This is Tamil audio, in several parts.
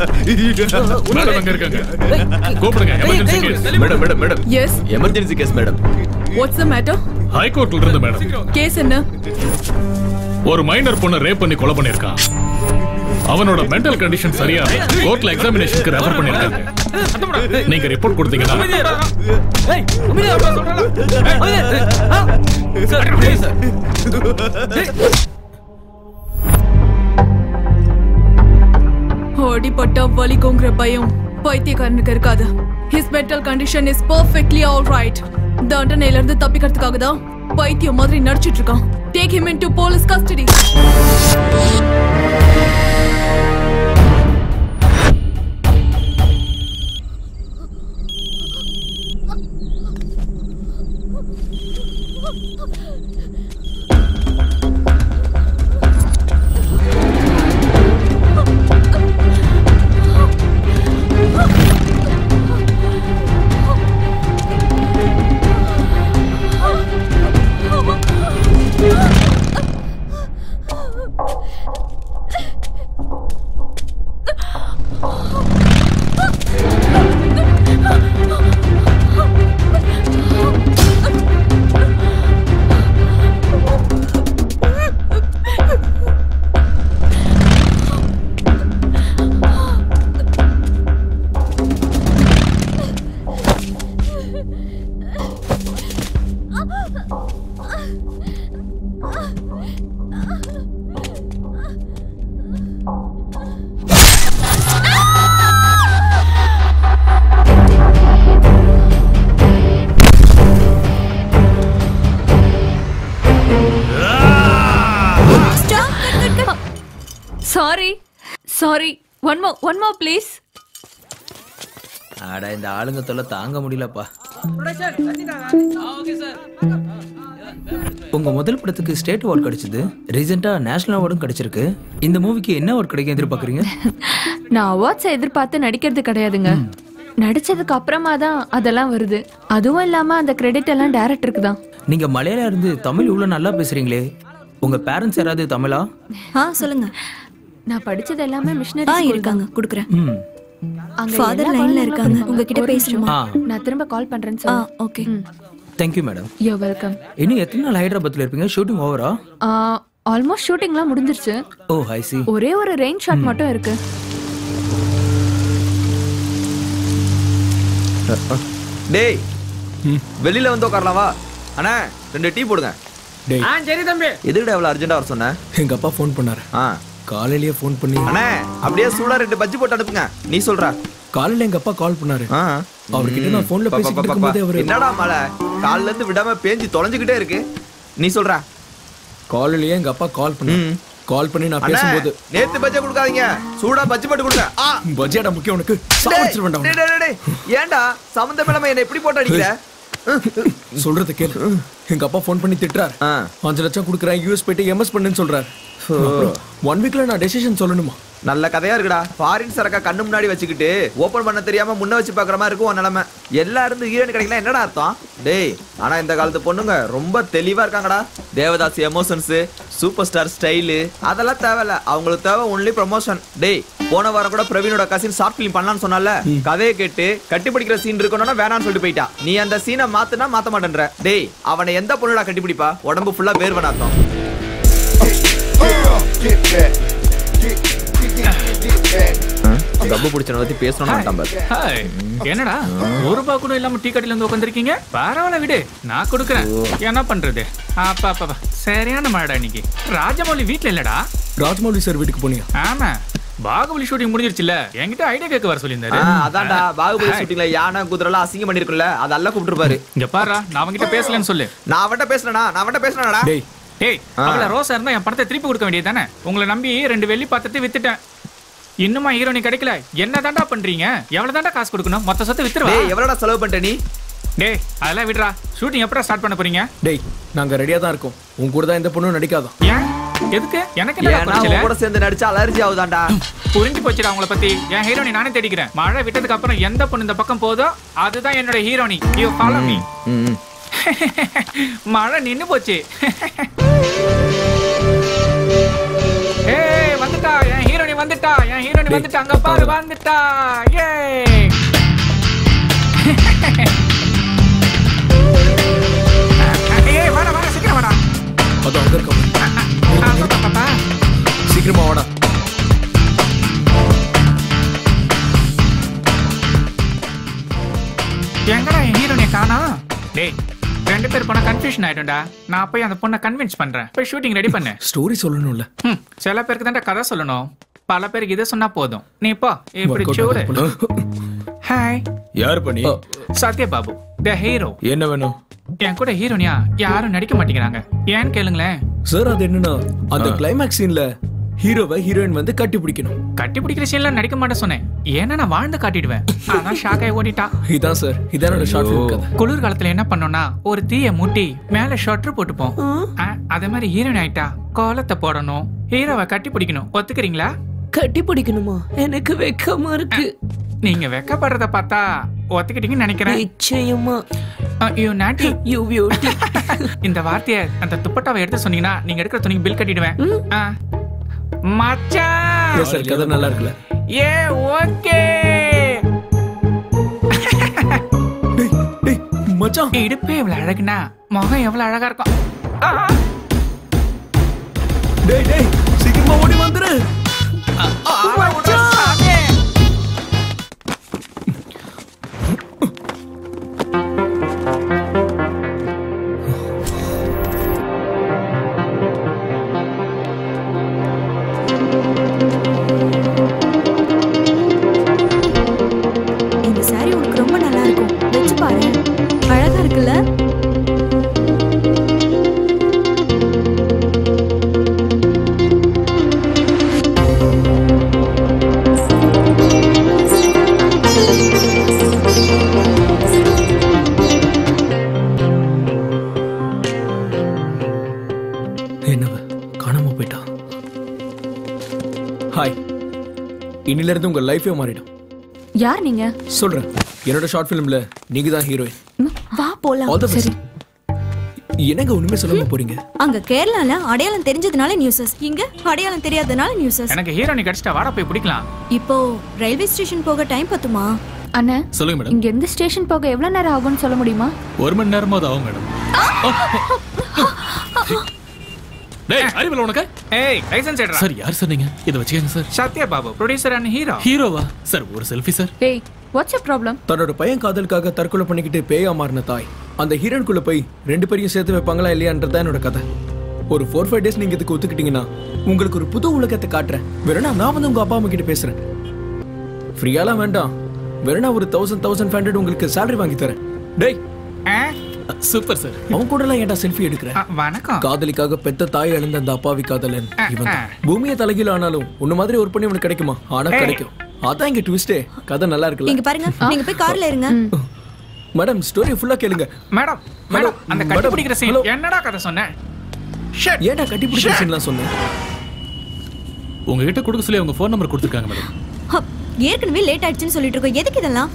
மேடம் அங்க இருக்காங்க கூப்பிடுங்க emergency madam madam madam yes emergency case madam what's the matter ஹைகோர்ட்ல இருந்து மேடம் கேஸ் என்ன? ஒரு மைனர் பொண்ணை ரேப் பண்ணி கொலை பண்ணிருக்கான் அவனோட மென்டல் கண்டிஷன் சரியா கோர்ட்ல எக்ஸாமினேஷனுக்கு ரெஃபர் பண்ணிருக்காங்க நீங்க ரிப்போர்ட் கொடுத்தீங்கன்னா. அடிபட்டா வலிக்குங்கிற பயம் பைத்தியக்காரனுக்கு இருக்காது. His mental condition is perfectly all right தண்டனையில இருந்து தப்பிக்கிறதுக்காக தான் பைத்தியம் மாதிரி நடிச்சிட்டு இருக்கான். Take him into police custody ஆளுங்க தொல்லை தாங்க முடியலப்பா. உங்க முதல் படத்துக்கு ஸ்டேட் அவார்ட் கிடைச்சது ரீசெண்டா நேஷனல் அவார்டும் கிடைச்சிருக்கு. இந்த மூவிக்கு என்ன அவார்ட் கிடைக்கும் எதிர்பார்க்கறீங்க? நான் அவார்ட்ஸ் எதிர்பார்த்து நடிக்கிறது கிடையாதுங்க. நடிச்சதுக்கு அப்புறமா தான் அதெல்லாம் வருது. அதுவும் இல்லாம அந்த கிரெடிட் எல்லாம் டேரக்டருக்கு தான் நீங்க மலையாளம் இருந்து தமிழ் இவ்வளவு நல்லா பேசுறீங்களே. உங்க பேரண்ட்ஸ் யாராவது தமிழா? ஆ சொல்லுங்க. நான் படிச்சது எல்லாமே மிஷினரி இருக்காங்க குடுக்குறேன். ம் அங்க Father எல்லா line ல குழந்தைங்களும் இருக்காங்க. உங்ககிட்ட. பேசணுமா? ஆ. நான் திரும்ப கால் பண்றேன்னு ஆ சொல்லு okay thank you madam you're welcome இன்னும் எத்தனை நாள் ஹைதராபாத்ல இருப்பீங்க? ஷூட்டிங் ஓவரா ஆல்மோஸ்ட் ஷூட்டிங்லாம் முடிஞ்சிருச்சு. ஓ ஐ சி ஒரே ஒரு ரெயின் ஷாட் மட்டும் இருக்கு. டேய் வெளியில வந்து உட்காரலாம் வா. அண்ணா ரெண்டு டீ போடுங்க. டேய். எதுக்குடா இவ்வளவு அர்ஜென்ட்டா வர சொன்ன? எங்க அப்பா ஃபோன் பண்ணாரு. ஆ. காலையிலேயே ஃபோன் பண்ணி அண்ணே அப்படியே சூடா ரெண்டு பஜ்ஜி போட்டு அனுப்புங்க. நீ சொல்ற. காலையில எங்க அப்பா கால் பண்ணாரு. அவர்கிட்ட நான் போன்ல பேசிட்டு. இருக்கும்போதே அவரு என்னடா மழை? கால்ல இருந்து விடாம பேஞ்சு தொலைஞ்சுக்கிட்டே இருக்கு. நீ சொல்ற. காலையிலேயே எங்க அப்பா கால் பண்ணாரு. கால் பண்ணி நான் பேசும்போது நேத்து பஜ்ஜி கொடுக்காதீங்க. சூடா பஜ்ஜி போட்டு கொடுங்க. பஜ்ஜியாடா முக்கியம் உனக்கு. டேய், சாப்பிடுச்சு வேண்டாம் சம்மந்தம் இல்லாம என்ன எப்படி போட்டு அடிக்கிற? சொல்றத கேளு. எங்க அப்பா ஃபோன் பண்ணி திட்டுறாரு. அஞ்சு லட்சம் கொடுக்குறேன் யூஎஸ் போயிட்டு எம்எஸ் பண்ணுன்னு சொல்றாரு. ஒன் வீக்ல நான் டெசிஷன் சொல்லணுமா? நல்ல கதையா இருக்குடா. ஃபாரின் சரக்கா கண்ணு முன்னாடி வச்சுக்கிட்டு ஓபன் பண்ண தெரியாம முன்ன வச்சு பாக்குற மாதிரி இருக்கும் நிலைமை. எல்லா இருந்து ஹீரோயின் கிடைக்கலாம் என்னடா அர்த்தம்? டேய் ஆனா இந்த காலத்து பொண்ணுங்க ரொம்ப தெளிவா இருக்காங்கடா. Devdas emotions super star style அதெல்லாம் தேவையில்ல. அவங்களுக்கு தேவை ஒன்லி ப்ரமோஷன் டேய் போன வாரம் கூட பிரவீனோட கசின் ஷார்ட் ஃபிலிம் பண்ணலாம்னு சொன்னால கதையை கேட்டு கட்டி பிடிக்கிற சீன் இருக்கணும்னா வேணாம்னு சொல்லிட்டு போயிட்டா. நீ அந்த சீனை மாத்துனா மாத்த மாட்டேன்ற. டேய் அவனை எந்த பொண்ணுடா கட்டி பிடிப்பா உடம்பு ஃபுல்லா வேர்வன அர்த்தம் கப்பு பிடிச்சன பத்தி. ஹாய் என்னடா? ஒரு ரூபா கூட இல்லாம டீ கடையில வந்து உட்காந்துருக்கீங்க பரவாயில்ல விடு. நான் கொடுக்குறேன். என்ன பண்றது? அப்பா அப்பா சரியான மழைடா இன்னைக்கு. ராஜமௌலி வீட்ல இல்லடா? ராஜமௌலி சார் வீட்டுக்கு போனியா? ஆமா. பாகுபலி ஷூட்டிங் முடிஞ்சிருச்சுல என்கிட்ட ஐடியா கேட்க வர சொல்லியிருந்தாரு. அதான்டா. பாகுபலி ஷூட்டிங்ல யானை குதிரைலாம் அசிங்கம் பண்ணிருக்குல்ல அதெல்லாம் கூப்பிட்டுருப்பாரு. இங்க பாரு நான் அவன்கிட்ட பேசலன்னு சொல்லு. நான் அவன்கிட்ட பேசுனேனா நான் அவன்கிட்ட பேசுனேடா டேய். ஏய் அவள ரோசா இருந்தா என் பணத்தை திருப்பி கொடுக்க வேண்டியது தானே உங்களை நம்பி ரெண்டு வெள்ளி பாத்திரத்தை வித்துட்டேன். இன்னுமா ஹீரோனி கிடைக்கல. என்ன தாண்டா பண்றீங்க? எவ்வளவு தாண்டா காசு கொடுக்கணும்? மொத்த சொத்தை வித்துருவா? டேய் எவ்வளோடா செலவு பண்ணிட்ட நீ? டேய் அதெல்லாம் விடுறா. ஷூட்டிங் எப்படா ஸ்டார்ட் பண்ண போறீங்க? டேய் நாங்க ரெடியா தான் இருக்கோம். உன் கூட தான் இந்த பொண்ணு நடிக்காதோ? ஏன்? எதுக்கு? எனக்கு என்ன கூட சேர்ந்து நடிச்சா அலர்ஜி ஆகுதாண்டா? புரிஞ்சு போச்சுடா உங்களை பத்தி. என் ஹீரோனி நானே தேடிக்கிறேன். மழை விட்டதுக்கு அப்புறம் எந்த பொண்ணு இந்த பக்கம் போதோ அதுதான் என்னோட ஹீரோனி யூ ஃபாலோ மீ மழை நின்னு போச்சு. ஏய் வந்துட்டா. என் ஹீரோனி வந்துட்டா. என் ஹீரோனி வந்துட்டா. அங்க பாரு. வந்துட்டா. ஏய். வாடா வாடா சீக்கிரம் வாடா. அது அங்க இருக்க. சீக்கிரமா வாடா. எங்கடா என் ஹீரோனிய காணா? டேய். ரெண்டு பேர் போனா கன்ஃபியூஷன் ஆயிடும்டா. நான் போய் அந்த பொண்ணை கன்வின்ஸ் பண்றேன். போய் ஷூட்டிங் ரெடி பண்ணு. ஸ்டோரி சொல்லணும்ல. ம், சில பேருக்கு தான் கதை சொல்லணும். பல பேருக்கு இதை சொன்னா போதும். நீ போ. இப்படி சூடு. ஹாய் யார் பண்ணி சத்ய பாபு த ஹீரோ என்ன வேணும்? என் கூட ஹீரோனியா யாரும் நடிக்க மாட்டேங்கிறாங்க. ஏன்னு கேளுங்களேன். சார் அது என்னன்னா அந்த கிளைமேக்ஸ் சீன்ல ஹீரோவை ஹீரோயின் வந்து கட்டி பிடிக்கணும். கட்டி பிடிக்கிற சீன்ல நடிக்க மாட்டேன் சொன்னேன். ஏன்னா நான் வாழ்ந்து காட்டிடுவேன். அதான் ஷாக் ஆகி ஓடிட்டா. இதான் சார் இதான் ஷார்ட் ஃபிலிம் கதை. குளிர் காலத்துல என்ன பண்ணோம்னா ஒரு தீய மூட்டி மேல ஷட்டர் போட்டுப்போம். அதே மாதிரி ஹீரோயின் ஆயிட்டா கோலத்தை போடணும். ஹீரோவை கட்டி பிடிக்கணும். ஒத்துக்கிறீங்களா? கட்டி பிடிக்கணுமா எனக்கு வெக்கமா இருக்கு. நீங்க வெக்கப்படுறத பார்த்தா ஒத்துக்கிட்டீங்கன்னு நினைக்கிறேன். நிச்சயமா. யூ நாட்டி யூ பியூட்டி இந்த வார்த்தையை அந்த துப்பட்டாவை எடுத்து சொன்னீங்கன்னா நீங்க எடுக்கிற துணிக்கு பில் கட்டிடுவேன். மச்சான் சார் கதை நல்லா இருக்குல்ல. ஏ ஓகே. மச்சான். இடுப்பே இவ்வளவு அழகுனா முகம் எவ்வளவு அழகா இருக்கும். இருந்து உங்க லைஃபே மாறிடும். யார் நீங்க? சொல்றேன். என்னோட ஷார்ட் ஃபிலிம்ல நீங்க தான் ஹீரோயின் வா போலாம். ஆல் தி பெஸ்ட் என்னங்க ஒண்ணுமே சொல்லாம போறீங்க? அங்க கேரளால அடையாளம் தெரிஞ்சதுனால நியூஸஸ் இங்க அடையாளம் தெரியாதனால நியூஸஸ் எனக்கு ஹீரோனி கிடைச்சிட்டா வாடா போய் பிடிக்கலாம். இப்போ ரயில்வே ஸ்டேஷன் போக டைம் பத்துமா? அண்ணா சொல்லுங்க மேடம் இங்க இருந்து ஸ்டேஷன் போக எவ்வளவு நேரம் ஆகும்னு சொல்ல முடியுமா? ஒரு மணி நேரமாவது ஆகும் மேடம் டேய் அறிவில்ல உனக்கு? ஏய் லைசென்ஸ் எடுறா. சார் யார் சார் நீங்க? இதை வச்சுக்கோங்க sir. Sathya Babu producer and hero ஹீரோவா சார் ஒரு செல்ஃபி சார். ஏய் வாட்ஸ் யூ ப்ராப்ளம் தன்னோட பையன் காதலுக்காக தற்கொலை பண்ணிக்கிட்டு பேயா மாறின தாய். அந்த ஹீரோனுக்குள்ள போய் ரெண்டு பேரையும் சேர்த்து வைப்பாங்களா இல்லையான்றதான் என்னோட கதை. ஒரு ஃபோர் ஃபைவ் டேஸ் நீங்க இதுக்கு ஒத்துக்கிட்டீங்கன்னா உங்களுக்கு ஒரு புது உலகத்தை காட்டுறேன். வேறனா நான் வந்து உங்க அப்பா அம்மா கிட்ட பேசுறேன். ஃப்ரீயாலாம் வேண்டாம். வேறனா ஒரு தௌசண்ட் தௌசண்ட் ஃபைவ் ஹண்ட்ரட் உங்களுக்கு salary வாங்கி தரேன். டேய் சூப்பர் சார். அவன் கூட எல்லாம் ஏன்டா செல்ஃபி எடுக்கிறேன் வணக்கம். காதலிக்காக பெத்த தாய் இழந்த அந்த அப்பாவி காதலன் இவன். பூமியை தலைகீழ ஆனாலும் உன்ன மாதிரி ஒரு பண்ணி உனக்கு கிடைக்குமா? ஆனா கிடைக்கும். அதான் இங்க ட்விஸ்டே கதை நல்லா இருக்குல்ல? இங்க பாருங்க. நீங்க போய் கார்ல இருங்க. மேடம் ஸ்டோரி ஃபுல்லா கேளுங்க. மேடம் மேடம் அந்த கட்டி பிடிக்கிற. சீன் என்னடா கதை சொன்னேன். ஏன்டா கட்டி பிடிச்சிருச்சுலாம் சொன்னேன் உங்ககிட்ட கொடுக்க சொல்லி அவங்க ஃபோன் நம்பர் கொடுத்துருக்காங்க மேடம் ஏற்கனவே லேட் ஆயிடுச்சுன்னு சொல்லிட்டு இருக்கோம். எதுக்கு இதெல்லாம்?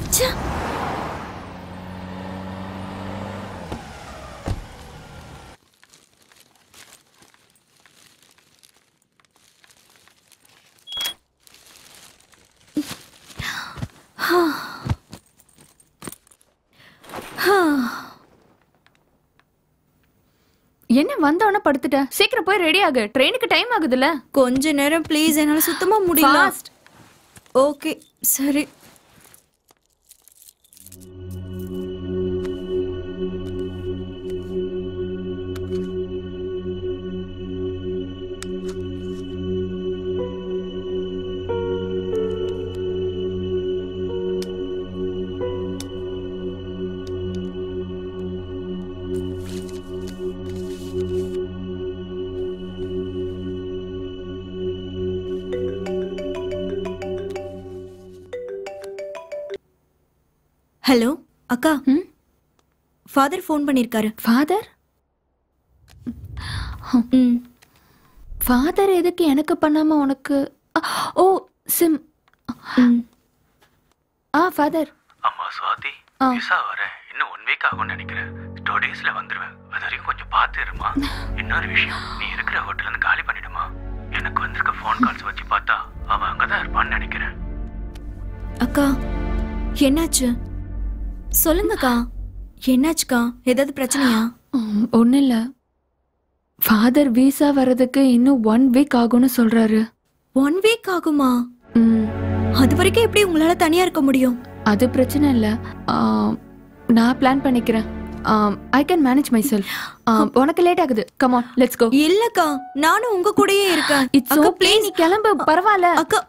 என்ன வந்தவன படுத்துட்ட? சீக்கிரம் போய் ரெடி ஆகு. ட்ரெயினுக்கு டைம் ஆகுதுல்ல? கொஞ்ச நேரம் ப்ளீஸ் என்னால சுத்தமா முடியல. ஓகே சரி. ஹலோ அக்கா. ஃபாதர் ஃபோன் பண்ணிருக்காரு. ஃபாதர் ம். ஃபாதர் எதுக்கு எனக்கு பண்ணாம உனக்கு ஓ சிம். ம். ஆ ஃபாதர் அம்மா சுவாதி. ஆ. விசா வர. இன்னும் ஒன் வீக் ஆகும்னு நினைக்கிறேன். டூ டேஸ்ல வந்துருவேன். அது வரைக்கும் கொஞ்சம் பார்த்து இருமா இன்னொரு விஷயம். நீ இருக்கிற ஹோட்டல்ல இருந்து காலி பண்ணிடுமா? எனக்கு வந்திருக்க ஃபோன் கால்ஸ் வச்சு பார்த்தா அவன் அங்கதான் இருப்பான்னு நினைக்கிறேன். அக்கா என்னாச்சு? சொல்லுங்கக்கா. என்னாச்சுக்கா? ஏதாவது பிரச்சனையா? ஒன்றும் இல்லை ஃபாதர் விசா வர்றதுக்கு இன்னும் ஒன் வீக் ஆகும்னு சொல்றாரு. ஒன் வீக் ஆகுமா? அது வரைக்கும் எப்படி உங்களால தனியா இருக்க முடியும்? அது பிரச்சனை இல்லை. நான் பிளான் பண்ணிக்கிறேன். I can manage myself உனக்கு லேட் ஆகுது. கம் ஆன் லெட்ஸ் கோ இல்லக்கா நானும் உங்க கூடயே இருக்கேன். இட்ஸ் அக்கா, ஓகே நீ கிளம்பு. பரவாயில்ல. அக்கா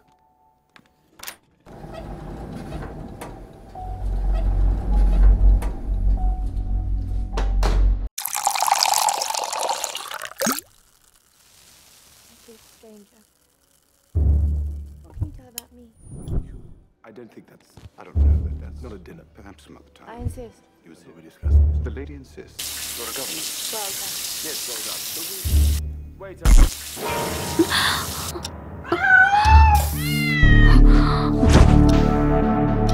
don't think that's. I don't know. That, that's not a dinner. Perhaps some other time. I insist. You and Sylvia discussed this. The lady insists. You're a governor. Well done. Yes, well done. So we- Wait up.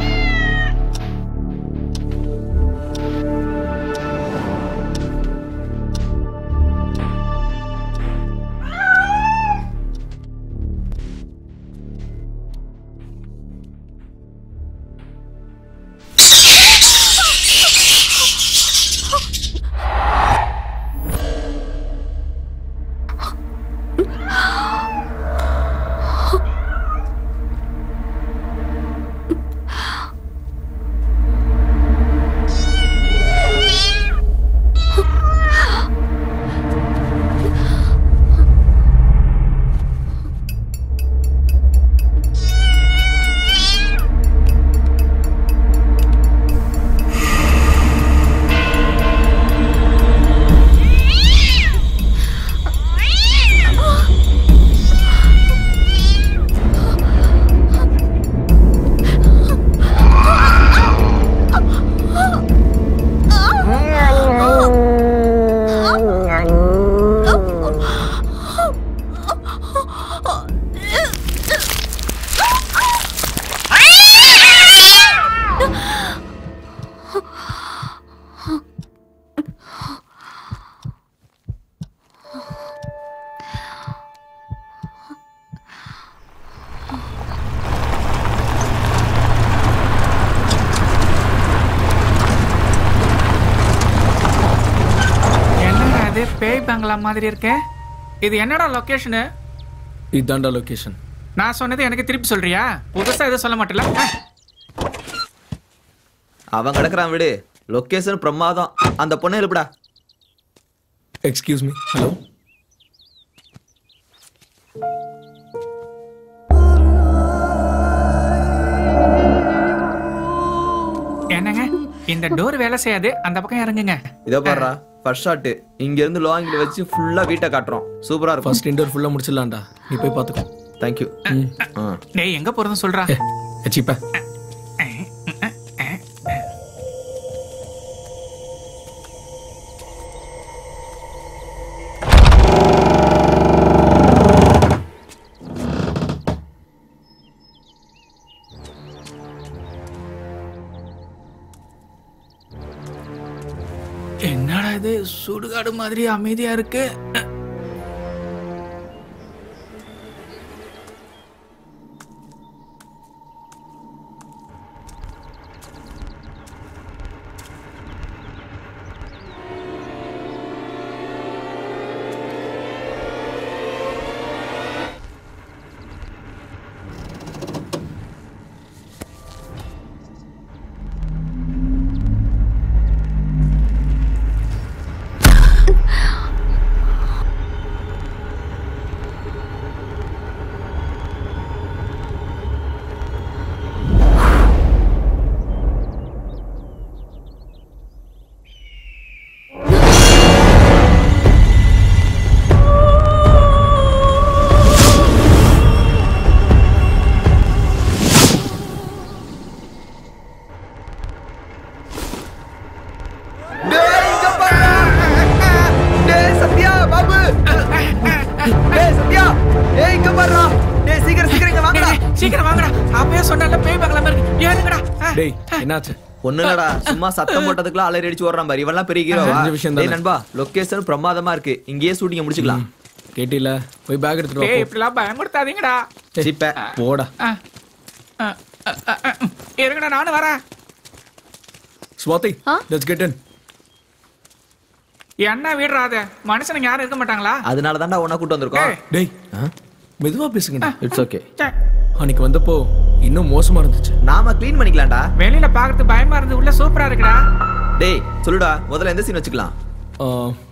பங்களா மாதிரி இருக்கே? இது என்னடா லொகேஷனு இதாண்டா லொகேஷன் நான் சொன்னது எனக்கு திருப்பி சொல்றியா? புதுசா எதுவும் சொல்ல மாட்டல அவன் கிடக்குறான் விடு. லொக்கேஷன் பிரமாதம். அந்த பொண்ணு எழுப்புடா. எக்ஸ்கியூஸ் மீ ஹலோ என்னங்க? இந்த டோர் வேலை செய்யாது. அந்த பக்கம் இறங்குங்க. இதோ பாருடா. ஃபர்ஸ்ட் ஷாட் இங்க இருந்து லோ ஆங்கிள் வச்சு ஃபுல்லா வீட்டை காட்டுறோம். சூப்பரா இருக்கும். ஃபர்ஸ்ட் இன்டர் ஃபுல்லா முடிச்சிடலாம்டா. நீ போய் பாத்துக்கோ தேங்க்யூ டேய் எங்க போறதுன்னு சொல்றா? வச்சிப்ப என்னடா இது? சுடுகாடு மாதிரி அமைதியா இருக்கு. என்னாச்சு? ஒண்ணு இல்லடா சும்மா சத்தம் போட்டதுக்குலாம் அலறி அடிச்சு ஓடுறான் பாரு. இவன்லாம் பெரிய ஹீரோவா. டேய் நண்பா லொகேஷன் பிரமாதமா இருக்கு. இங்கேயே ஷூட்டிங்க முடிச்சுக்கலாம். கேட்டில போய் பேக் எடுத்துட்டு வா. இப்படிலாம் பயமுறுத்தாதீங்கடா சிப்ப. போடா. இருங்கடா நானும் வரேன். ஸ்வாதி லெட்ஸ் கெட் இன் என்ன விடுறாத? மனுஷனுங்க யாரும் இருக்க மாட்டாங்களா? அதனால தான்டா உன்னை கூட்டு வந்திருக்கோம். டேய் மெதுவா பேசுங்கடா. இட்ஸ் ஓகே அன்னைக்கு வந்தப்போ இன்னும் மோசமா இருந்துச்சு. நாம க்ளீன் பண்ணிக்கலாம்டா. வெளியில பாக்குறது பயமா இருந்து உள்ள சூப்பரா இருக்குடா. டேய் சொல்லுடா. முதல்ல எந்த சீன் வச்சுக்கலாம்?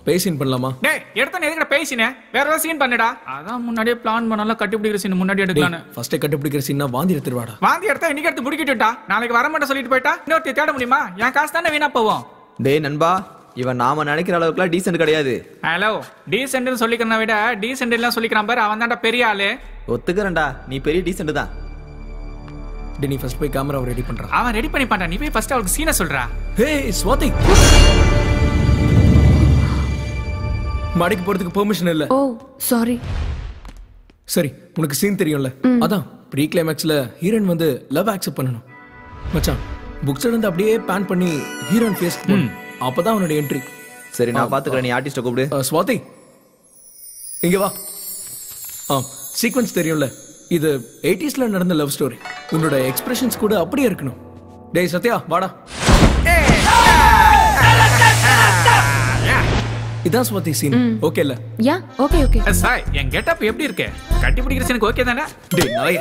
பேசின் பண்ணலாமா? டேய் எடுத்த எதுக்குடா பேசினே வேற ஏதாவது சீன் பண்ணுடா. அதான் முன்னாடியே பிளான் பண்ணால கட்டிப்பிடிக்கிற சீன் முன்னாடி எடுக்கலான்னு ஃபர்ஸ்டே கண்டுபிடிக்கிற சீனா வாந்தி எடுத்துருவாடா. வாந்தி எடுத்தா இன்னைக்கு எடுத்து முடிக்கிட்டுட்டா நாளைக்கு வர மாட்டேன் சொல்லிட்டு போயிட்டா. இன்னொருத்தி தேட முடியுமா? என் காசு தானே வீணா போவோம் டேய் நண்பா. இவன் நாம நினைக்கிற அளவுக்குலாம் டீசென்ட் கிடையாது. ஹலோ டீசென்ட்னு சொல்லிக்கிறத விட டீசென்ட் எல்லாம் சொல்லிக்கிறான் பாரு அவன் தான்டா பெரிய ஆளு. ஒத்துக்கிறேன்டா நீ பெரிய டீசென்ட் தான். டே நீ ஃபர்ஸ்ட் போய் கேமராவை ரெடி பண்றான் அவன் ரெடி பண்ணி பண்ணா நீ போய் ஃபர்ஸ்ட் அவளுக்கு சீனை சொல்றா. ஹே ஸ்வாதி மாடிக்கு போறதுக்கு பெர்மிஷன் இல்ல. ஓ சாரி சரி உனக்கு சீன் தெரியும்ல. அதான் ப்ரீ கிளைமேக்ஸ்ல ஹீரோயின் வந்து லவ் அக்செப்ட் பண்ணணும். மச்சான் புக்ஸ் இருந்து அப்படியே பேன் பண்ணி ஹீரோயின் ஃபேஸ் அப்பதான் அவனோட என்ட்ரி சரி நான் பாத்துக்கிறேன். நீ ஆர்டிஸ்ட கூப்பிடு. ஸ்வாதி இங்க வா. ஆ சீக்வன்ஸ் தெரியும்ல. இது எயிட்டிஸ்ல நடந்த லவ் ஸ்டோரி உன்னோட எக்ஸ்பிரஷன்ஸ் கூட அப்படியே இருக்கணும். டேய் சத்யா வாடா. இதான் ஸ்வாதி சீன் ஓகே இல்ல யா ஓகே ஓகே சாய் என் கெட்டப் எப்படி இருக்கு? கட்டி பிடிக்கிற சீனுக்கு ஓகே தானே? டேய்?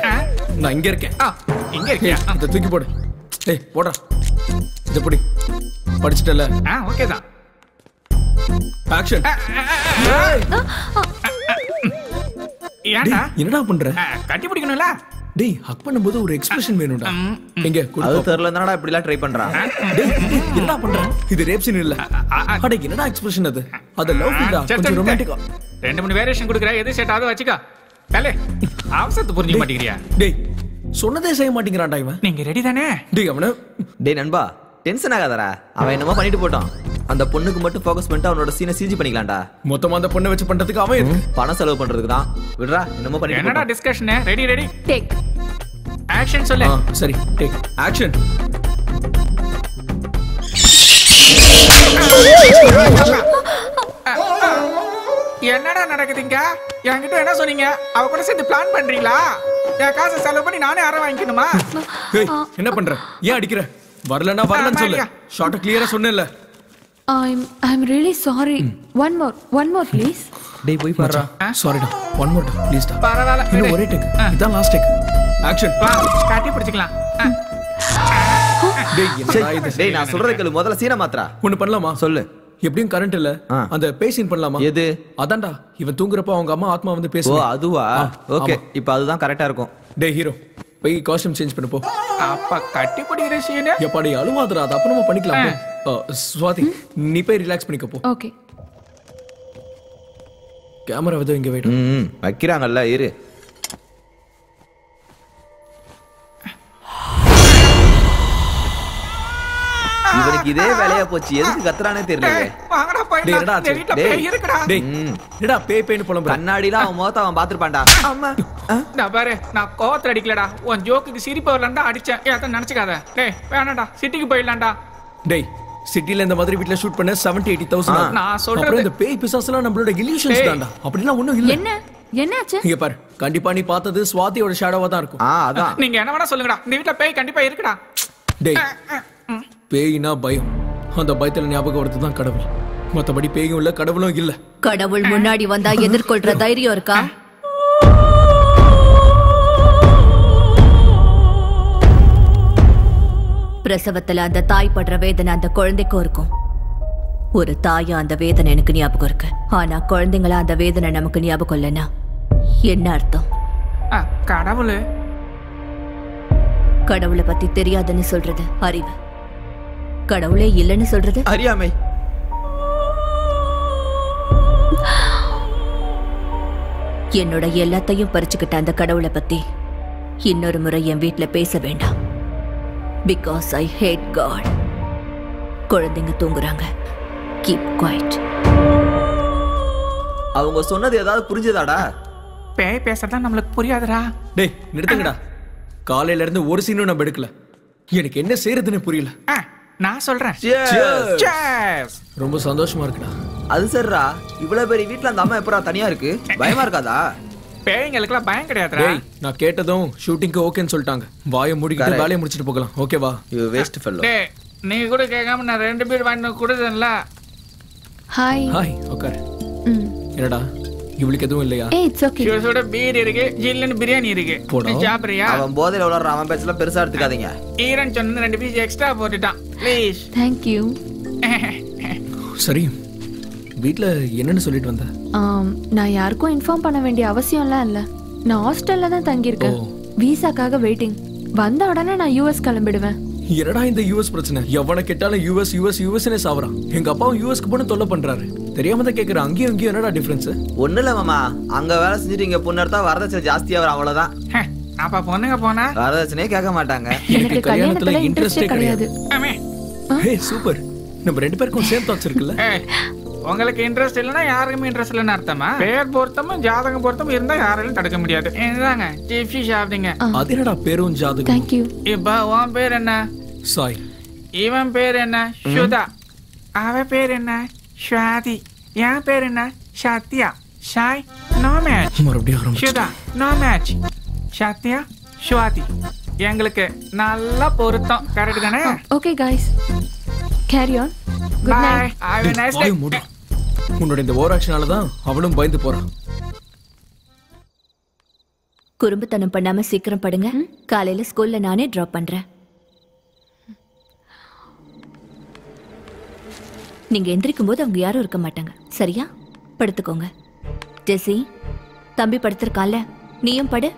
நான் இங்க இருக்கேன். ஆ, இங்க இருக்கியா? ஏய், இதை தூக்கி போடு. ஏய் போடா. இதை பிடி. படிச்சிட்டல ஆ ஓகே தான். ஆக்ஷன் ஏன்டா? என்னடா பண்ற? கட்டி பிடிக்கணும்ல? டேய் ஹக் பண்ணும்போது ஒரு எக்ஸ்பிரஷன் வேணும்டா. எங்க அது தெரியல தானடா இப்படிலாம் ட்ரை பண்றான் டேய் என்னடா பண்ற? இது ரேப் சீன் இல்ல. அட என்னடா எக்ஸ்பிரஷன் அது? அது லவ் ஃபீல்டா சரி, கொஞ்சம் ரொமான்டிக்கா ரெண்டு மூணு வேரியேஷன் கொடுக்குற எது செட் ஆகுது வச்சுக்கோ. கலே அவசரத்தை புரிஞ்சுக்க மாட்டேங்கிறியா? டேய் சொன்னதே செய்ய மாட்டேங்கிறான்டா இவன். நீங்க ரெடி தானே? டேய் அவன. டேய் நண்பா டென்ஷன் ஆகாதடா. அவன் என்னமோ பண்ணிட்டு போட்டான். அந்த பொண்ணுக்கு மட்டும் ஃபோக்கஸ் பண்ணிட்டு அவனோட சீனை சிஜி பண்ணிக்கலாம்டா. மொத்தமா அந்த பொண்ணை வச்சு பண்றதுக்கு அவன் இருக்கு பணம் செலவு பண்றதுக்கு தான். விடுறா என்னமோ பண்ணிட்டு என்னடா. Discussion ready ready take action சொல்லு. சரி டேக் ஆக்ஷன் என்னடா நடக்குதுங்க? என்கிட்ட என்ன சொன்னீங்க? அவ கூட சேர்ந்து பிளான் பண்றீங்களா? என் காசை செலவு பண்ணி நானே அரை வாங்கிக்கணுமா? என்ன பண்ற? ஏன் அடிக்கிற? வரலன்னா வரலன்னு சொல்லு? ஷார்ட்ட கிளியரா சொன்னேன்ல. I'm I'm really sorry one more one more please டேய் போய் பாருடா சாரிடா ஒன் மோர் ப்ளீஸ் டா பரவாயில்ல இன்னும். ஒரே டேக் இதான் லாஸ்ட் டேக் ஆக்ஷன் வா காட்டி பிடிச்சிக்கலாம். டேய் என்னடா இது டேய் நான் சொல்றத கேளு. முதல்ல சீனை மாத்துறா ஒண்ணு பண்ணலாமா? சொல்லு. எப்படியும் கரண்ட் இல்ல. அந்த பேசின் பண்ணலாமா? எது? அதான்டா. இவன் தூங்குறப்ப அவங்க அம்மா ஆத்மா வந்து பேசுவா அதுவா? ஓகே. இப்போ அதுதான் கரெக்டா இருக்கும். டேய் ஹீரோ போய் காஸ்டியூம் சேஞ்ச் பண்ணு போ. அப்ப கட்டி பிடிக்கிற சீனு எப்பாடி அழுவாதுடா. அது அப்புறமா பண்ணிக்கலாம் சுவாதி நீ போய் ரிலாக்ஸ் பண்ணிக்க போ. ஓகே. கேமரா வந்து இங்க வெயிட் ம் ம், வைக்கிறாங்கல்ல இரு. இவனுக்கு இதே வேலையா போச்சு. எதுக்கு கத்துறானே தெரியல. பேய் பேய்னு புலம்புற? கண்ணாடிலாம் அவன் முகத்தை அவன் பாத்துருப்பான்டா ஆமா நான் பாரு நான் கோவத்துல அடிக்கலடா. உன் ஜோக்குக்கு சிரிப்பு வரலான்டா அடிச்சேன். ஏத்த நினைச்சுக்காத. டேய் வேணாம்டா சிட்டிக்கு போயிடலாம்டா. டேய் சிட்டில இந்த மாதிரி வீட்ல ஷூட் பண்ண 70 எயிட்டி தௌசண்ட் நான் சொல்றது- அப்புறம் இந்த பேய் பிசாசெல்லாம் நம்மளோட இல்யூஷன்ஸ். தான்டா. அப்படிலாம் ஒண்ணும் இல்ல. என்ன? என்னாச்சு? இங்க பாரு கண்டிப்பா நீ பார்த்தது சுவாதியோட ஷேடோவா தான் இருக்கும். ஆ அதான். நீங்க என்ன வேணா சொல்லுங்கடா. இந்த வீட்டுல பேய் கண்டிப்பா இருக்குடா. டேய். பேய்னா பயம். அந்த பயத்துல ஞாபகம் வரது தான் கடவுள். மத்தபடி பேயும் இல்ல கடவுளும் இல்ல. கடவுள் முன்னாடி வந்தா எதிர்கொள்ற தைரியம் இருக்கா? பிரசவத்துல அந்த தாய் படுற வேதனை அந்த குழந்தைக்கும் இருக்கும். ஒரு தாயா அந்த வேதனை எனக்கு ஞாபகம் இருக்கு. ஆனா குழந்தைங்களா அந்த வேதனை நமக்கு ஞாபகம் இல்லைன்னா என்ன அர்த்தம்? ஆ, கடவுளு. கடவுளை பத்தி தெரியாதுன்னு சொல்றது அறிவு. கடவுளே இல்லைன்னு சொல்றது? அறியாமை. என்னோட எல்லாத்தையும் பறிச்சுக்கிட்ட அந்த கடவுளை பத்தி இன்னொரு முறை என் வீட்ல பேச வேண்டாம். பிகாஸ் ஐ ஹேட் காட் குழந்தைங்க தூங்குறாங்க. கீப் குவைட் அவங்க சொன்னது ஏதாவது புரிஞ்சதாடா? பேய் பேசுறதா நம்மளுக்கு புரியாதுடா. டேய் நிறுத்துங்கடா. காலையில இருந்து ஒரு சீனும் நம்ம எடுக்கல. எனக்கு என்ன செய்யறதுன்னு புரியல. ஆ, நான் சொல்றேன். ரொம்ப சந்தோஷமா இருக்குடா. அது சரிடா. இவ்வளவு பெரிய வீட்ல அந்த அம்மா எப்படா தனியா இருக்கு? பயமா இருக்காதா? பேய்ங்களுக்குலாம் பயம் கிடையாதுடா. டேய் நான் கேட்டதும் ஷூட்டிங்க்கு ஓகேன்னு சொல்லிட்டாங்க. வாயை மூடிக்கிட்டு. வேலையை முடிச்சிட்டு போகலாம். ஓகேவா யூ வேஸ்ட் ஃபெல்லோ டேய் நீ கூட கேட்காம நான் ரெண்டு பேர் வாங்கி கொடுத்தேன்ல. ஹாய் ஹாய் உட்கார் ம். என்னடா? இவளுக்கு எதுவும் இல்லையா? ஏய் இட்ஸ் ஓகே சுட பீர் இருக்கு ஜில்லுன்னு பிரியாணி இருக்கு. போடா. நீ சாப்பிடுறியா? அவன் போதையில உள்ள அவன் பேச்சல பெருசா எடுத்துக்காதீங்க. ஈரன் சொன்னது ரெண்டு பீஸ் எக்ஸ்ட்ரா போட்டுட்டான். ப்ளீஸ் தேங்க் யூ சரி வீட்ல என்னன்னு சொல்லிட்டு வந்த? நான் யாருக்கும் இன்ஃபார்ம் பண்ண வேண்டிய அவசியம்லாம் இல்ல. நான் ஹாஸ்டல்ல தான் தங்கியிருக்கேன். விசாக்காக வெயிட்டிங் வந்த உடனே நான் யூஎஸ் கிளம்பிடுவேன். என்னடா இந்த யூஎஸ் பிரச்சனை? எவனை கேட்டாலும் யூஎஸ் யூஎஸ் யூஎஸ்னே சாவறான். எங்க அப்பாவும் யூஎஸ்க்கு போன தொல்லை பண்றாரு. தெரியாம தான் கேக்குறேன் அங்கேயும் இங்கேயும் என்னடா டிஃபரன்ஸ் ஒண்ணு இல்ல மாமா. அங்க வேலை செஞ்சுட்டு இங்க பொண்ணு எடுத்தா வரதட்சணை ஜாஸ்தியா வரும் அவ்வளவுதான். அப்ப பொண்ணுங்க போனா? வரதட்சணையே கேட்க மாட்டாங்க. எனக்கு கல்யாணத்துல இன்ட்ரெஸ்டே கிடையாது. Hey super. நம்ம ரெண்டு பேருக்கும் சேம் தாட்ஸ் இருக்குல்ல ஏய், உங்களுக்கு இன்ட்ரெஸ்ட் இல்லைன்னா யாருக்குமே இன்ட்ரெஸ்ட் இல்லைன்னு அர்த்தமா? பேர் பொருத்தமும் ஜாதகம் பொருத்தமும் இருந்தா யாராலையும் தடுக்க முடியாது. இதுதாங்க ஜிப்சி சாப்பிடுங்க அது என்னடா பேரும் ஜாதகம் தேங்க் யூ இப்ப உன் பேர் என்ன? சாய் இவன் பேர் என்ன சுதா அவ பேர் என்ன ஸ்வாதி என் பேர் என்ன சத்யா ஷாய் நோ மேட்ச் மறுபடியும் சுதா நோ மேட்ச் சத்யா ஸ்வாதி எங்களுக்கு நல்லா பொருத்தம். கரெக்ட் தானே? Okay guys carry on good night have a nice day. உன்னோட இந்த ஓவர் ஆக்ஷனால தான் அவளும் பயந்து போறான் குறும்புத்தனம் பண்ணாம சீக்கிரம் படுங்க. காலையில ஸ்கூல்ல நானே டிராப் பண்றேன். நீங்க எந்திரிக்கும் போது அவங்க யாரும் இருக்க மாட்டாங்க. சரியா? படுத்துக்கோங்க. ஜெசி தம்பி படுத்திருக்கால நீயும் படு.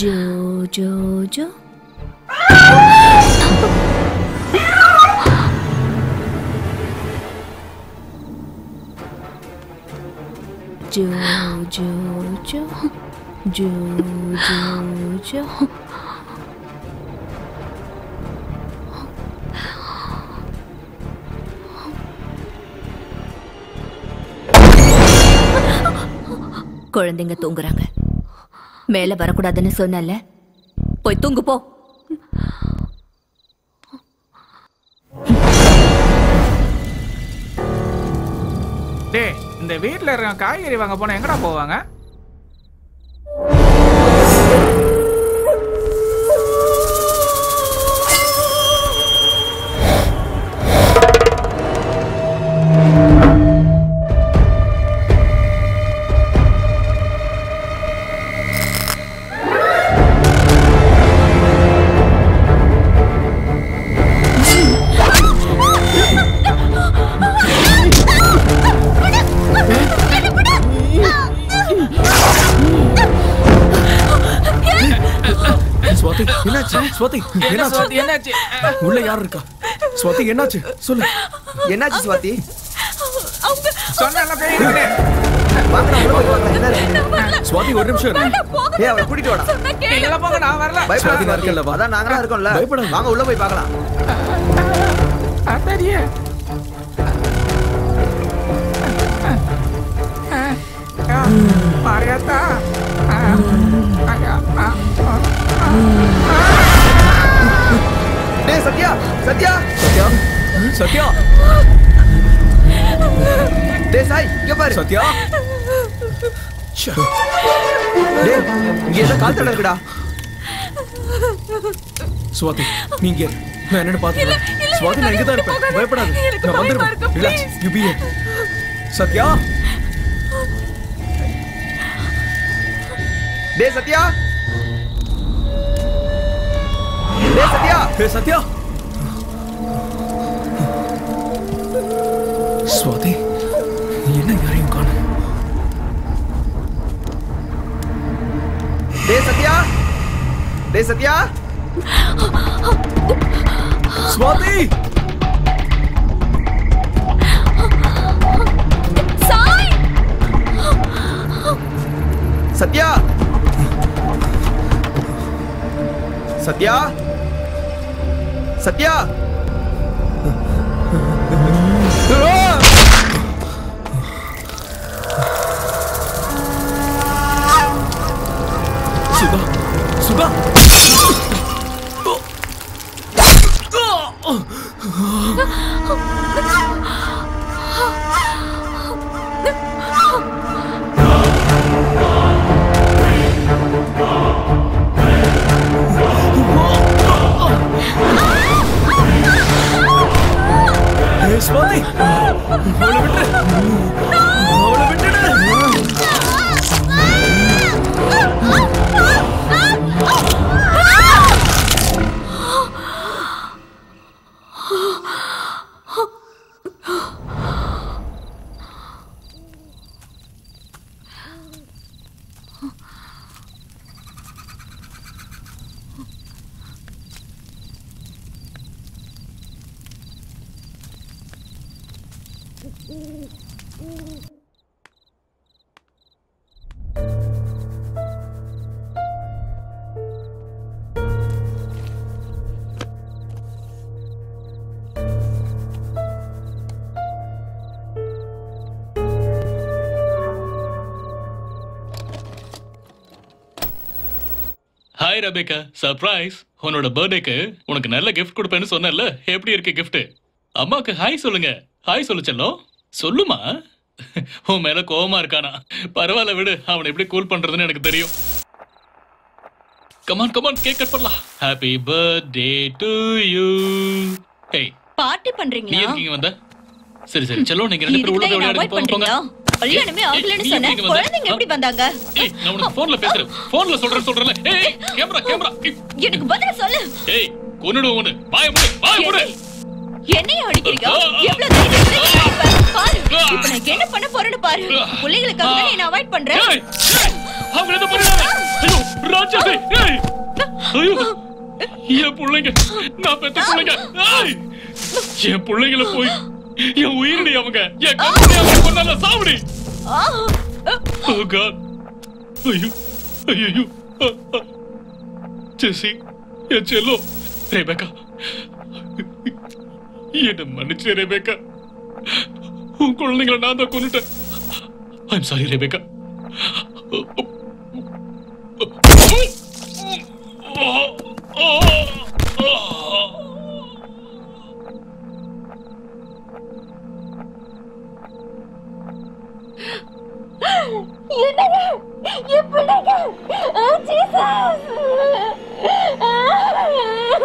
ஜோ ஜோ ஜோ. ஜோ ஜோ ஜோ. ஜோ ஜோ ஜோ. குழந்தைங்க தூங்குறாங்க. மேல வரக்கூடாதுன்னு சொன்னல போய் தூங்கு போ. டேய் இந்த வீட்டில் இருக்க காய்கறி வாங்க போனால் எங்கடா போவாங்க? ஸ்வாதி ஸ்வாதி என்னாச்சு? என்னாச்சு? உள்ள யார் இருக்கா? ஸ்வாதி என்னாச்சு? சொல்லு. என்னாச்சு ஸ்வாதி? சுவாதி ஒரு நிமிஷம் ஏ அவளை கூட்டிட்டு வாடா. இல்ல போங்க நான் வரல. பயப்படாதீங்க இருக்கல அதான் நாங்களா இருக்கோம்ல. பயப்படாத. வாங்க உள்ள போய் பார்க்கலாம். அத்தாடியே மாரியாத்தா. ஆ ஆ ஆ. டேய் சத்யா சத்யா. சத்யா? சத்யா. டேய் சாய் இங்க பாரு. சத்யா? டேய் இங்க ஏதோ கால் தடம் இருக்குடா. சுவாதி நீங்க. நான் என்னன்னு பாத்துக்கிறேன் சுவாதி நான் இங்க தான் இருப்பேன். பயப்படாத. நான் வந்துருவேன் ரிலாக்ஸ் யூ பி சத்யா? டேய் சத்யா. சத்யா. ஹே சத்யா. சுவாதி என்ன யாரையும் காணும் டேய் சத்யா. டேய் சத்யா. சுவாதி. சாய்! சத்யா. சத்யா. सत्या। ரபேக்கா சர்ப்ரைஸ் உன்னோட பர்த்டேக்கு உனக்கு நல்ல கிஃப்ட் கொடுப்பேன்னு சொன்னேன்ல. எப்படி இருக்கு gift? அம்மாக்கு ஹாய் சொல்லுங்க. ஹாய் சொல்லு செல்லம். சொல்லுமா? உன் மேல கோவமா இருக்கானா? பரவாயில்ல விடு. அவனை எப்படி கூல் பண்றதுன்னு எனக்கு தெரியும். Come on come on cake cut பண்ணலாம். Happy birthday to you hey party நீ பண்றீங்களா எதுக்கு இங்க வந்த? சரி சரி. செல்லம் நீங்க ரெண்டு பேரும் உள்ள போங்க? கல்யாணமே ஆகலைன்னு சொன்னேன். குழந்தைங்க எப்படி வந்தாங்க? நான் உனக்கு போன்ல பேசுறேன். போன்ல சொல்றேன் சொல்றேன்ல. ஏய் கேமரா கேமரா. எனக்கு பதில் சொல்லு. ஏய் கொன்னுடுவோம் உன்னை. வாய மூடு வாய மூடு. என்னைய அடிக்கிறீங்க? எவ்வளவு தைரியம்? பாரு இப்ப நான் என்ன பண்ண போறேன்னு பாரு. பிள்ளைகளுக்காக தான் நான் அவாய்ட் பண்றேன். அவங்க என்ன பண்றாங்க? ஐயோ ராட்சசி. ஏய். ஐயோ என் பிள்ளைங்க நான் பெத்த பிள்ளைங்க. ஏய் என் பிள்ளைங்கள போய் என் உயிரடி அவங்க என் கண்ணு அவங்க கொண்டால சாவடி. Oh god. ஐயோ ஐயோ ஜெசி என் செல்லோ ரெபேக்கா. என்ன மன்னிச்சு ரெபேக்கா. உன் குழந்தைங்களை நான் தான் கொண்டுட்டேன் ஐம் சாரி ரெபேக்கா. என்னங்க என் பிள்ளைங்க ஆ, ஜீசஸ் ஏய்,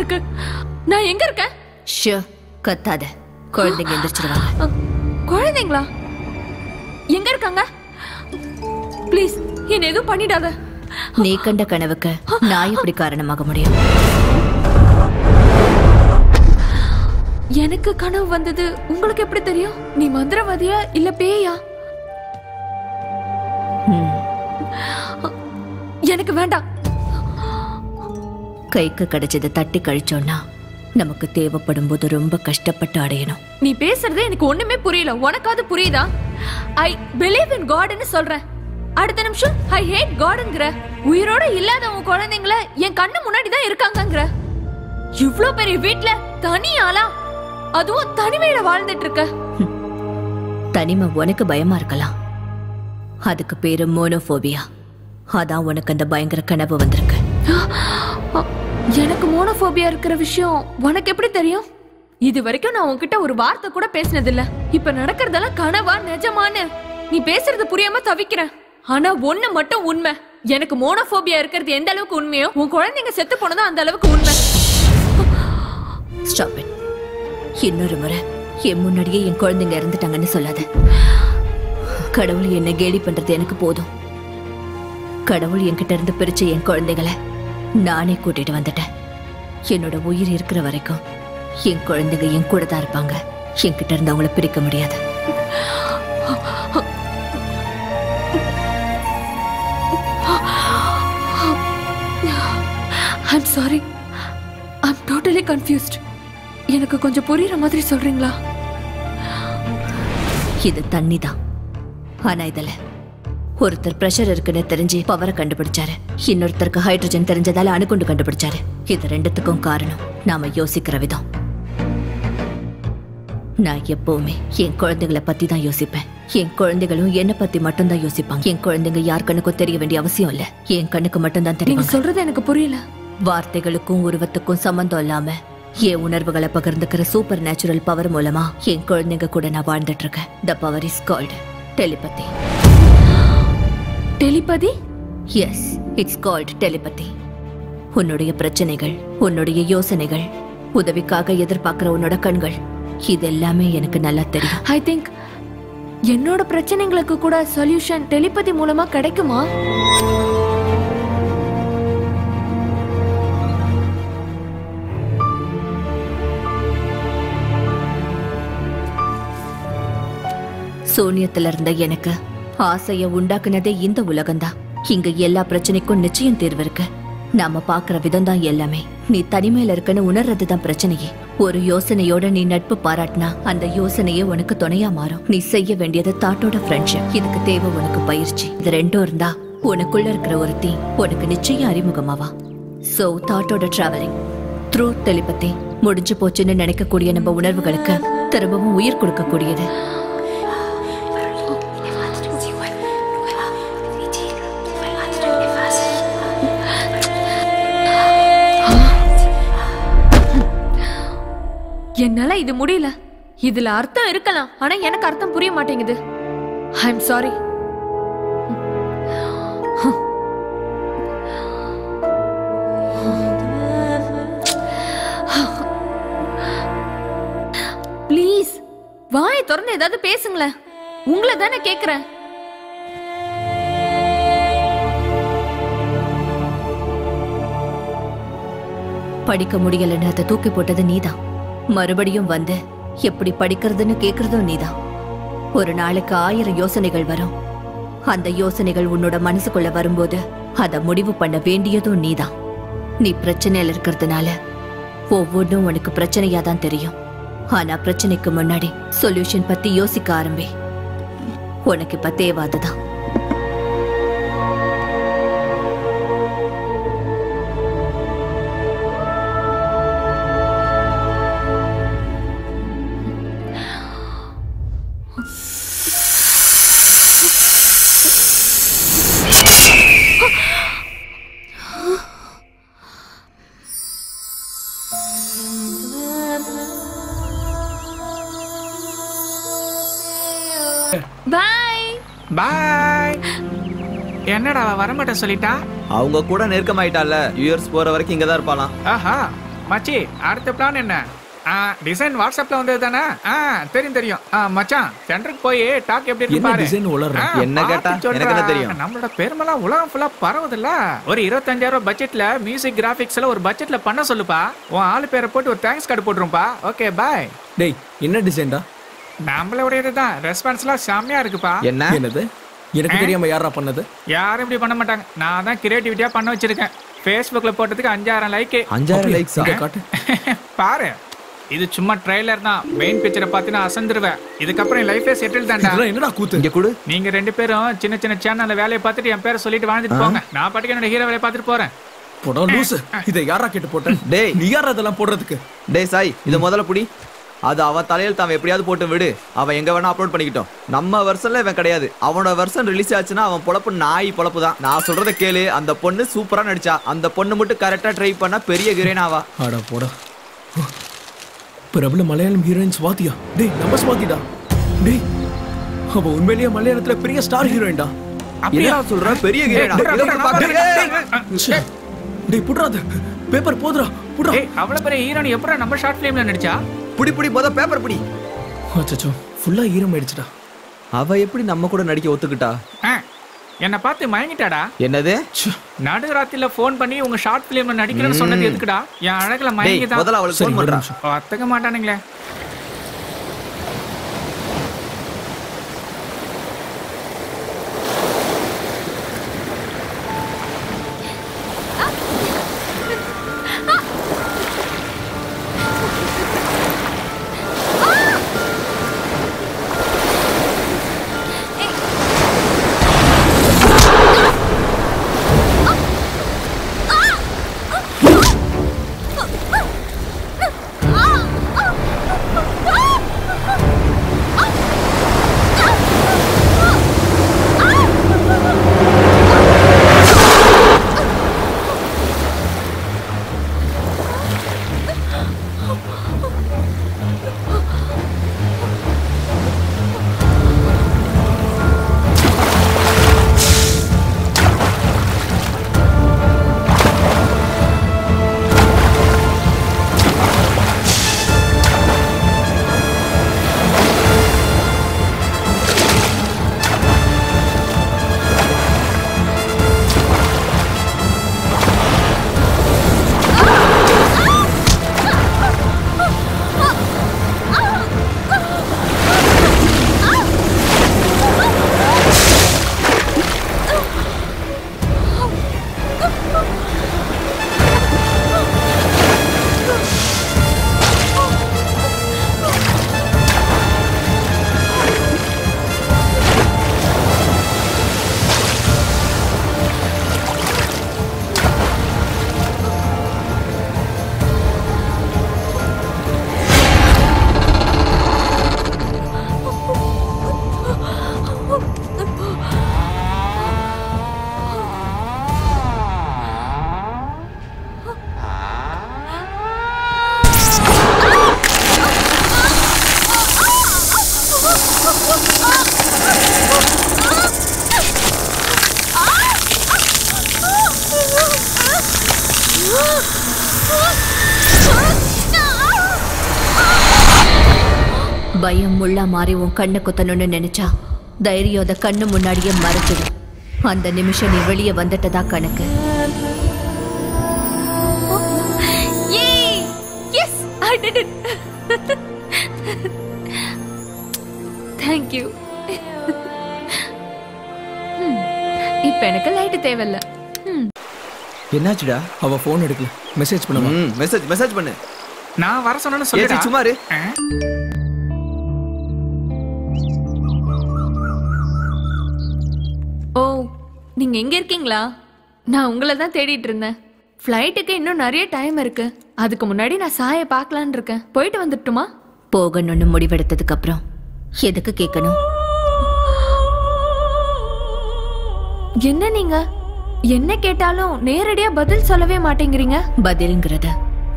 இருக்கு. நான் எங்க இருக்கேன்? ஷோ கத்தாத. குழந்தைங்க எந்திரிச்சிருவாங்க. குழந்தைங்களா? எங்க இருக்காங்க? ப்ளீஸ் என்ன எதுவும் பண்ணிடாத. நீ கண்ட கனவுக்கு நான் எப்படி காரணமாக முடியும்? எனக்கு கனவு வந்தது உங்களுக்கு எப்படி தெரியும்? நீ மந்திரவாதியா இல்ல பேயா? எனக்கு வேண்டாம். கைக்கு கிடைச்சதை தட்டி கழிச்சோம்னா நமக்கு தேவைப்படும் போது ரொம்ப கஷ்டப்பட்டு அடையணும். நீ பேசுறது எனக்கு ஒண்ணுமே புரியல. உனக்காவது புரியுதா? ஐ பிலீவ் இன் காட்னு சொல்றேன். அடுத்த நிமிஷம் ஐ ஹேட் காட்ங்கிற உயிரோட இல்லாத உன் குழந்தைங்கள என் கண்ணு முன்னாடி தான் இருக்காங்கங்கிற. இவ்ளோ பெரிய வீட்ல தனி ஆளா? அதுவும் தனிமையில வாழ்ந்துட்டு இருக்க தனிமை உனக்கு பயமா இருக்கலாம். அதுக்கு பேரு மோனோபோபியா அதான் உனக்கு அந்த பயங்கர கனவு வந்திருக்கு. எனக்கு மோனோபோபியா இருக்கிற விஷயம் உனக்கு எப்படி தெரியும்? இது வரைக்கும் நான் உன்கிட்ட ஒரு வார்த்தை கூட பேசினது இல்ல இப்ப நடக்கிறதெல்லாம் கனவா நிஜமானு நீ பேசுறது புரியாம தவிக்கிறேன் ஆனா ஒண்ணு மட்டும் உண்மை. எனக்கு மோனோபோபியா இருக்கிறது எந்த அளவுக்கு உண்மையோ உன் குழந்தைங்க செத்து போனதும் அந்த அளவுக்கு உண்மை. ஸ்டாப் இட் இன்னொரு முறை என் முன்னாடியே என் குழந்தைங்க இறந்துட்டாங்கன்னு சொல்லாத. கடவுள் என்னை கேலி பண்றது எனக்கு போதும். கடவுள் என்கிட்ட இருந்து பிரிச்ச என் குழந்தைகளை நானே கூட்டிட்டு வந்துட்டேன். என்னோட உயிர் இருக்கிற வரைக்கும் என் குழந்தைங்க என் கூட தான் இருப்பாங்க. என்கிட்ட இருந்து அவங்கள பிரிக்க முடியாது. I'm sorry I'm totally confused எனக்கு கொஞ்சம் புரியுற மாதிரி சொல்றீங்களா? இது தண்ணி தான் ஆனா இதுல ஒருத்தர் பிரஷர் இருக்குன்னு தெரிஞ்சு பவரை கண்டுபிடிச்சாரு. இன்னொருத்தருக்கு ஹைட்ரஜன் தெரிஞ்சதால அணுகுண்டு கண்டுபிடிச்சாரு. இது ரெண்டுத்துக்கும் காரணம். நாம யோசிக்கிற விதம். நான் எப்பவுமே என் குழந்தைகளை பத்தி தான் யோசிப்பேன். என் குழந்தைகளும் என்ன பத்தி மட்டும்தான் யோசிப்பாங்க. என் குழந்தைங்க யார் கண்ணுக்கும் தெரிய வேண்டிய அவசியம் இல்ல. என் கண்ணுக்கு மட்டும்தான் தெரியும் சொல்றது எனக்கு புரியல. வார்த்தைகளுக்கும் உருவத்துக்கும் சம்பந்தம் இல்லாம என் உணர்வுகளை பகிர்ந்துக்கிற சூப்பர் நேச்சுரல் பவர் மூலமா என் குழந்தைங்க கூட நான் வாழ்ந்துட்டு இருக்கேன். The power is called telepathy telepathy? Yes it's called telepathy உன்னுடைய பிரச்சனைகள் உன்னுடைய யோசனைகள் உதவிக்காக எதிர்பார்க்கிற உன்னோட கண்கள் இது எல்லாமே எனக்கு நல்லா தெரியும். ஐ திங்க் என்னோட பிரச்சனைகளுக்கு கூட சொல்யூஷன் டெலிபதி மூலமா கிடைக்குமா? சூன்யத்துல இருந்த எனக்கு ஆசைய உண்டாக்குனதே இந்த உலகம்தான். இங்க எல்லா பிரச்சனைக்கும் நிச்சயம் தீர்வு இருக்கு. நாம பாக்குற விதம் தான் எல்லாமே. நீ தனிமையில இருக்கன்னு உணர்றதுதான் பிரச்சனையே. ஒரு யோசனையோட நீ நட்பு பாராட்டினா அந்த யோசனையே உனக்கு துணையா மாறும். நீ செய்ய வேண்டியது தாட்டோட ஃப்ரெண்ட்ஷிப் இதுக்கு தேவை உனக்கு பயிற்சி. இது ரெண்டும் இருந்தா உனக்குள்ள இருக்கிற ஒருத்தி உனக்கு நிச்சயம் அறிமுகமாவா? சோ தாட்டோட டிராவலிங் த்ரூ தெளிப்பத்தி முடிஞ்சு போச்சுன்னு நினைக்கக்கூடிய நம்ம உணர்வுகளுக்கு திரும்பவும் உயிர் கொடுக்கக்கூடியது. என்னால இது முடியல. இதுல அர்த்தம் இருக்கலாம் ஆனா எனக்கு அர்த்தம் புரிய மாட்டேங்குது. ஐ எம் சாரி ப்ளீஸ் வாயை திறந்து ஏதாவது பேசுங்களேன். உங்களை தானே கேட்குறேன் படிக்க முடியலன்னு அதை தூக்கி போட்டது நீதான். மறுபடியும் வந்து எப்படி படிக்கிறதுன்னு கேக்குறதும் நீதான். ஒரு நாளுக்கு ஆயிரம் யோசனைகள் வரும். அந்த யோசனைகள் உன்னோட மனசுக்குள்ள வரும்போது அதை முடிவு பண்ண வேண்டியதும் நீதான். நீ பிரச்சனையில இருக்கிறதுனால ஒவ்வொன்றும் உனக்கு பிரச்சனையா தான் தெரியும். ஆனா பிரச்சனைக்கு முன்னாடி சொல்யூஷன் பத்தி யோசிக்க ஆரம்பி. உனக்கு இப்ப தேவை வரமாட்டேன் சொல்லிட்டா? அவங்க கூட நெருக்கமாயிட்டால யூஎஸ் போற வரைக்கும் இங்க தான் இருப்பாளாம். ஆஹா மச்சி அடுத்த பிளான் என்ன? ஆ டிசைன் வாட்ஸ்அப்ல வந்தது தானே? ஆ தெரியும் தெரியும். ஆ மச்சான் சென்டருக்கு போய் டாக் எப்படி இருக்கு பாரு. உளறுற? ஆ, என்ன கேட்டா? எனக்கு என்ன. தெரியும்? நம்மளோட பெருமெல்லாம் உலகம் ஃபுல்லா பரவுதுல்ல. ஒரு இருபத்தஞ்சாயிரம் பட்ஜெட்ல மியூசிக் கிராபிக்ஸ்ல ஒரு பட்ஜெட்ல பண்ண சொல்லுப்பா. உன் ஆளு பேரை போட்டு ஒரு தேங்க்ஸ் கார்டு போட்டுருப்பா ஓகே பாய் டேய் என்ன டிசைன்டா நம்மளோட தான் ரெஸ்பான்ஸ்லாம் செம்மையா இருக்குப்பா. என்ன? என்னது? எனக்கு தெரியாம யாரா பண்ணது? யாரும் இப்படி பண்ண மாட்டாங்க. நான் தான் கிரியேட்டிவிட்டியா பண்ண வச்சிருக்கேன். Facebookல போட்டதுக்கு அஞ்சாயிரம் லைக் அஞ்சாயிரம் லைக்ஸா காட்டு. பாரு இது சும்மா ட்ரைலர் தான். மெயின் பிக்சரை பார்த்து நான் அசந்துருவேன். இதுக்கப்புறம் என் லைஃபே செட்டில் தான்டா. என்னடா கூத்து? இங்க கொடு. நீங்க ரெண்டு பேரும் சின்ன சின்ன சேனல்ல வேலையை பார்த்துட்டு என் பேரை சொல்லிட்டு வாழ்ந்துட்டு போங்க. நான் பாட்டுக்கு என்னோட ஹீரோ வேலையை பார்த்துட்டு போறேன். போடா லூசு. இதை யாரா கேட்டு போட்ட? டேய். நீ யாரா இதெல்லாம் போடுறதுக்கு? டேய் சாய் இத முதல்ல புடி. அது அவன் தலையில் தான் எப்படியாவது போட்டு விடு. அவன் எங்க வேணா அப்லோட் பண்ணிக்கிட்டோம். நம்ம வெர்ஷன்ல இவன் கிடையாது. அவனோட வெர்ஷன் ரிலீஸ் ஆச்சுன்னா அவன் பொழப்பு நாய் பொழப்பு தான். நான் சொல்றத கேளு. அந்த பொண்ணு சூப்பரா நடிச்சா. அந்த பொண்ணு மட்டும் கரெக்டா ட்ரை பண்ணா பெரிய ஹீரோயின் ஆவா ஆடா போடா. பிரபல மலையாளம் ஹீரோயின் ஸ்வாதியா டேய் நம்ம ஸ்வாதிடா டேய் அவ உண்மையிலேயே மலையாளத்துல பெரிய ஸ்டார் ஹீரோயின்டா என்னடா சொல்ற பெரிய ஹீரோயின். டேய் புட்றாத. பேப்பர் போதுடா புட்றா. அவ்வளவு பெரிய ஹீரோனி எப்பறம் நம்ம ஷார்ட் ஃபிலிம்ல நடிச்சா? புடி புடி முத பேப்பர் புடி. அச்சச்சோ ஃபுல்லா ஈரம் ஆயிடுச்சுடா. அவ எப்படி நம்ம கூட நடிக்க ஒத்துக்கிட்டா? என்னை பார்த்து மயங்கிட்டாடா. என்னது? நடுராத்திரில ஃபோன் பண்ணி உங்க ஷார்ட் ஃபிலிம்ல நடிக்கிறேன்னு சொன்னது எதுக்குடா? என் அழகுல டேய் மயங்கி தான் முதல்ல அவளுக்கு ஃபோன் ஒரு பண்றா. நிமிஷம். ஒத்துக்க மாட்டானுங்களே. பயம் முள்ளா மாறி உன் கண்ணை குத்தணும்னு நினைச்சா தைரியம் அதை கண்ணு முன்னாடியே மறைச்சிடும் அந்த நிமிஷம் நீ வெளியே வந்துட்டதா கணக்கு? Yay! Yes, I did it. Thank you. Hmm. இப்ப எனக்கு லைட் தேவையில்ல. என்னாச்சுடா? அவ ஃபோன் எடுக்கல. மெசேஜ் பண்ணுவா? மெசேஜ் மெசேஜ் பண்ணு. நான் வர சொன்னேன்னு ஏச்சி, சொல்லுடா இருக்கீங்களா நான் உங்களை தான் தேடிட்டு இருந்தேன். ஃப்ளைட்டுக்கு இன்னும் நிறைய டைம் இருக்கு. அதுக்கு முன்னாடி நான் சாயை பார்க்கலான்னு இருக்கேன். போயிட்டு வந்துட்டுமா? போகணும்னு முடிவெடுத்ததுக்கு அப்புறம் எதுக்கு கேட்கணும் என்ன நீங்க? என்ன கேட்டாலும் நேரடியா பதில் சொல்லவே மாட்டேங்கிறீங்க? பதில்ங்கிறது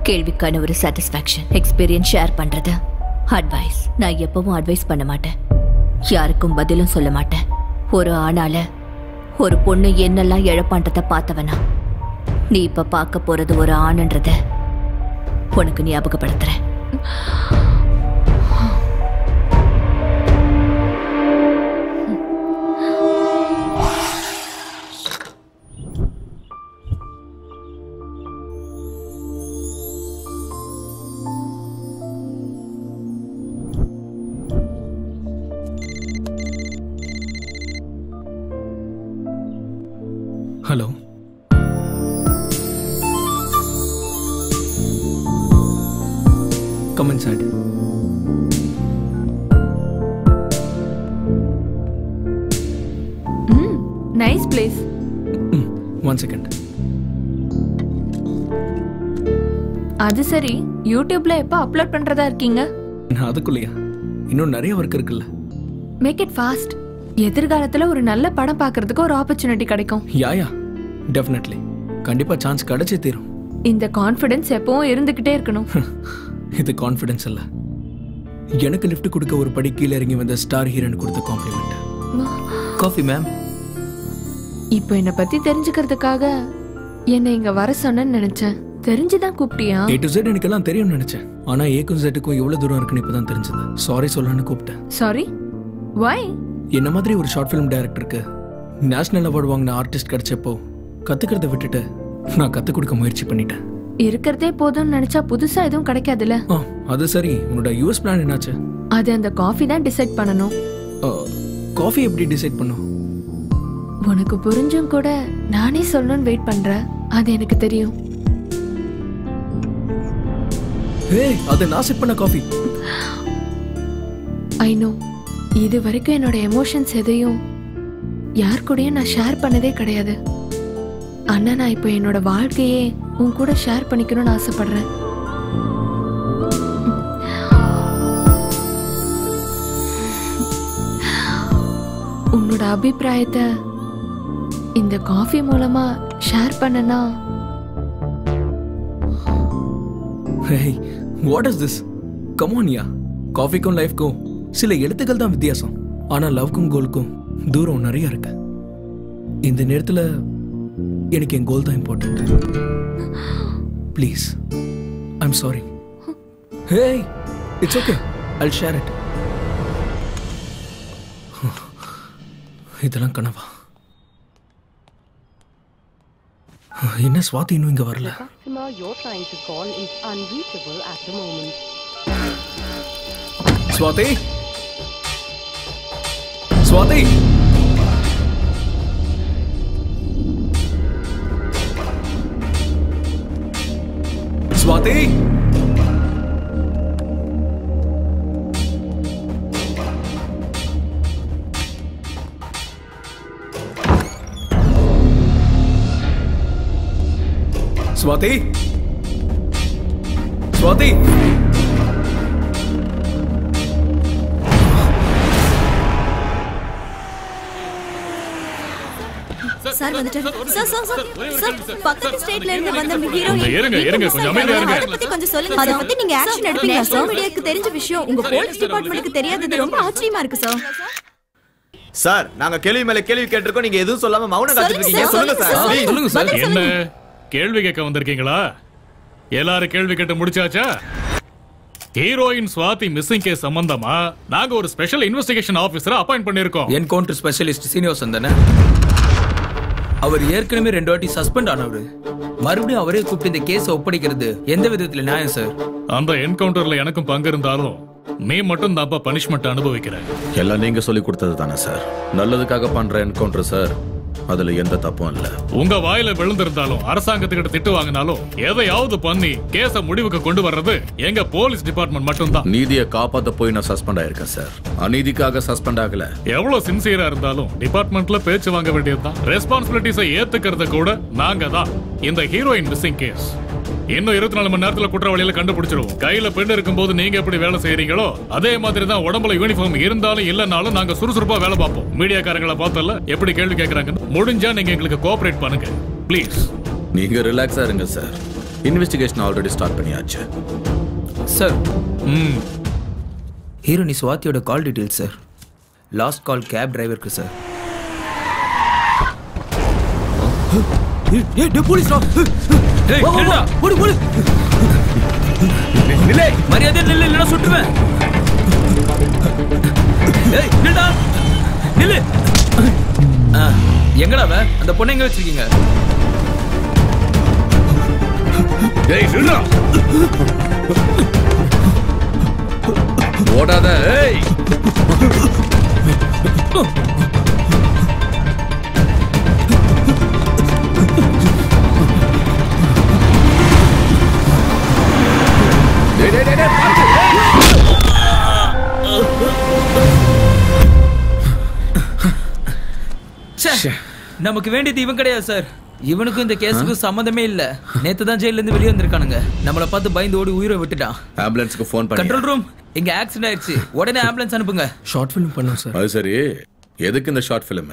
கேள்விக்கான ஒரு சாட்டிஸ்ஃபேக்ஷன் எக்ஸ்பீரியன்ஸ் ஷேர் பண்றது. அட்வைஸ் நான் எப்பவும் அட்வைஸ் பண்ண மாட்டேன். யாருக்கும் பதிலும் சொல்ல மாட்டேன். ஒரு ஆணால ஒரு பொண்ணு என்னெல்லாம் இழப்பான்றத பார்த்தவனா? நீ இப்ப பார்க்க போறது ஒரு ஆணுன்றத உனக்கு ஞாபகப்படுத்துறேன். யூடியூப்ல எப்போ அப்லோட் பண்றதா இருக்கீங்க? நான் அதுக்குள்ளேயா? இன்னும் நிறைய ஒர்க் இருக்குல்ல. மேக் இட் ஃபாஸ்ட் எதிர்காலத்துல ஒரு நல்ல படம் பார்க்கிறதுக்கு ஒரு ஆப்பர்ச்சுனிட்டி கிடைக்கும். யாயா டெஃபினெட்லி கண்டிப்பா சான்ஸ் கிடைச்சே தீரும். இந்த கான்ஃபிடன்ஸ் எப்பவும் இருந்துகிட்டே இருக்கணும். இது கான்ஃபிடன்ஸ் இல்ல எனக்கு லிஃப்ட் கொடுக்க ஒரு படி கீழே இறங்கி வந்த ஸ்டார் ஹீரோன் கொடுத்த காம்ப்ளிமெண்ட் காஃபி மேம் இப்போ என்னை பத்தி தெரிஞ்சுக்கிறதுக்காக என்னை இங்க வர சொன்னேன்னு நினைச்சேன். தெரிஞ்சுதான் கூப்பிட்டியா? ஏ டு Z எனக்கு எல்லாம் தெரியும்னு நினைச்சேன். ஆனா ஏக்கும் ஜெட்டுக்கும் எவ்வளவு தூரம் இருக்குன்னு இப்பதான் தெரிஞ்சது. சாரி சொல்லலாம்னு கூப்பிட்டேன். சாரி வை என்ன மாதிரி ஒரு ஷார்ட் ஃபிலிம் டைரக்டருக்கு நேஷனல் அவார்டு வாங்கின ஆர்டிஸ்ட் கிடைச்சப்போ கத்துக்கிறத விட்டுட்டு நான் கத்துக் கொடுக்க முயற்சி பண்ணிட்டேன். இருக்கிறதே போதும்னு நினைச்சா புதுசா எதுவும் கிடைக்காதுல்ல ஆ அது சரி. உன்னோட யூஎஸ் பிளான் என்னாச்சு? அது அந்த காஃபி தான் டிசைட் பண்ணணும். காஃபி எப்படி டிசைட் பண்ணும்? உனக்கு புரிஞ்சும் கூட நானே சொல்லணும்னு வெயிட் பண்றேன். அது எனக்கு தெரியும். ஏய் அது நான் செட் பண்ண காஃபி ஐ நோ இது வரைக்கும் என்னோட எமோஷன்ஸ் எதையும் யார் கூடயும் நான் ஷேர் பண்ணதே கிடையாது. ஆனா நான் இப்போ என்னோட வாழ்க்கையே உன் கூட ஷேர் பண்ணிக்கணும்னு ஆசைப்படுறேன். உன்னோட அபிப்பிராயத்தை இந்த காஃபி மூலமா ஷேர் பண்ணனா வாட் இஸ் திஸ் கமோனியா யா காஃபிக்கும் லைஃப்க்கும் சில எழுத்துக்கள் தான் வித்தியாசம். ஆனால் லவ்க்கும் கோலுக்கும் தூரம் நிறைய இருக்கு. இந்த நேரத்தில் எனக்கு என் கோல் தான் important please I'm sorry hey it's okay I'll share it இதெல்லாம் கனவா? என்ன சுவாதி இன்னும் இங்க வரல customer you're trying to call is unreachable at the moment. Swathi Swathi Swathi Swathi Swathi sir வந்துட்டாரு. சார் சார் சார் சார் பக்கத்து ஸ்டேட்ல இருந்து வந்த ஹீரோயின் கொஞ்சம் இருங்க, இருங்க, கொஞ்சம் அமைதியா இருங்க. அத பத்தி கொஞ்சம் சொல்லுங்க அத பத்தி நீங்க ஆக்ஷன் எடுப்பீங்களா சார்? மீடியாக்கு தெரிஞ்ச விஷயம் உங்க போலீஸ் டிபார்ட்மெண்ட்டுக்கு தெரியாதது ரொம்ப ஆச்சரியமா இருக்கு சார். சார் நாங்க கேள்வி மேல கேள்வி கேட்டிருக்கோம் நீங்க எதுவும் சொல்லாம மௌனம் காத்துட்டு இருக்கீங்க? சொல்லுங்க சார். please. என்ன? கேள்வி கேட்க வந்திருக்கீங்களா? எல்லாரும் கேள்வி கேட்டு முடிச்சாச்சா? ஹீரோயின் சுவாதி மிஸ்ஸிங் கேஸ் சம்பந்தமா? நாங்க ஒரு ஸ்பெஷல் இன்வெஸ்டிகேஷன் ஆபீசரை அப்பாயிண்ட் பண்ணிருக்கோம் என்கவுண்டர் ஸ்பெஷலிஸ்ட் சீனிவாசன் தானே? அவர் ஏற்கனவே ரெண்டு வாட்டி சஸ்பெண்ட் ஆனவர். மறுபடியும் அவரே கூப்பிட்டு இந்த கேஸை ஒப்படைக்கிறது எந்த விதத்துல நியாயம் சார் அந்த என்கவுண்டர்ல எனக்கும் பங்கு இருந்தாலும் நீ மட்டும் தான்ப்பா பனிஷ்மெண்ட் அனுபவிக்கிற. எல்லாம் நீங்க சொல்லி கொடுத்தது தானே சார் நல்லதுக்காக பண்ற என்கவுண்டர் சார் அதுல எந்த தப்பும் இல்ல. உங்க வாயில விழுந்திருந்தாலும் அரசாங்கத்துக்கிட்ட திட்டு வாங்கினாலும் எதையாவது பண்ணி கேஸ முடிவுக்கு கொண்டு வர்றது எங்க போலீஸ் டிபார்ட்மெண்ட் மட்டும்தான். நீதியை காப்பாத்த போய் நான் சஸ்பெண்ட் ஆயிருக்கேன் சார் அநீதிக்காக சஸ்பெண்ட் ஆகல. எவ்வளவு சின்சியரா இருந்தாலும் டிபார்ட்மெண்ட்ல பேச்சு வாங்க வேண்டியதுதான். ரெஸ்பான்சிபிலிட்டிஸை ஏத்துக்கிறது கூட நாங்க தான் இந்த ஹீரோயின் மிஸ்ஸிங் கேஸ் இன்னும் இருபத்தி நாலு மணி நேரத்துல குற்றவாளிகளை கண்டுபிடிச்சிருவோம். கையில பெண் இருக்கும்போது நீங்க எப்படி வேலை செய்றீங்களோ அதே மாதிரி தான் உடம்புல யூனிஃபார்ம் இருந்தாலும் இல்லனாலும் நாங்க சுறுசுறுப்பா வேலை பார்ப்போம். மீடியாக்காரங்களை பார்த்தல எப்படி கேள்வி கேட்கறாங்க முடிஞ்சா நீங்க எங்களுக்கு கோஆபரேட் பண்ணுங்க. ப்ளீஸ் நீங்க ரிலாக்ஸா இருங்க சார் இன்வெஸ்டிகேஷன் ஆல்ரெடி ஸ்டார்ட் பண்ணியாச்சு. சார் ம். Heroine சுவாதியோட call details sir last call cab டிரைவருக்கு சார் ஏய் டே போலீஸ் டேய் நில்லுடா ஓடு ஓடு. நில்லே. மரியாதை நில்லு சுட்டுவேன் ஏய் நில்லுடா. நில்லு. எங்கடா அவ? அந்த பொண்ணை எங்க வச்சிருக்கீங்க? டேய் நில்லுடா. ஓடாத. ஏய். நமக்கு வேண்டியது இவன் கிடையாது சார் இவனுக்கும் இந்த கேஸுக்கும் சம்மந்தமே இல்ல. நேத்து தான் ஜெயில இருந்து வெளியே வந்திருக்கானுங்க. நம்மள பார்த்து பயந்து ஓடி உயிரை விட்டுட்டான். ஆம்புலன்ஸ்க்கு ஃபோன் பண்ணி கண்ட்ரோல் ரூம் இங்க ஆக்சிடென்ட் ஆயிடுச்சு. உடனே ஆம்புலன்ஸ் அனுப்புங்க. ஷார்ட் ஃபிலிம் பண்ணோம் சார் அது சரி. எதுக்கு இந்த ஷார்ட் ஃபிலிம்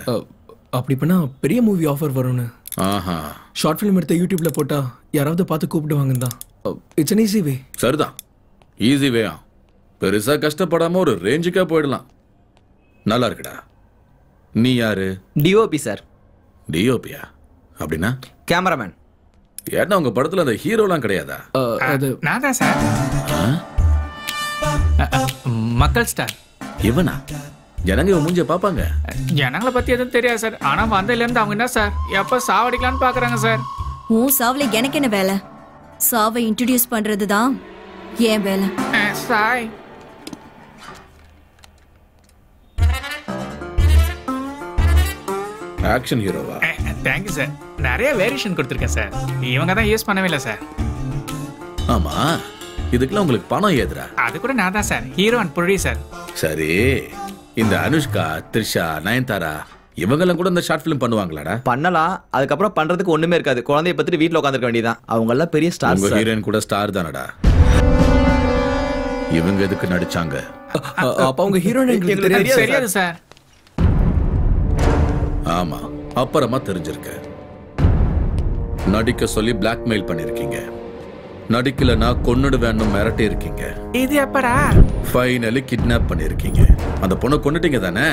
அப்படி பண்ணா பெரிய மூவி ஆஃபர் வரும்னு. ஆஹா. ஷார்ட் ஃபிலிம் எடுத்த யூடியூப்ல போட்டா யாராவது பார்த்து கூப்பிடுவாங்கன்னு தான் இட்ஸ் அன் ஈஸி வே சரிதான். ஈஸி வேயா பெருசா கஷ்டப்படாம ஒரு ரேஞ்சுக்கே போயிடலாம். நல்லா இருக்குடா. நீ யாரு? டிஓபி சார் டிஓபியா அப்படின்னா? கேமராமேன் ஏன்னா உங்க படத்துல அந்த ஹீரோலாம் கிடையாதா? அது நான் தான் சார் மக்கள் ஸ்டார். இவனா? ஜனங்க இவன் மூஞ்சிய பாப்பாங்க. ஜனங்களை பத்தி எதுவும் தெரியாது சார். ஆனா வந்ததுல இருந்து அவங்க என்ன சார்? எப்ப சாவடிக்கலாம்னு பாக்குறாங்க சார். உன் சாவுல எனக்கு என்ன வேலை? சாவை இன்ட்ரடியூஸ் பண்றது தான் என் வேலை. சாய் ஆக்ஷன் ஹீரோவா தேங்க்யூ சார் நிறைய வேரியேஷன் கொடுத்துருக்கேன் சார் இவங்க தான் யூஸ் பண்ணவே இல்லை சார் ஆமா. இதுக்கெல்லாம் உங்களுக்கு பணம் ஏதுரா அது கூட நான் தான் சார் ஹீரோ அண்ட் ப்ரொடியூசர் சரி. இந்த அனுஷ்கா த்ரிஷா நயன்தாரா இவங்கெல்லாம் கூட இந்த ஷார்ட் ஃபிலிம் பண்ணுவாங்களாடா? பண்ணலாம். அதுக்கப்புறம் பண்றதுக்கு ஒண்ணுமே இருக்காது. குழந்தைய பத்திட்டு வீட்ல உட்காந்துருக்க வேண்டியதான் அவங்க எல்லாம் பெரிய ஸ்டார் உங்க ஹீரோயின் கூட ஸ்டார் தானடா? இவங்க எதுக்கு நடிச்சாங்க? அப்ப அவங்க ஹீரோயின் தெரியாது சார் ஆமா அப்புறமா தெரிஞ்சிருக்கு. நடிக்க சொல்லி பிளாக்மெயில் பண்ணிருக்கீங்க. நடிக்கலனா கொன்னுடுவேன்னு மிரட்டி இருக்கீங்க. இது எப்படா? ஃபைனலி கிட்னாப் பண்ணிருக்கீங்க. அந்த பொண்ணை கொன்னுட்டீங்க தானே?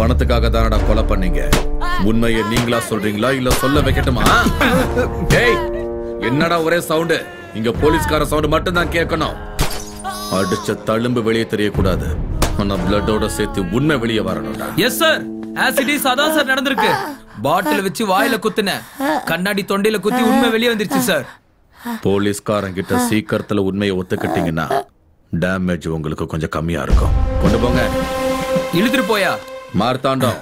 பணத்துக்காக தானடா கொலை பண்ணீங்க? உண்மையை நீங்களா சொல்றீங்களா இல்ல சொல்ல வைக்கட்டுமா? டேய் என்னடா ஒரே சவுண்டு? இங்க போலீஸ்கார சவுண்ட் மட்டும் தான் கேட்கணும். அடிச்ச தழும்பு வெளியே தெரியக்கூடாது. ஆனா பிளட்டோட சேர்த்து உண்மை வெளியே வரணும்டா. எஸ் சார் ஆசிடிஸ் அதான் சார் நடந்திருக்கு. பாட்டில் வச்சு வாயில குத்துன. கண்ணாடி தொண்டையில குத்தி உண்மை வெளியே வந்துருச்சு சார் போலீஸ்காரன் கிட்ட சீக்கிரத்துல உண்மையை ஒத்துக்கிட்டீங்கன்னா டேமேஜ் உங்களுக்கு கொஞ்சம் கம்மியா இருக்கும். கொண்டு போங்க. இழுத்துட்டு போயா? மார்த்தாண்டம்.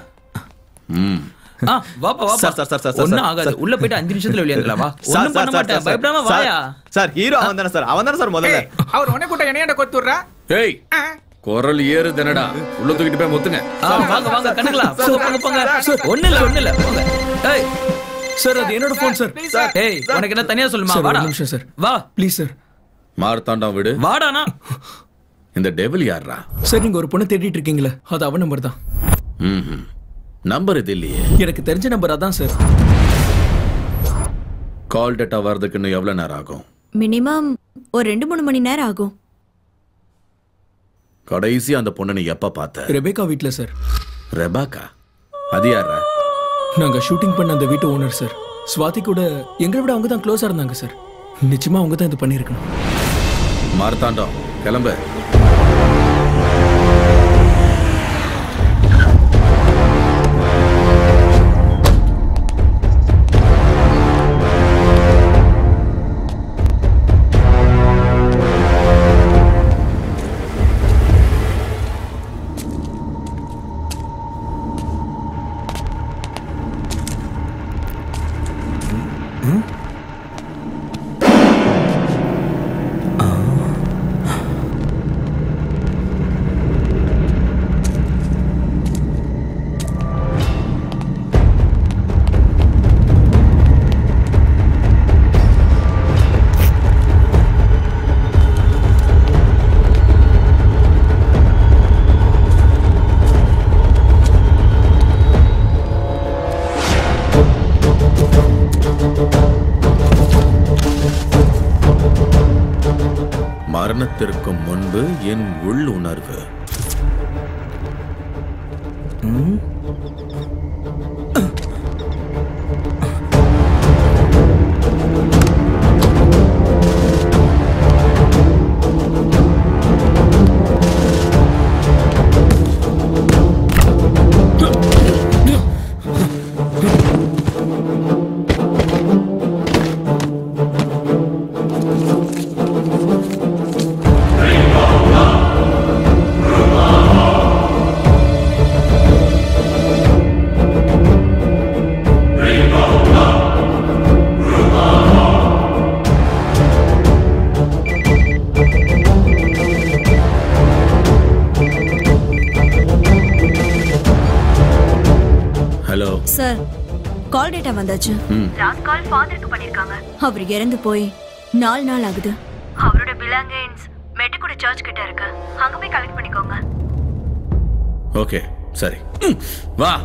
ம். ஆ, வாப்பா வாப்பா சார், சார், சார், சார், ஒண்ணும் சார், ஆகாது. சார். உள்ள போயிட்டு அஞ்சு நிமிஷத்துல வெளியாங்கலாம் வா. சார், சார், சார், பயப்படாம சார், வாயா. சார் ஹீரோ அவன் தானே சார். அவன் தானே சார் முதல்ல. அவர் உன்னை கூட்ட என்னையாண்ட கொத்துடுறா? ஏய். குரல் ஏறுது என்னடா உள்ள தூக்கிட்டு போய் முத்துங்க. ஆ, வாங்க வாங்க கண்டுக்கலாம் போங்க போங்க போங்க. ஒண்ணு இல்ல ஒண்ணு இல்ல போங்க. ஏய் சார் அது என்னோட போன் சார். ஏய் உனக்கு என்ன தனியா சொல்லுமா? சார், ஒரு வாடா நிமிஷம் சார். வா. ப்ளீஸ் சார் மார்த்தாண்டம் விடு. வாடானா? இந்த டெவில் யாரா சார் நீங்க ஒரு பொண்ணை தேடிட்டு இருக்கீங்களே அது அவன் நம்பர் தான். ம் நம்பர் இது இல்லையே. எனக்கு தெரிஞ்ச நம்பர் அதான் சார். கால் டேட்டா வர்றதுக்கு இன்னும் எவ்வளவு நேரம் ஆகும்? மினிமம் ஒரு ரெண்டு மூணு மணி நேரம் ஆகும். கடைசி அந்த பொண்ணை நீ எப்ப பார்த்த? ரெபேக்கா வீட்ல சார் ரெபாக்கா? அது யாரா நாங்க ஷூட்டிங் பண்ண அந்த வீட்டு ஓனர் சார் ஸ்வாதி கூட எங்களை விட அவங்க தான் க்ளோஸா இருந்தாங்க சார் நிச்சயமா அவங்க தான் இது பண்ணியிருக்கணும். மார்த்தாண்டம். கிளம்பு. டேட்டா வந்தாச்சு. லாஸ்ட் கால் ஃபாதருக்கு பண்ணிருக்காங்க. அவர் இறந்து போய் நாலு நாள் ஆகுது. அவரோட பிலாங்கன்ஸ் மெட்டுக்குடி சர்ச் கிட்ட இருக்கு. அங்க போய் கலெக்ட் பண்ணிக்கோங்க. ஓகே சரி. வா.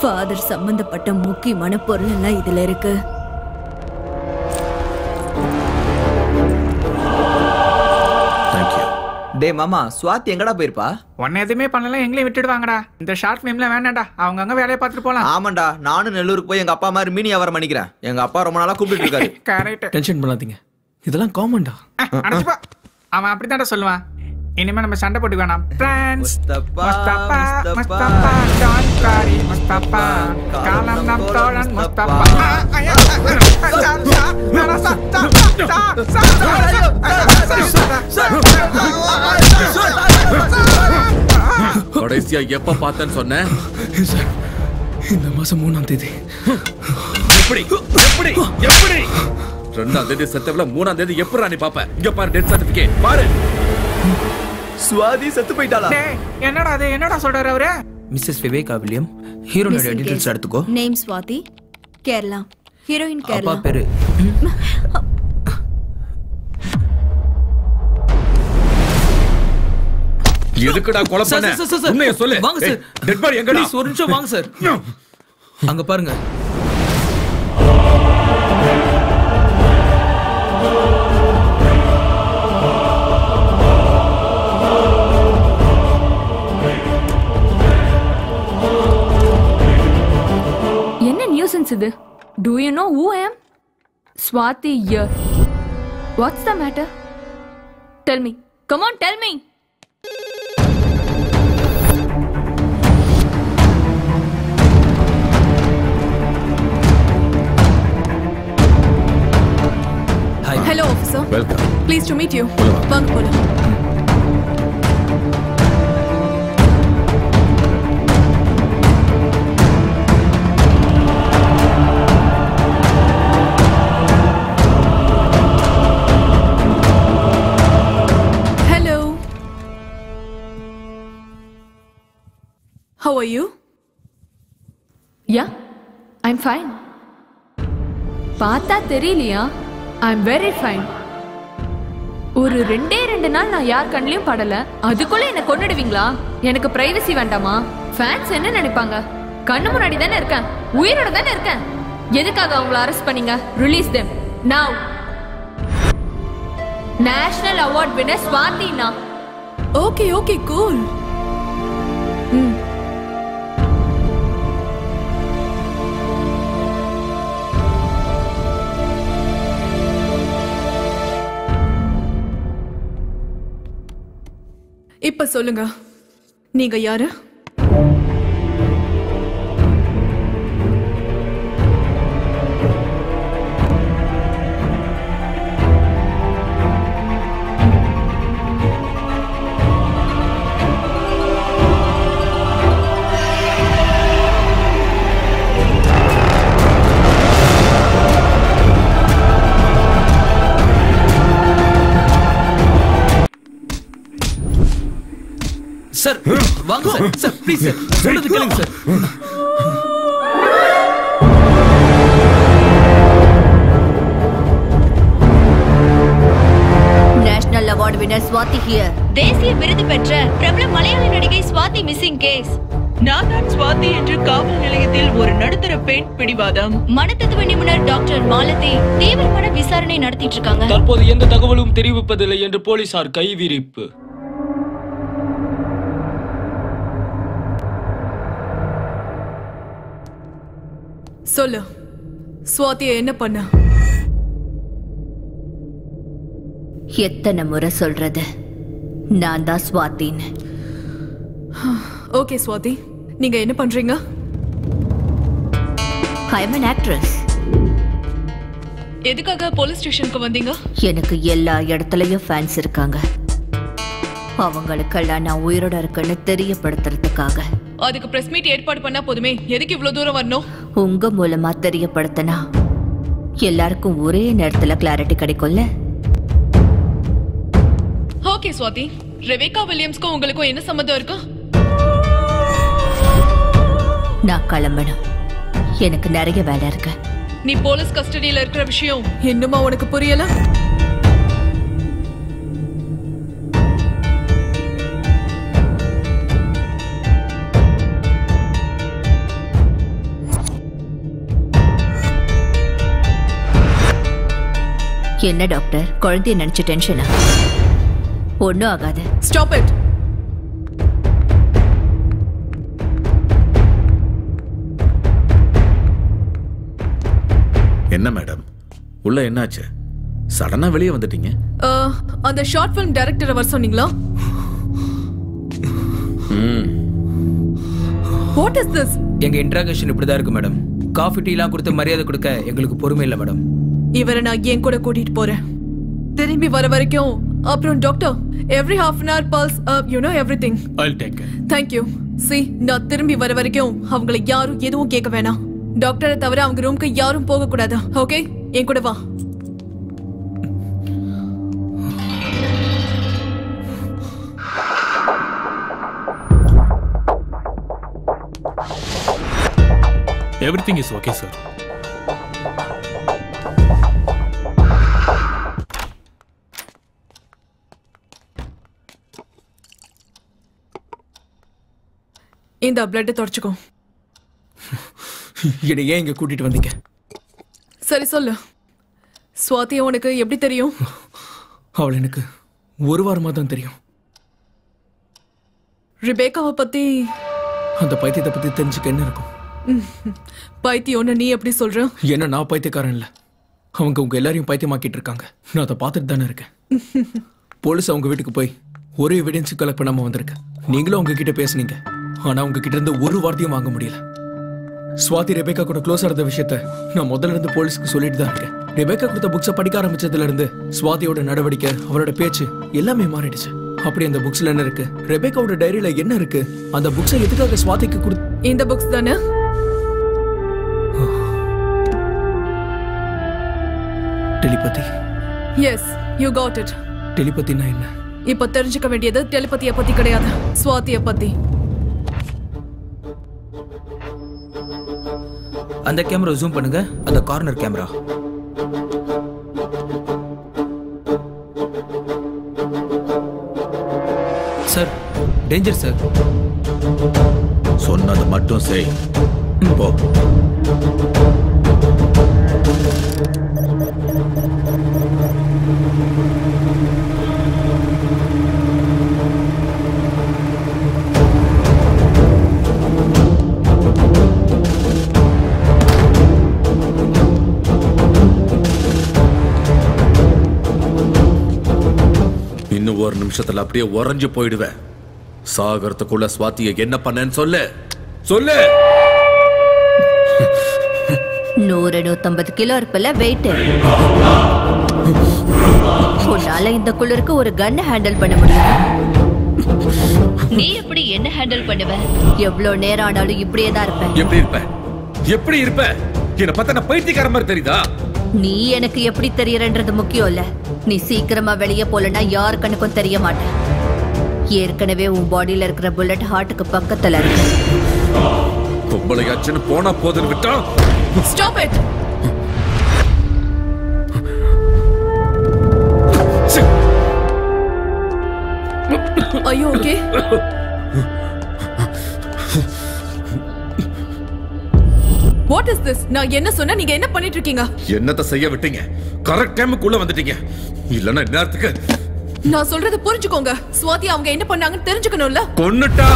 ஃபாதர் சம்பந்தப்பட்ட முக்கியமான பொருள் எல்லாம் இதுல இருக்கு. டே மாமா சுவாதி எங்கடா போயிருப்பா? உன்னை எதுவுமே பண்ணல எங்களையும் விட்டுடுவாங்கடா. இந்த ஷார்ட் ஃபிலிம்ல வேணாம்டா. அவங்க அங்க வேலையை பார்த்துட்டு போலாம். ஆமாண்டா நானும் நெல்லூருக்கு போய் எங்க அப்பா மாதிரி மீனி வியாபாரம் பண்ணிக்கிறேன். எங்க அப்பா ரொம்ப நாளா கூப்பிட்டு இருக்காரு. கரெக்ட் டென்ஷன் பண்ணாதீங்க. இதெல்லாம் காமன்டா அவன் அப்படித்தான்டா சொல்லுவான். இனிமே நம்ம சண்டை போட்டு வேணாம் பிரான்ஸ் முஸ்தபா முஸ்தபா ஜான் காரி முஸ்தபா காலம் நம் தோழன் முஸ்தபா கடைசியா எப்ப பார்த்தேன்னு சொன்ன இந்த மாசம் மூணாம் தேதி எப்படி எப்படி எப்படி ரெண்டாம் தேதி செத்தவள மூணாம் தேதி எப்படி நீ பாப்ப இங்க பாரு டெத் சர்டிபிகேட் பாரு சுவாதி செத்து போயிட்டாளா? டேய், என்னடா அது? என்னடா சொல்றாரு அவரு? மிஸ்ஸஸ் விவேகா வில்லியம் ஹீரோனோட டீடைல்ஸ் எடுத்துக்கோ. நேம் ஸ்வாதி கேரளா. ஹீரோயின் அப்பா கேரளா. பேரு. எதுக்குடா கொலை பண்ண. உண்மையை சொல்லு. வாங்க சார். டெட் பாடி எங்கடா? ஒரு நிமிஷம் வாங்க சார். அங்க பாருங்க. nuisance இது? Do you know who I am? Swati here. What's the matter? Tell me. Come on, tell me. Hi. Hello, officer. Welcome. Pleased to meet you. Welcome. How are you? Yeah I'm fine பார்த்தா தெரியலையா? ஐம் வெரி ஃபைன் ஒரு ரெண்டே ரெண்டு நாள் நான் யார் கண்ணிலையும் படல. அதுக்குள்ள என்ன கொன்னுடுவீங்களா? எனக்கு பிரைவசி வேண்டாமா? ஃபேன்ஸ் என்ன நினைப்பாங்க? கண்ணு முன்னாடி தானே இருக்கேன். உயிரோட தானே இருக்கேன். எதுக்காக அவங்கள அரெஸ்ட் பண்ணீங்க? Release them now. National award winner ஸ்வாதினா okay okay cool இப்ப சொல்லுங்க. நீங்க யாரு? சார் சார் ப்ளீஸ் சார் சொல்றது கேளுங்க sir national award winner Swathi here தேசிய விருது பெற்ற பிரபல மலையாள நடிகை ஸ்வாதி மிஸ்ஸிங் கேஸ் நான் தான் சுவாதி என்று காவல் நிலையத்தில் ஒரு நடுத்தர பெண் பிடிவாதம். மனத்தத்துவ நிபுணர் டாக்டர் மாலதி தீவிரமான விசாரணை நடத்திட்டு இருக்காங்க. தற்போது எந்த தகவலும் தெரிவிப்பதில்லை என்று போலீசார் கைவிரிப்பு சொல்லு. சுவாதிய என்ன பண்ண? எத்தனை முறை சொல்றது? நான் தான் ஸ்வாதின்னு ஓகே சுவாதி. நீங்க என்ன பண்றீங்க? ஐ an ஆக்ட்ரஸ் எதுக்காக போலீஸ் ஸ்டேஷனுக்கு வந்தீங்க? எனக்கு எல்லா இடத்துலயும் ஃபேன்ஸ் இருக்காங்க. அவங்களுக்கெல்லாம் நான் உயிரோட இருக்கேன்னு தெரியப்படுத்துறதுக்காக. அதுக்கு பிரஸ் மீட் ஏற்பாடு பண்ணா போதுமே. எதுக்கு இவ்வளவு தூரம் வரணும்? உங்க மூலமா தெரியப்படுத்தினா? எல்லாருக்கும் ஒரே நேரத்துல கிளாரிட்டி கிடைக்கும்ல? ஓகே சுவாதி. ரெபேக்கா வில்லியம்ஸ்க்கும் உங்களுக்கும் என்ன சம்மந்தம் இருக்கு? நான் கிளம்பணும். எனக்கு நிறைய வேலை இருக்கு. நீ போலீஸ் கஸ்டடியில இருக்கிற விஷயம் இன்னுமா உனக்கு புரியல? என்ன டாக்டர்? குழந்தைய நினைச்சு டென்ஷனா ஒன்னும் ஆகாது. ஸ்டாப் இட் என்ன மேடம்? உள்ள என்னாச்சு? சடனா வெளியே வந்துட்டீங்க? அந்த ஷார்ட் ஃபிலிம் டைரக்டரை வர சொன்னீங்களா? வாட் இஸ் திஸ் எங்க இன்ட்ராகேஷன் இப்படிதான் இருக்கு மேடம் காஃபி டீலாம் கொடுத்து மரியாதை கொடுக்க எங்களுக்கு பொறுமை இல்லை மேடம் இவரை நான் ஏன் கூட கூட்டிட்டு போறேன். திரும்பி வர வரைக்கும் அப்புறம் doctor every half an hour pulse you know every thing. Thank you C நான் திரும்பி வர வரைக்கும் அவங்களை யாரும் எதுவும் கேட்க வேணாம். டாக்டரை தவிர அவங்க ரூம்க்கு யாரும் போக கூடாது ஓகே என் கூட வா. Everything is okay, sir. இந்த பிளட்டை தொடச்சுக்கோ. என்னை ஏன் இங்க கூட்டிட்டு வந்தீங்க? சரி சொல்லு. சுவாதியை உனக்கு எப்படி தெரியும்? அவள் எனக்கு ஒரு வாரமா தான் தெரியும். ரிபேக்காவை பத்தி அந்த பைத்தியத்தை பத்தி தெரிஞ்சுக்க என்ன இருக்கும்? ம், பைத்தியம்னு நீ எப்படி சொல்ற? என்ன நான் பைத்தியக்காரன் இல்ல. அவங்க உங்க எல்லாரையும் பைத்தியமாக்கிட்டு இருக்காங்க. நான் அதை பார்த்துட்டு தானே இருக்கேன். போலீஸ் அவங்க வீட்டுக்கு போய் ஒரு எவிடன்ஸ் கலெக்ட் பண்ணாம வந்திருக்கேன் நீங்களும் அவங்க கிட்ட பேசுனீங்க. ஆனா உங்க கிட்ட இருந்து ஒரு வார்த்தையும் வாங்க முடியல. சுவாதி ரெபேக்கா கூட க்ளோஸ் இருந்த விஷயத்த நான் முதல்ல இருந்து போலீஸ்க்கு சொல்லிட்டு தான் இருக்கேன். ரெபேக்கா கொடுத்த புக்ஸை படிக்க ஆரம்பிச்சதுல இருந்து சுவாதியோட நடவடிக்கை அவரோட பேச்சு எல்லாமே மாறிடுச்சு. அப்படி அந்த புக்ஸ்ல என்ன இருக்கு? ரெபேக்காவோட டைரியில என்ன இருக்கு? அந்த புக்ஸை எதுக்காக சுவாதிக்கு கொடு இந்த புக்ஸ் தானே? Telepathy. Yes you got it டெலிபதினா என்ன? இப்ப தெரிஞ்சுக்க வேண்டியது டெலிபதிய பத்தி கிடையாது. சுவாதிய பத்தி. அந்த கேமரா ஜூம் பண்ணுங்க. அந்த corner camera sir danger sir சொன்னது மட்டும் செய். போ. நிமிஷத்துல அப்படியே உறைஞ்சு போயிடுவேன். சாகரத்துக்குள்ள சுவாத்திய என்ன பண்ணேன்னு சொல்லு. சொல்லு. நூறு நூத்தம்பது கிலோ இருப்பல வெயிட் உன்னால இந்த குளிருக்கு ஒரு கன் ஹேண்டில் பண்ண முடியும்? நீ எப்படி என்ன ஹேண்டில் பண்ணுவ? எவ்வளவு நேரம் ஆனாலும் இப்படியே தான் இருப்பேன். எப்படி இருப்ப? எப்படி இருப்ப? என்ன பார்த்தா நான் பைத்தியக்கார மாதிரி தெரியுதா? நீ எனக்கு எப்படி தெரியறன்றது முக்கியம் இல்ல. நீ சீக்கிரமா வெளியே போலனா யார் கண்ணுக்கும் தெரிய மாட்டேன். ஏற்கனவே உன் பாடியில இருக்கிற புல்லட் ஹார்ட்டுக்கு பக்கத்துல இருக்கு. பொம்பளையாச்சுன்னு போனா போதுன்னு விட்டா? ஸ்டாப் இட் ஐயோ ஓகே வாட் இஸ் திஸ் நான் என்ன சொன்னா நீங்க என்ன பண்ணிட்டு இருக்கீங்க? என்னத்த செய்ய விட்டீங்க? கரெக்ட் டைமுக்குள்ள வந்துட்டீங்க. இல்லன்னா நேரத்துக்கு நான் சொல்றத புரிஞ்சுக்கோங்க. சுவாதி அவங்க என்ன பண்ணாங்கன்னு தெரிஞ்சுக்கணும்ல? கொன்னுட்டா?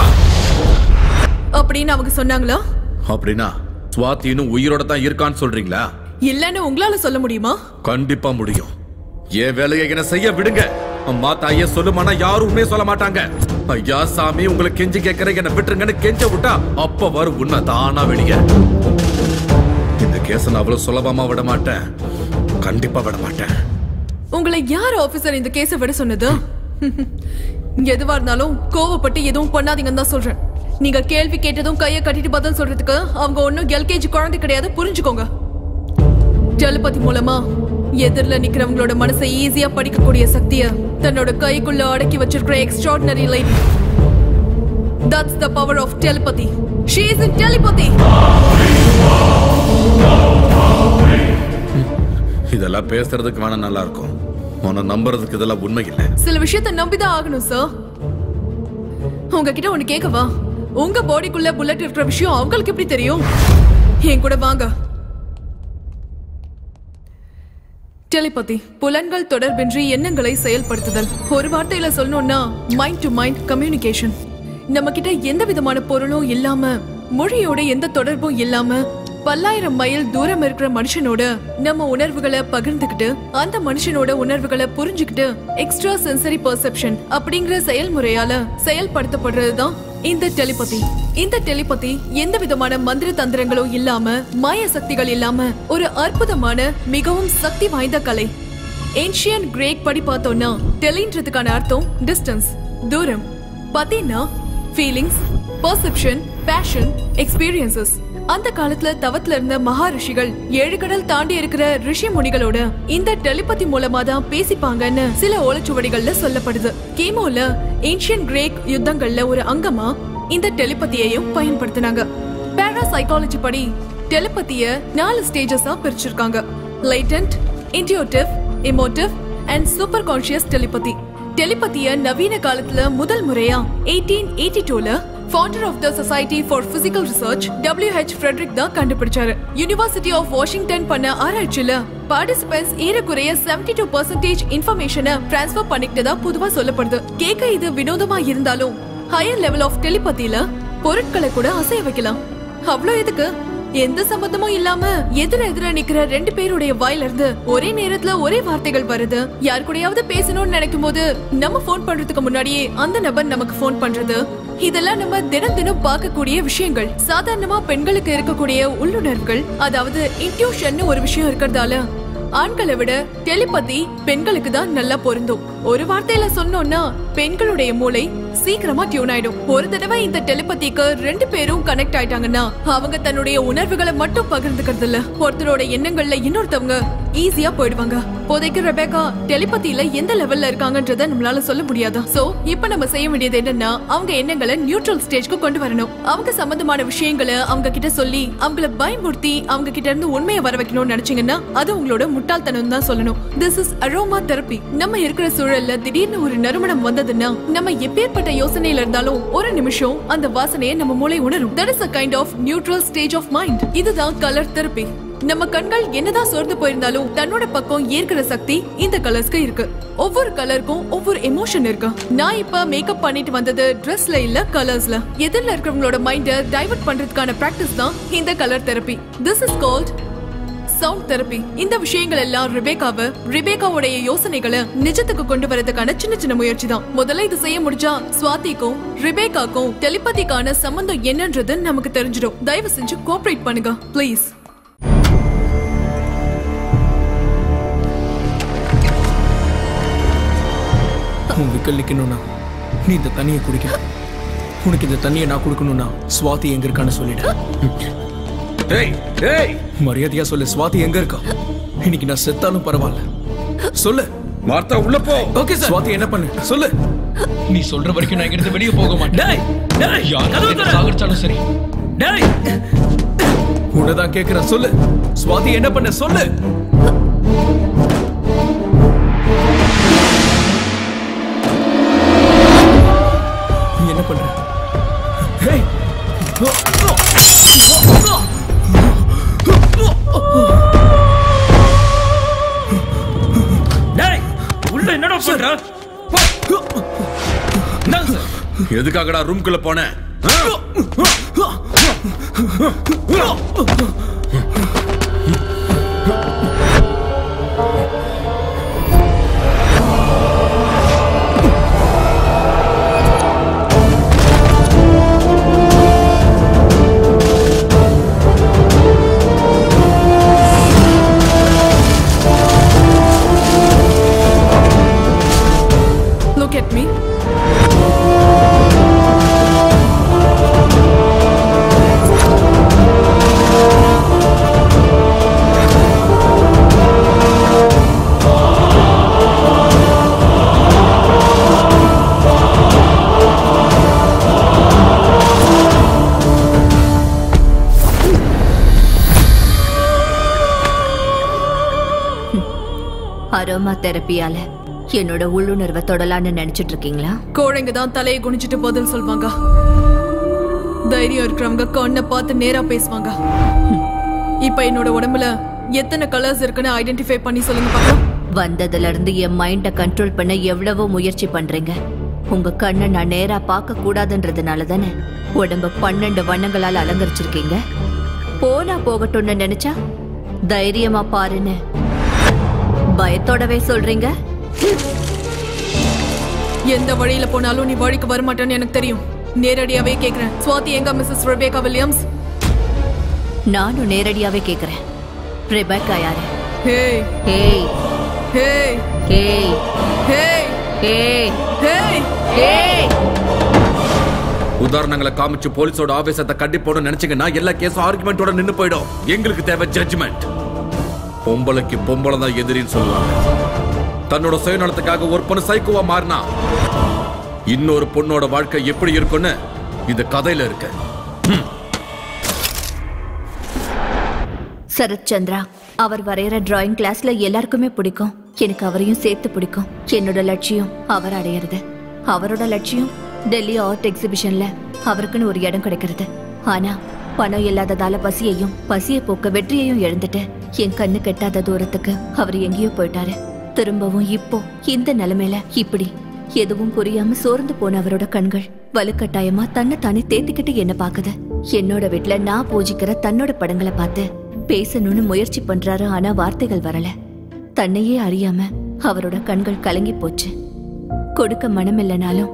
அப்படின்னு அவங்க சொன்னாங்களா? அப்படின்னா சுவாதி இன்னும் உயிரோட தான் இருக்கான்னு சொல்றீங்களா? இல்லன்னு உங்களால சொல்ல முடியுமா? கண்டிப்பா முடியும். என் வேலையை என்ன செய்ய விடுங்க. அம்மா தாயே சொல்லுமானா யாரும் உண்மையை சொல்ல மாட்டாங்க. ஐயா சாமி உங்களை கெஞ்சி கேட்கற என்ன விட்டுருங்கன்னு கெஞ்ச விட்டா அப்ப வரும் உண்மை தானா வெளிய. இந்த கேஸ நான் அவ்வளவு சுலபமா விட மாட்டேன். கண்டிப்பா விட மாட்டேன். உங்களை யார் ஆபீசர் இந்த கேஸை விட சொன்னது? எதுவா இருந்தாலும் கோவப்பட்டு எதுவும் பண்ணாதீங்கன்னு தான் சொல்றேன். நீங்க கேள்வி கேட்டதும் கைய கட்டிட்டு பதில் சொல்றதுக்கு அவங்க ஒன்னும் எல்கேஜி குழந்தை கிடையாது புரிஞ்சுக்கோங்க. டெலிபதி மூலமா எதிரில் நிக்கிறவங்களோட மனசை ஈஸியா படிக்கக்கூடிய சக்திய தன்னோட கைக்குள்ள அடக்கி வச்சிருக்கிற extraordinary lady that's the power of telepathy she is in telepathy இதெல்லாம் பேசுறதுக்கு வேணா நல்லா இருக்கும். உன்னை நம்புறதுக்கு இதெல்லாம் உண்மை இல்லை. சில விஷயத்த நம்பிதான் ஆகணும் சார் உங்ககிட்ட ஒண்ணு கேட்கவா உங்க பாடிக்குள்ள புல்லட் இருக்கிற விஷயம் அவங்களுக்கு எப்படி தெரியும்? என் கூட வாங்க. டெலிபதி புலன்கள் தொடர்பின்றி எண்ணங்களை செயல்படுத்துதல். ஒரு வார்த்தையில சொல்லணும்னா மைண்ட் டு மைண்ட் கம்யூனிகேஷன் நம்ம கிட்ட எந்த விதமான பொருளும் இல்லாம மொழியோட எந்த தொடர்பும் இல்லாம பல்லாயிரம் மைல் தூரம் இருக்கிற மனுஷனோட நம்ம உணர்வுகளை பகிர்ந்துக்கிட்டு அந்த மனுஷனோட உணர்வுகளை புரிஞ்சுக்கிட்டு எக்ஸ்ட்ரா சென்சரி பர்செப்ஷன் அப்படிங்கிற செயல்முறையால செயல்படுத்தப்படுறதுதான் இந்த டெலிபதி இந்த டெலிபதி எந்த விதமான மந்திர தந்திரங்களும் இல்லாம மாய சக்திகள் இல்லாம ஒரு அற்புதமான மிகவும் சக்தி வாய்ந்த கலை. ஏன்ஷியன் கிரேக் படி பார்த்தோம்னா டெலின்றதுக்கான அர்த்தம் டிஸ்டன்ஸ் தூரம். பத்தினா ஃபீலிங்ஸ் பர்செப்ஷன் பேஷன் எக்ஸ்பீரியன்சஸ் அந்த காலத்துல தவத்துல இருந்த மகா ரிஷிகள் ஏழு கடல் தாண்டி இருக்கிற ரிஷி முனிகளோட இந்த டெலிபதி மூலமா தான் பேசிப்பாங்கன்னு சில ஓலைச்சுவடிகள்ல சொல்லப்படுது. கீமோல ஏன்ஷியன் கிரேக் யுத்தங்கள்ல ஒரு அங்கமா இந்த டெலிபதியையும் பயன்படுத்தினாங்க. பேரா சைக்காலஜி படி டெலிபதிய நாலு ஸ்டேஜஸா பிரிச்சிருக்காங்க. Latent intuitive emotive and super conscious telepathy டெலிபதிய நவீன காலத்துல முதல் முறையா எயிட்டீன் எயிட்டி டூல founder of the society for physical research W H Frederick தான் கண்டுபிடிச்சாரு. யூனிவர்சிட்டி ஆஃப் வாஷிங்டன் பண்ண ஆராய்ச்சியில பார்ட்டிசிபென்ட்ஸ் ஏறக்குறைய 72% டூ பர்சன்டேஜ் இன்ஃபர்மேஷனை டிரான்ஸ்ஃபர் பண்ணிக்கிட்டதா பொதுவா சொல்லப்படுது. கேட்க இது வினோதமா இருந்தாலும் ஹையர் லெவல் ஆஃப் டெலிபதியில பொருட்களை கூட அசைய வைக்கலாம். அவ்வளவு எதுக்கு? எந்த சம்பந்தமும் இல்லாம எதிர எதிர நிக்கிற ரெண்டு பேருடைய வாயில இருந்து ஒரே நேரத்துல ஒரே வார்த்தைகள் வருது. யார் கூடயாவது பேசணும்னு நினைக்கும் போது நம்ம போன் பண்றதுக்கு முன்னாடியே அந்த நபர் நமக்கு போன் பண்றது. இதெல்லாம் நம்ம தினம் தினம் பார்க்கக்கூடிய விஷயங்கள். சாதாரணமா பெண்களுக்கு இருக்கக்கூடிய உள்ளுணர்வுகள் அதாவது இன்ட்யூஷன் ஒரு விஷயம் இருக்கிறதால ஆண்களை விட டெலிபதி பெண்களுக்கு தான் நல்லா பொருந்தும். ஒரு வார்த்தையில சொன்னோம்னா பெண்களுடைய மூளை சீக்கிரமா டியூன் ஆயிடும். ஒரு தடவை இந்த டெலிபதிக்கு ரெண்டு பேரும் கனெக்ட் ஆயிட்டாங்கன்னா அவங்க தன்னுடைய உணர்வுகளை மட்டும் பகிர்ந்துக்கிறது இல்ல ஒருத்தரோட எண்ணங்கள்ல இன்னொருத்தவங்க ஈஸியா போயிடுவாங்க. போதைக்கு ரெபேக்கா டெலிபதியில எந்த லெவல்ல இருக்காங்கன்றத நம்மளால சொல்ல முடியாது? சோ இப்ப நம்ம செய்ய வேண்டியது என்னன்னா அவங்க எண்ணங்களை நியூட்ரல் ஸ்டேஜ்க்கு கொண்டு வரணும். அவங்க சம்பந்தமான விஷயங்களை அவங்க கிட்ட சொல்லி அவங்கள பயமுறுத்தி அவங்க கிட்ட இருந்து உண்மையை வர வைக்கணும்னு நினைச்சீங்கன்னா அது உங்களோட முட்டாள்தனம் தான் சொல்லணும். திஸ் இஸ் அரோமா தெரப்பி நம்ம இருக்கிற சூழல்ல திடீர்னு ஒரு நறுமணம் வந்ததுன்னா நம்ம எப்பேற்பட்ட யோசனையில இருந்தாலும் ஒரு நிமிஷம் அந்த வாசனையை நம்ம மூளை உணரும். That is a kind of neutral stage of mind இதுதான் கலர் தெரப்பி நம்ம கண்கள் என்னதான் சோர்ந்து போயிருந்தாலும் தன்னோட பக்கம் ஏற்கிற சக்தி இந்த கலர்ஸ்க்கு இருக்கு. ஒவ்வொரு கலருக்கும் ஒவ்வொரு எமோஷன் இருக்கு. நான் இப்ப மேக்கப் பண்ணிட்டு வந்தது ட்ரெஸ்ல இல்ல கலர்ஸ்ல எதிர்ல இருக்கிறவங்களோட மைண்ட டைவர்ட் பண்றதுக்கான பிராக்டிஸ் தான் இந்த colour therapy this is called sound therapy. இந்த விஷயங்கள் எல்லாம் ரிபேக்காவை ரிபேக்காவுடைய யோசனைகளை நிஜத்துக்கு கொண்டு வரதுக்கான சின்ன சின்ன முயற்சி தான். முதல்ல இது செய்ய முடிஞ்சா சுவாதிக்கும் ரிபேக்காக்கும் டெலிபதிக்கான சம்பந்தம் என்னன்றது நமக்கு தெரிஞ்சிடும். தயவு செஞ்சு கோஆபரேட் பண்ணுங்க ப்ளீஸ். உன் விக்கல் நிக்கணும்னா நீ இந்த தண்ணியை குடிக்க உனக்கு இந்த தண்ணியை நான் கொடுக்கணும்னா சுவாதி எங்க இருக்கான்னு சொல்லிடு. டேய் டேய். மரியாதையா சொல்லு சுவாதி எங்க இருக்கா? இன்னைக்கு நான் செத்தாலும் பரவாயில்ல. சொல்லு. வார்த்தா உள்ள போ. ஓகே சார் சுவாதி என்ன பண்ணு? சொல்லு. நீ சொல்ற வரைக்கும் நான் இங்கிருந்து வெளியே போக மாட்டேன். டேய் டேய். என்ன சாகடிச்சாலும் சரி. டேய். உன்னதான் கேக்குறேன் சொல்லு. சுவாதி என்ன பண்ண? சொல்லு. பண்ற எதுக்காகடா ரூம்குள்ள போன அரோமா தெரப்பியால என்னோட உள்ளுணர்வை தொடலான்னு நினைச்சிட்டு இருக்கீங்களா கோழைங்க தான் தலையை குனிச்சிட்டு பதில் சொல்வாங்க. தைரியம் இருக்கிறவங்க கண்ணை பார்த்து நேரா பேசுவாங்க. இப்ப என்னோட உடம்புல எத்தனை கலர்ஸ் இருக்குன்னு ஐடென்டிஃபை பண்ணி சொல்லுங்க பார்க்கலாம் வந்ததுல இருந்து என் மைண்ட கண்ட்ரோல் பண்ண எவ்வளவோ முயற்சி பண்றீங்க. உங்க கண்ணை நான் நேரா பார்க்க கூடாதுன்றதுனால தானே உடம்ப பன்னெண்டு வண்ணங்களால் அலங்கரிச்சிருக்கீங்க. போனா போகட்டும்னு நினைச்சா தைரியமா பாருன்னு பயத்தோடவே சொல்றீங்க? எந்த வழியில போனாலும் நீ வழிக்கு வரமாட்டேன்னு எனக்கு தெரியும். நேரடியாவே கேக்குறேன். சுவாதி எங்க மிஸ்ஸஸ் ரெபேகா வில்லியம்ஸ் நானும் நேரடியாவே கேக்குறேன். ரெபேக்கா யாரு? ஹேய். ஏய் ஹேய். ஏய் ஹேய். ஏய் ஹேய். ஏய் உதாரணங்களை காமிச்சு போலீஸோட ஆபீசத்தை கண்டிப்போன்னு நினைச்சீங்கன்னா எல்லா கேஸும் ஆர்குமெண்டோட நின்னு போயிடும். எங்களுக்கு தேவை ஜட்ஜ்மெண்ட் பொம்பளைக்கு பொம்பளை தான் எதிரின்னு சொல்லுவாங்க. தன்னோட சுயநலத்துக்காக ஒரு பொண்ணு சைக்கோவா மாறினா இன்னொரு பொண்ணோட வாழ்க்கை எப்படி இருக்கும்னு இந்த கதையில இருக்கு. சரத் சந்திரா அவர் வரைகிற டிராயிங் கிளாஸ்ல எல்லாருக்குமே பிடிக்கும். எனக்கு அவரையும் சேர்த்து பிடிக்கும். என்னோட லட்சியம் அவர் அடையிறது. அவரோட லட்சியம் டெல்லி ஆர்ட் எக்ஸிபிஷன்ல அவருக்குன்னு ஒரு இடம் கிடைக்கிறது. ஆனா பணம் இல்லாததால பசியையும் பசியை போக்க வெற்றியையும் எழுந்துட்டு என் கண்ணு கெட்டாத தூரத்துக்கு அவர் எங்கேயோ போயிட்டாரு. திரும்பவும் இப்போ இந்த நிலைமையில இப்படி எதுவும் புரியாம சோர்ந்து போன அவரோட கண்கள் வலுக்கட்டாயமா தன்னை தானே தேத்திக்கிட்டு என்ன பாக்குது என்னோட வீட்டுல நான் பூஜிக்கிற தன்னோட படங்களை பார்த்து பேசணும்னு முயற்சி பண்றாரு ஆனா வார்த்தைகள் வரல. தன்னையே அறியாம அவரோட கண்கள் கலங்கி போச்சு. கொடுக்க மனம் இல்லைனாலும்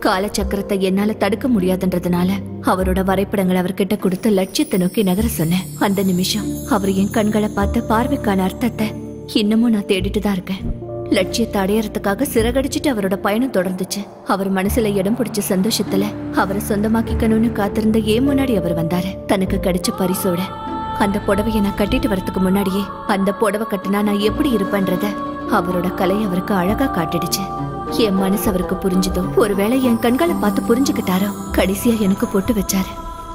காலச்சக்கரத்தை என்னால தடுக்க முடியாதுன்றதுனால அவரோட வரைபடங்களை அவர்கிட்ட கொடுத்து லட்சியத்தை நோக்கி நகர சொன்னேன். அந்த நிமிஷம் அவர் என் கண்களை பார்த்த பார்வைக்கான அர்த்தத்தை இன்னமும் நான் தேடிட்டு தான் இருக்கேன். லட்சியத்தை அடையறதுக்காக சிறகடிச்சிட்டு அவரோட பயணம் தொடர்ந்துச்சு. அவர் மனசுல இடம் பிடிச்ச சந்தோஷத்துல அவரை சொந்தமாக்கிக்கணும்னு காத்திருந்த ஏன் முன்னாடி அவர் வந்தாரு. தனக்கு கிடைச்ச பரிசோட. அந்த புடவைய நான் கட்டிட்டு வரதுக்கு முன்னாடியே அந்த புடவை கட்டினா நான் எப்படி இருப்பேன்றத அவரோட கலை அவருக்கு அழகா காட்டிடுச்சு. என் மனசு அவருக்கு புரிஞ்சுதோ? ஒருவேளை என் கண்களை பார்த்து புரிஞ்சுக்கிட்டாரோ? கடைசியா எனக்கு போட்டு வச்சாரு.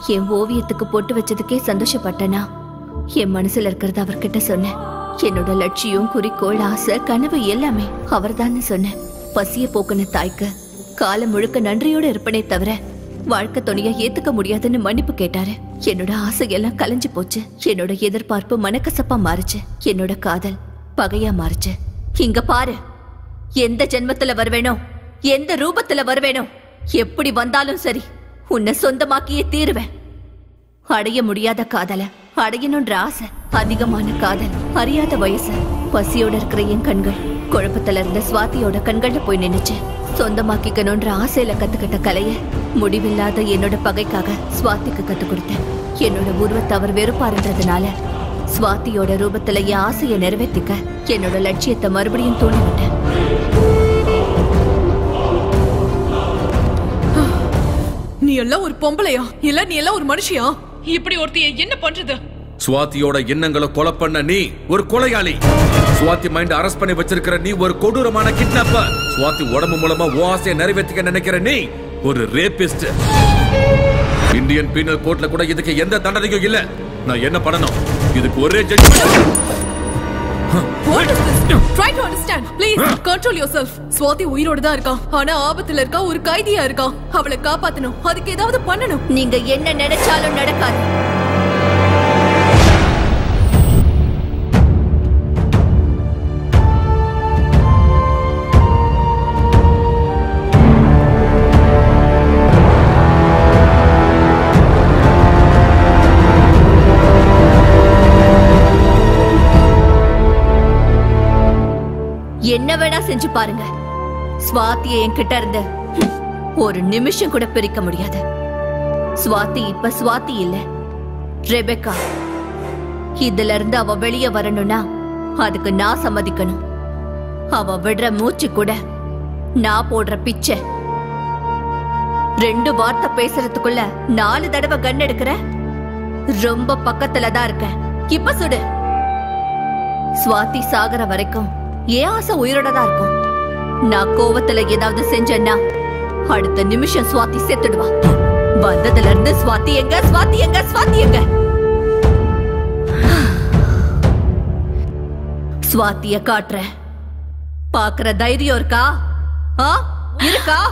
என் ஓவியத்துக்கு போட்டு வச்சதுக்கே சந்தோஷப்பட்டனா? என் மனசுல இருக்கிறத அவர்கிட்ட சொன்னேன். என்னோட லட்சியம் குறிக்கோள் ஆசை கனவு எல்லாமே அவர்தான்னு சொன்னேன். பசிய போக்குன தாய்க்கு காலம் முழுக்க நன்றியோட இருப்பனே தவிர வாழ்க்கை துணைய ஏத்துக்க முடியாதுன்னு மன்னிப்பு கேட்டாரு. என்னோட ஆசையெல்லாம் கலைஞ்சு போச்சு. என்னோட எதிர்பார்ப்பு மனக்கசப்பா மாறுச்சு. என்னோட காதல் பகையா மாறுச்சு. இங்க பாரு. எந்த ஜென்மத்துல வருவேனோ? எந்த ரூபத்துல வருவேனோ? எப்படி வந்தாலும் சரி உன்னை சொந்தமாக்கியே தீருவேன். அடைய முடியாத காதல அடையணும்ன்ற ஆசை அதிகமான காதல் அறியாத வயசு பசியோட இருக்கிற என் கண்கள் குழப்பத்துல இருந்த சுவாத்தியோட கண்கள்ல போய் நின்னுச்சு. சொந்தமாக்கிக்கணுன்ற ஆசையில கத்துக்கிட்ட கலைய முடிவில்லாத என்னோட பகைக்காக சுவாதிக்கு கத்து கொடுத்தேன். என்னோட உருவத்தை அவர் வெறுப்பாருன்றதுனால சுவாத்தியோட ரூபத்துல என் ஆசையை நிறைவேற்றிக்க என்னோட லட்சியத்தை மறுபடியும் தூண்டிவிட்டேன். நீ எல்லாம் ஒரு பொம்பளையா? இல்ல நீ எல்லாம் ஒரு மனுஷியா? இப்படி ஒருத்திய என்ன பண்றது? சுவாத்தியோட எண்ணங்களை கொலை பண்ண நீ ஒரு கொலையாளி. சுவாத்தி மைண்ட் அரெஸ்ட் பண்ணி வச்சிருக்கிற நீ ஒரு கொடூரமான கிட்னாப்பர் சுவாத்தி உடம்பு மூலமா ஓ ஆசையை நிறைவேற்றிக்க நினைக்கிற நீ ஒரு ரேபிஸ்ட் இந்தியன் பீனல் கோர்ட்ல கூட இதுக்கு எந்த தண்டனையும் இல்ல. நான் என்ன பண்ணணும்? இதுக்கு ஒரே judge What is this? Try to understand. Please control yourself. Swathi உயிரோட தான் இருக்கா ஆனா ஆபத்துல இருக்கா ஒரு கைதியா இருக்கா அவளை காப்பாத்தணும் அதுக்கு ஏதாவது பண்ணணும் நீங்க என்ன நினைச்சாலும் நடக்காது செஞ்சு பாருங்க. சுவாத்திய என்கிட்ட இருந்து ஒரு நிமிஷம் கூட பிரிக்க முடியாது. சுவாத்தி இப்ப சுவாத்தி இல்ல. ரெபெக்கா இதுல இருந்து அவ வெளியே வரணும்னா அதுக்கு நான் சம்மதிக்கணும். அவ விடுற மூச்சு கூட நான் போடுற பிச்சை. ரெண்டு வார்த்தை பேசுறதுக்குள்ள நாலு தடவை கன் எடுக்கிற? ரொம்ப பக்கத்துல தான் இருக்க. இப்ப சுடு. சுவாதி சாகர வரைக்கும் ஏன் ஆசை உயிரோடதா இருக்கும்? நான் கோவத்துல ஏதாவது செஞ்சேன்னா அடுத்த நிமிஷம் சுவாதி செத்துடுவா. வந்ததுல இருந்து சுவாதி எங்க? சுவாதி எங்க? சுவாதி எங்க? சுவாத்திய காட்டுற பாக்குற தைரியம் இருக்கா? ஆ? இருக்கா?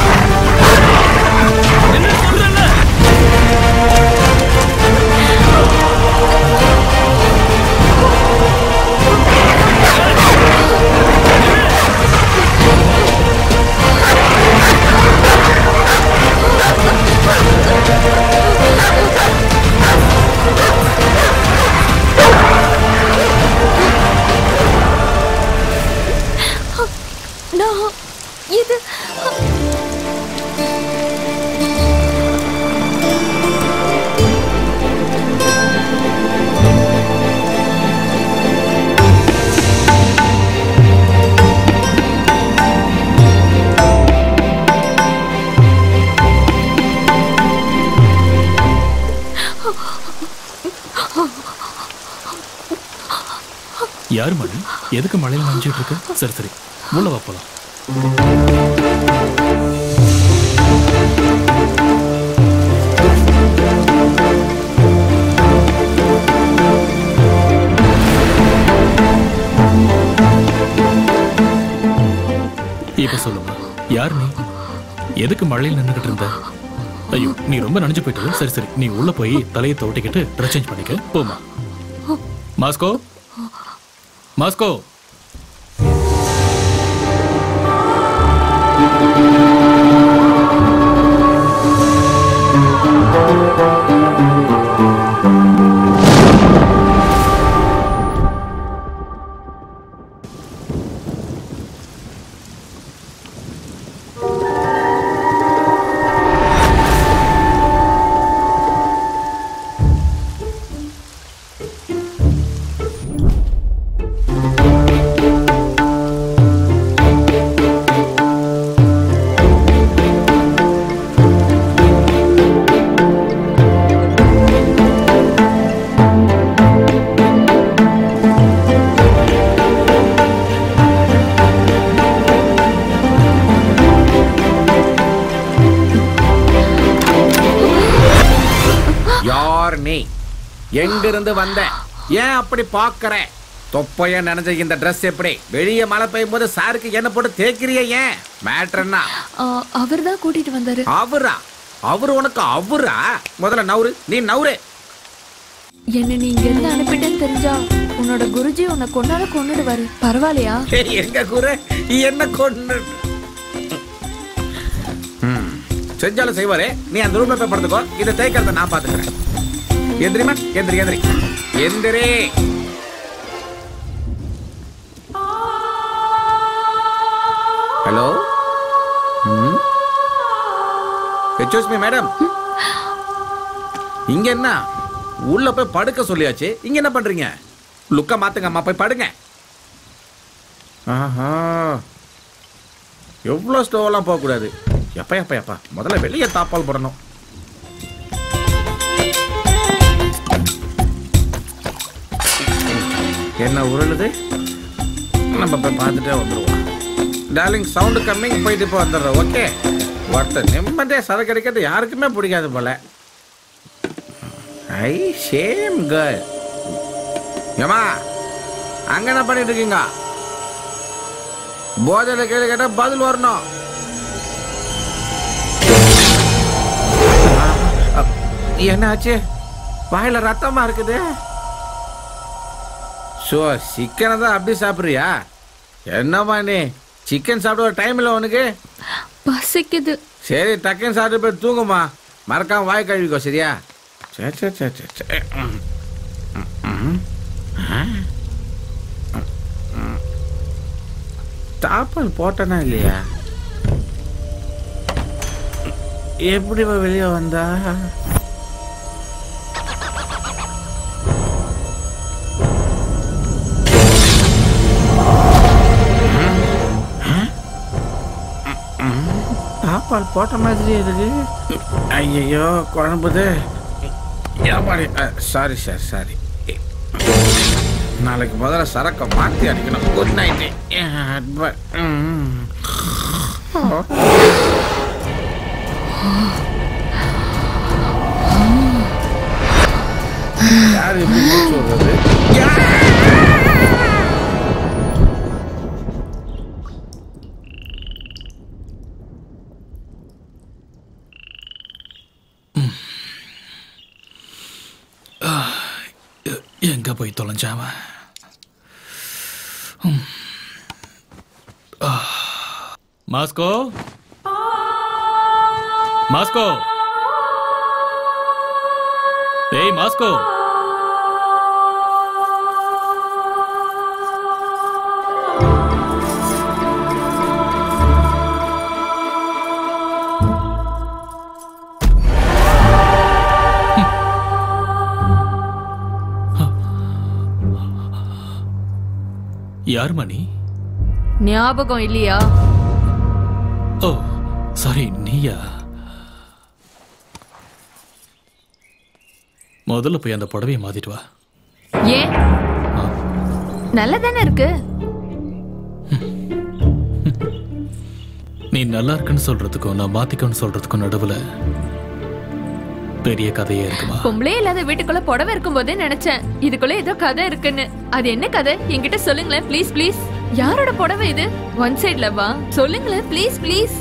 யாரு மணி எதுக்கு மழையில நினைச்சிட்டு இருக்கு? சரி சரி. உள்ள வாப்பலாம் இப்ப சொல்லுமா யார் நீ? எதுக்கு மழையில் நின்றுகிட்டு இருந்த? ஐயோ நீ ரொம்ப நினைச்சு போயிட்டு சரி சரி. நீ உள்ள போய் தலையை தோட்டிக்கிட்டு ட்ரெஸ் சேஞ்ச் பண்ணிக்க. போமா மாஸ்கோ. மாஸ்கோ யார் நீ எங்கிருந்து வந்த ஏன் அப்படி பாக்குற தொப்பைய நினைஞ்ச இந்த Dress எப்படி? வெளியே மழை பெய்யும் போது சாருக்கு என்ன போட்டு தேய்க்கிறிய ஏன்? மேட்ரு என்ன? அவர் தான் கூட்டிட்டு வந்தாரு. அவரா? அவர் உனக்கு அவரா? முதல்ல நவுரு நீ நவுரு என்ன நீ இங்க இருந்து அனுப்பிட்டேன்னு தெரிஞ்சா உன்னோட குருஜி உன்னை கொண்டாட கொண்டுடுவாரு பரவாயில்லையா? எங்க குரு? என்ன கொண்டு செஞ்சாலும் செய்வாரே. நீ அந்த ரூம்ல போய் படுத்துக்கோ. இதை தேய்க்கிறத நான் பாத்துக்கிறேன் எந்திரிமா எந்திரி எந்திரி. எந்திரி ஹலோ? Excuse me madam. இங்க என்ன? உள்ள போய் படுக்க சொல்லியாச்சு. இங்க என்ன பண்றீங்க? லுக்க மாத்துங்க அம்மா. போய் படுங்க. ஆஹா. எவ்வளோ ஸ்டோவெல்லாம் போகக்கூடாது. எப்பா எப்பா எப்பா. முதல்ல வெளியே தாப்பால் போடணும். என்ன உருளுது நம்ம போய் பார்த்துட்டே வந்துடுவோம் டார்லிங் சவுண்டு கம்மிங் போயிட்டு இப்போ வந்துடுறோம் ஓகே ஒருத்தர் நிம்மதியாக சதை கிடைக்கிறது யாருக்குமே பிடிக்காது போல. ஐ சேம் கேர்ள் ஏமா அங்க என்ன பண்ணிட்டு இருக்கீங்க? போதையில் கேள்வி கேட்டால் பதில் வரணும். என்ன என்னாச்சு? வாயில ரத்தமா இருக்குது? ஷோ சிக்கனை தான் அப்படி சாப்பிடுறியா என்னம்மா நீ சிக்கன் சாப்பிட ஒரு டைம் இல்லை உனக்கு பசிக்குது சரி டக்குன்னு சாப்பிட்டு போய் தூங்குமா மறக்காம வாய் கழுவிக்கோ சரியா. ம், ம். ஆ? ம், ம். தாப்பால் போட்டனா இல்லையா எப்படி வெளியே வந்தா தாப்பால் போட்ட மாதிரி இருக்கு ஐயோ குழம்புது ஏமாடி சாரி சார் சாரி நாளைக்கு முதல்ல சரக்கை மாற்றி அடிக்கணும் குட் நைட்டு யார் எப்படி மூச்சு விடுறது போய் தொலைஞ்சாம மாஸ்கோ மாஸ்கோ டேய் மாஸ்கோ யார் மணி? ஞாபகம் இல்லையா? ஓ சாரி நீயா? முதல்ல போய் அந்த புடவையை மாத்திட்டு வா. ஏன்? நல்லா தானே இருக்கு? நீ நல்லா இருக்குன்னு சொல்றதுக்கும் நான் மாத்திக்கணும்னு சொல்றதுக்கும் நடுவுல பெரிய கதையே இருக்குமா? பொம்பளே இல்லாத வீட்டுக்குள்ள புடவை இருக்கும் போதே நினைச்சேன். இதுக்குள்ள ஏதோ கதை இருக்குன்னு. அது என்ன கதை? என்கிட்ட சொல்லுங்களேன் ப்ளீஸ் ப்ளீஸ் யாரோட புடவை இது? ஒன் சைட்ல வா. சொல்லுங்களேன் ப்ளீஸ் ப்ளீஸ்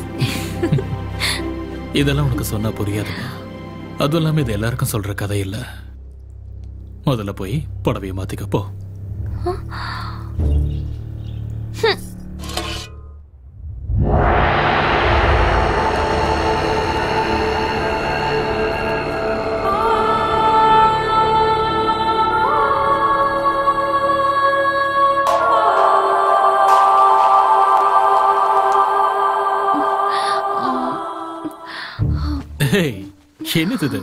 இதெல்லாம் உனக்கு சொன்னா புரியாதுமா அதுவும் இல்லாம இது எல்லாருக்கும் சொல்ற கதை இல்ல. முதல்ல போய் புடவையை மாத்திக்க போ. என்னது இது?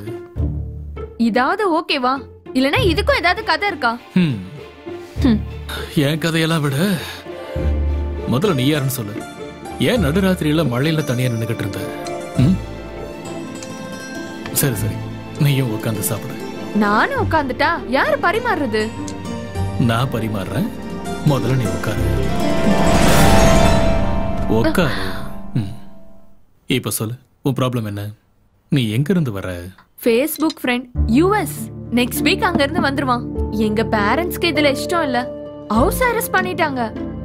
இதாவது ஓகேவா இல்லனா இதுக்கும் ஏதாவது கதை இருக்கா. என் கதையெல்லாம் விட? முதல்ல நீ யாருன்னு சொல்லு. ஏன் நடுராத்திரியில மழையில தனியா நின்னுகிட்டு இருந்த? சரி சரி. நீயும் உட்காந்து சாப்பிடு. நானும் உட்காந்துட்டா யாரு பரிமாறுறது? நான் பரிமாறுறேன். முதல்ல நீ உட்காரு உட்காரு. இப்ப சொல்லு. உன் ப்ராப்ளம் என்ன? நீ எங்க இருந்து வர? Facebook friend US next week அங்க இருந்து வந்துருவான். எங்க பேரண்ட்ஸ்க்கு இதுல இஷ்டம் இல்ல. ஹவுஸ் அரெஸ்ட் பண்ணிட்டாங்க.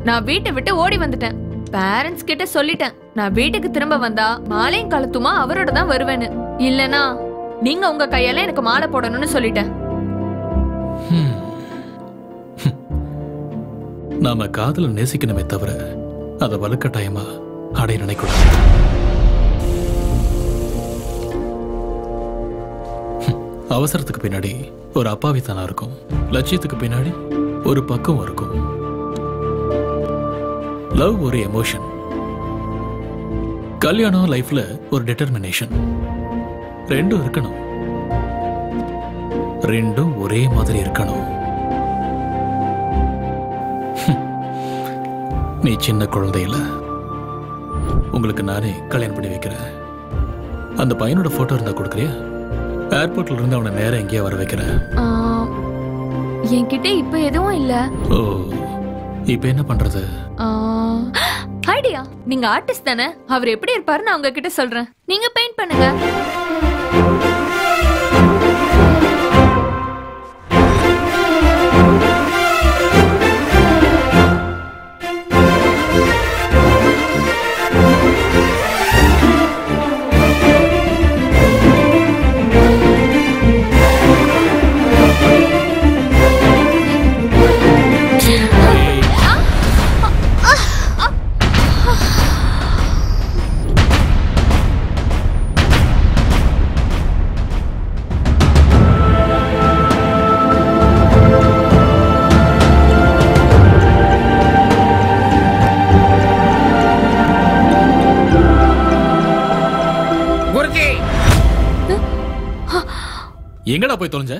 நான் வீட்டை விட்டு ஓடி வந்துட்டேன். பேரண்ட்ஸ் கிட்ட சொல்லிட்டேன். நான் வீட்டுக்கு திரும்ப வந்தா மாலையும் கழுத்துமா அவரோட தான் வருவேன்னு. இல்லனா நீங்க உங்க கையால எனக்கு மாலை போடணும்னு சொல்லிட்டேன். நாம காதல நேசிக்கணுமே தவிர அதை வலுக்கட்டாயமா அடைய நினைக்கூடாது. அவசரத்துக்கு பின்னாடி ஒரு அப்பாவித்தனம் இருக்கும். லட்சியத்துக்கு பின்னாடி ஒரு பக்கம் இருக்கும். லவ் ஒரு எமோஷன் கல்யாணம் லைஃப்ல ஒரு டிட்டர்மினேஷன் ரெண்டும் இருக்கணும். ரெண்டும் ஒரே மாதிரி இருக்கணும். நீ சின்ன குழந்தையில உங்களுக்கு நானே கல்யாணம் பண்ணி வைக்கிறேன். அந்த பையனோட போட்டோ இருந்தா கொடுக்குறியா? ஏர்போர்ட்ல இருந்து அவனை நேரம் எங்கேயா வர வைக்கிறேன். என்கிட்ட இப்ப எதுவும் இல்ல. ஓ இப்போ என்ன பண்றது? ஐடியா நீங்க ஆர்டிஸ்ட் தானே? அவர் எப்படி இருப்பாரு நான் உங்ககிட்ட சொல்றேன். நீங்க பெயிண்ட் பண்ணுங்க. போய் தொலைஞ்ச?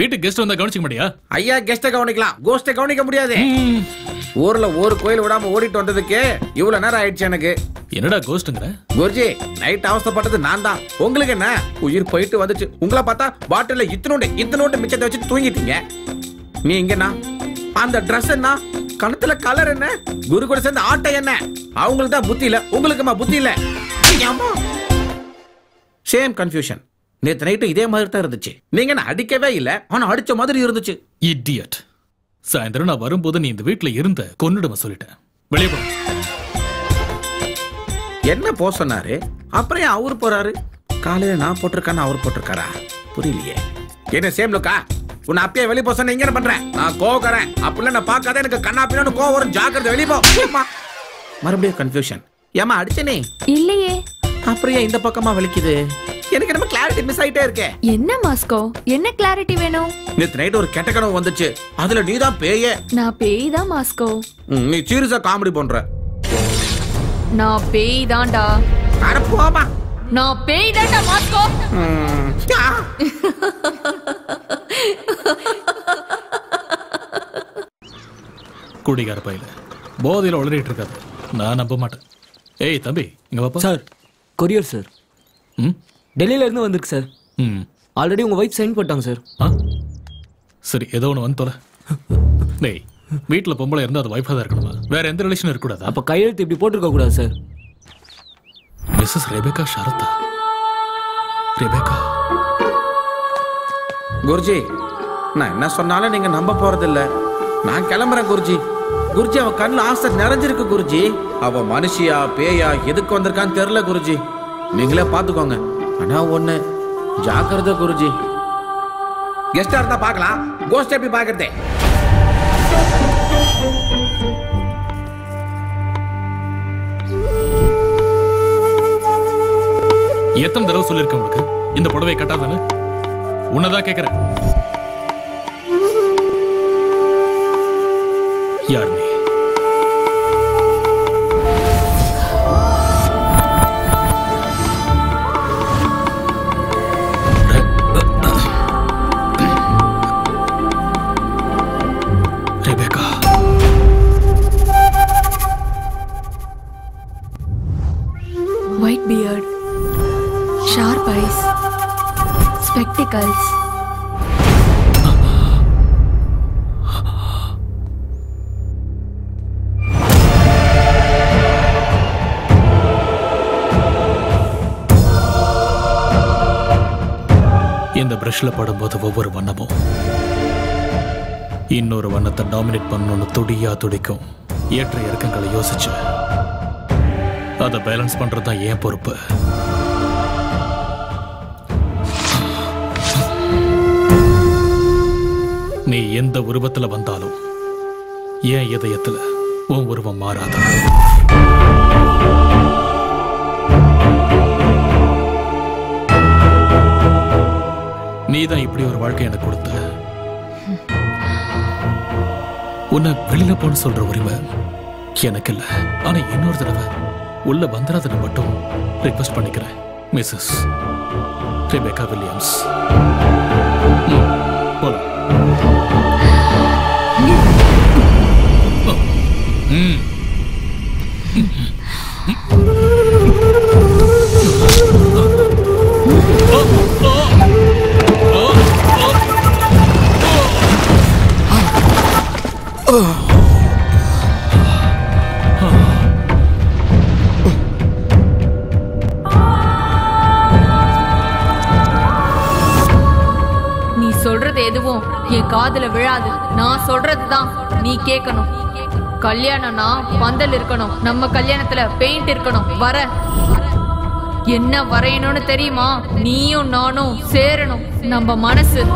வீட்டுக்கு கெஸ்ட் வந்தா கவனிச்சுக்க மாட்டியா? ஐயா கெஸ்ட கவனிக்கலாம். கோஸ்ட கவனிக்க முடியாது. ஊர்ல ஒரு கோயில் விடாம ஓடிட்டு வந்ததுக்கு இவ்வளவு நேரம் ஆயிடுச்சு எனக்கு. என்னடா கோஸ்ட்ங்கிற குருஜி நைட் அவஸ்தைப்பட்டது நான் தான் உங்களுக்கு என்ன? உயிர் போயிட்டு வந்துச்சு. உங்களை பார்த்தா பாட்டில இத்தனோண்டு இத்தனோண்டு மிச்சத்தை வச்சு தூங்கிட்டீங்க. நீ இங்கண்ணா அந்த ட்ரெஸ் என்ன? கணத்துல கலர் என்ன? குரு கூட சேர்ந்த ஆட்டை என்ன? அவங்களுக்கு தான் புத்தி இல்ல. உங்களுக்குமா புத்தி இல்ல? சேம் கன்ஃபியூஷன் நேத்து நைட்டு இதே மாதிரி தான் இருந்துச்சு. நீங்க என்ன அடிக்கவே இல்ல ஆனா அடிச்ச மாதிரி இருந்துச்சு. இடியட் சாயந்தரம் நான் வரும்போது நீ இந்த வீட்ல இருந்த கொன்னுடும சொல்லிட்டேன். வெளியே போ. என்ன போ சொன்னாரு? அப்புறம் ஏன் அவரு போறாரு? காலையில நான் போட்டிருக்கான்னு அவர் போட்டிருக்காரா? புரியலையே. என்ன சேம் லுக்கா உன்னை அப்பயே வெளியே போக சொன்ன இங்க என்ன பண்றேன் நான் கோவக்காரன் அப்படிலாம் நான் பார்க்காத எனக்கு கண்ணா பின்னான்னு கோவம் வரும். ஜாக்கிரதை வெளியே போ. ஏம்மா. மறுபடியும் கன்ஃபியூஷன் ஏமா அடிச்சனே இல்லையே. அப்புறம் ஏன் இந்த பக்கமா வலிக்குது? எனக்கு நம்ம கிளாரிட்டி மிஸ் ஆயிட்டே இருக்கே. என்ன மாஸ்கோ? என்ன கிளாரிட்டி வேணும்? நேத்து நைட் ஒரு கெட்ட கனவு வந்துச்சு. அதுல நீதான் பேயே. நான் பேய் தான் மாஸ்கோ நீ சீரியஸா காமெடி பண்ற. நான் பேய் தான்டா அட போமா நான் பேய் தான்டா மாஸ்கோ. குடிகார பையில. போதையில உளறிட்டு இருக்காது. நான் நம்ப மாட்டேன். ஏய் தம்பி இங்க வாப்பா. Sir courier sir. ம்? டெல்லியில இருந்து வந்திருக்கு சார். ம். ஆல்ரெடி உங்க ஒய்ஃப் சைன் போட்டாங்க சார். ஆ? சரி ஏதோ ஒன்று வந்து தொலை. டேய் வீட்டில் பொம்பளை இருந்தால் அது வைஃபாக தான் இருக்கணுமா? வேற எந்த ரிலேஷன் இருக்கக்கூடாதா? அப்ப கையெழுத்து இப்படி போட்டிருக்க கூடாது sir. Mrs Rebecca Shraddha Rebecca Guruji நான் என்ன சொன்னாலும் நீங்க நம்ப போறதில்ல. நான் கிளம்புறேன் குருஜி. குருஜி அவ கண்ணுல ஆசை நிறைஞ்சிருக்கு குருஜி. அவ மனுஷியா பேயா எதுக்கு வந்திருக்கான்னு தெரியல குருஜி. நீங்களே பாத்துக்கோங்க ஆனா ஒண்ணு ஜாக்கிரதை குருஜி. கெஸ்டா இருந்தா பார்க்கலாம். கோஸ்ட் எப்படி பாக்குறதே எத்தனை தடவை சொல்லியிருக்கேன் உங்களுக்கு? இந்த புடவை கட்டாதானே உன்னதான் கேட்குறேன் ஸ்பெக்டிகல்ஸ் இந்த பிரஷ் படும்போது ஒவ்வொரு வண்ணமும் இன்னொரு வண்ணத்தை டாமினேட் பண்ணணும்னு துடியா துடிக்கும். ஏற்ற இறக்கங்களை யோசிச்சு அதை பேலன்ஸ் பண்றது தான் என் பொறுப்பு? நீ எந்த உருவத்துல வந்தாலும் என் இதயத்துல உன் உருவம் மாறாத? நீ தான் இப்படி ஒரு வாழ்க்கை எனக்கு கொடுத்த. உன்னை வெளியில போன்னு சொல்ற உரிமை எனக்கு இல்ல. ஆனா இன்னொரு தடவை உள்ள வந்துடாதன மட்டும் ரிக்வஸ்ட் பண்ணிக்கிறேன் மிஸ்ஸஸ் ரெபேக்கா வில்லியம்ஸ். போலாம். ம் கல்யாணம்னா பந்தல் இருக்கணும். நம்ம கல்யாணத்துல பெயிண்ட் இருக்கணும். வர. என்ன வரையணும்னு தெரியுமா? நீயும் நானும் சேரணும். நம்ம மனசு.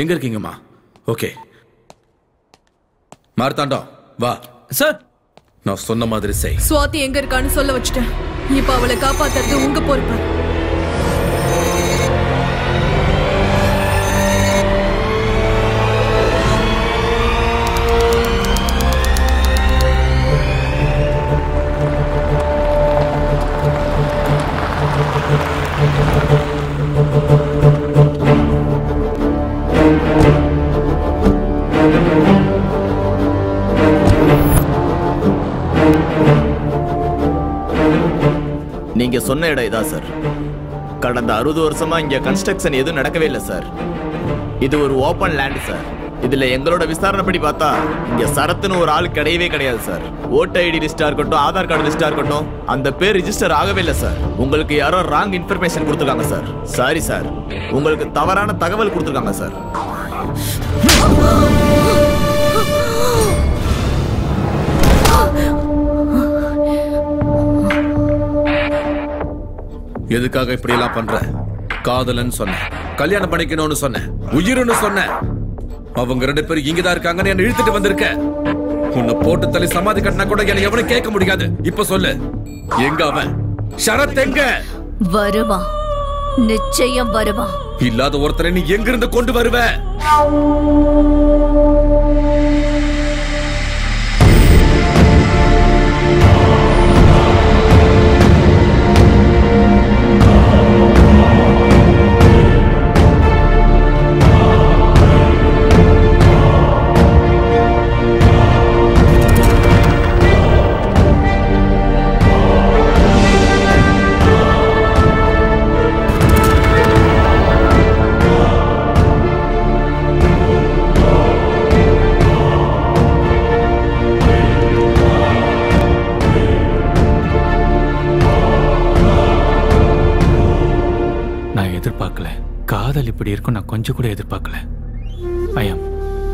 எங்க இருக்கீங்கம்மா? ஓகே. மார்த்தாண்டம் வா. சார். நான் சொன்ன மாதிரி செய். சுவாதி எங்க இருக்கான்னு சொல்ல வச்சுட்டேன். இப்ப அவளை காப்பாத்துறது உங்க பொறுப்பு. நீங்க சொன்ன இடம் இதான் சார் கடந்த அறுபது வருஷமா இங்க கன்ஸ்ட்ரக்ஷன் எதுவும் நடக்கவே இல்லை சார் இது ஒரு ஓப்பன் லேண்ட் சார் இதுல எங்களோட விசாரணைப்படி பார்த்தா இங்க சரத்துன்னு ஒரு ஆள் கிடையவே கிடையாது சார் ஓட்டர் ஐடி லிஸ்டா இருக்கட்டும் ஆதார் கார்டு லிஸ்டா இருக்கட்டும் அந்த பேர் ரிஜிஸ்டர் ஆகவே இல்லை சார் உங்களுக்கு யாரோ ராங் இன்ஃபர்மேஷன் கொடுத்துருக்காங்க சார் சாரி சார் உங்களுக்கு தவறான தகவல் கொடுத்துருக்காங்க சார் எதுக்காக இப்படி எல்லாம் பண்ற? காதலன்னு சொன்னேன். கல்யாணம் பண்ணிக்கணும்னு சொன்னேன். உயிர்னு சொன்னேன். அவங்க ரெண்டு பேரும் இங்கதான் இருக்காங்கன்னு என்ன இழுத்துட்டு வந்திருக்க. உன்னை போட்டு தள்ளி சமாதி கட்டினா கூட என்ன எவனும் கேட்க முடியாது. இப்ப சொல்லு. எங்க அவன்? ஷரத் எங்க? வருவான் நிச்சயம் வருவான் இல்லாத ஒருத்தரை நீ எங்கிருந்து கொண்டு வருவ? இப்படி இருக்கும் நான் கொஞ்சம் கூட எதிர்பார்க்கல. I am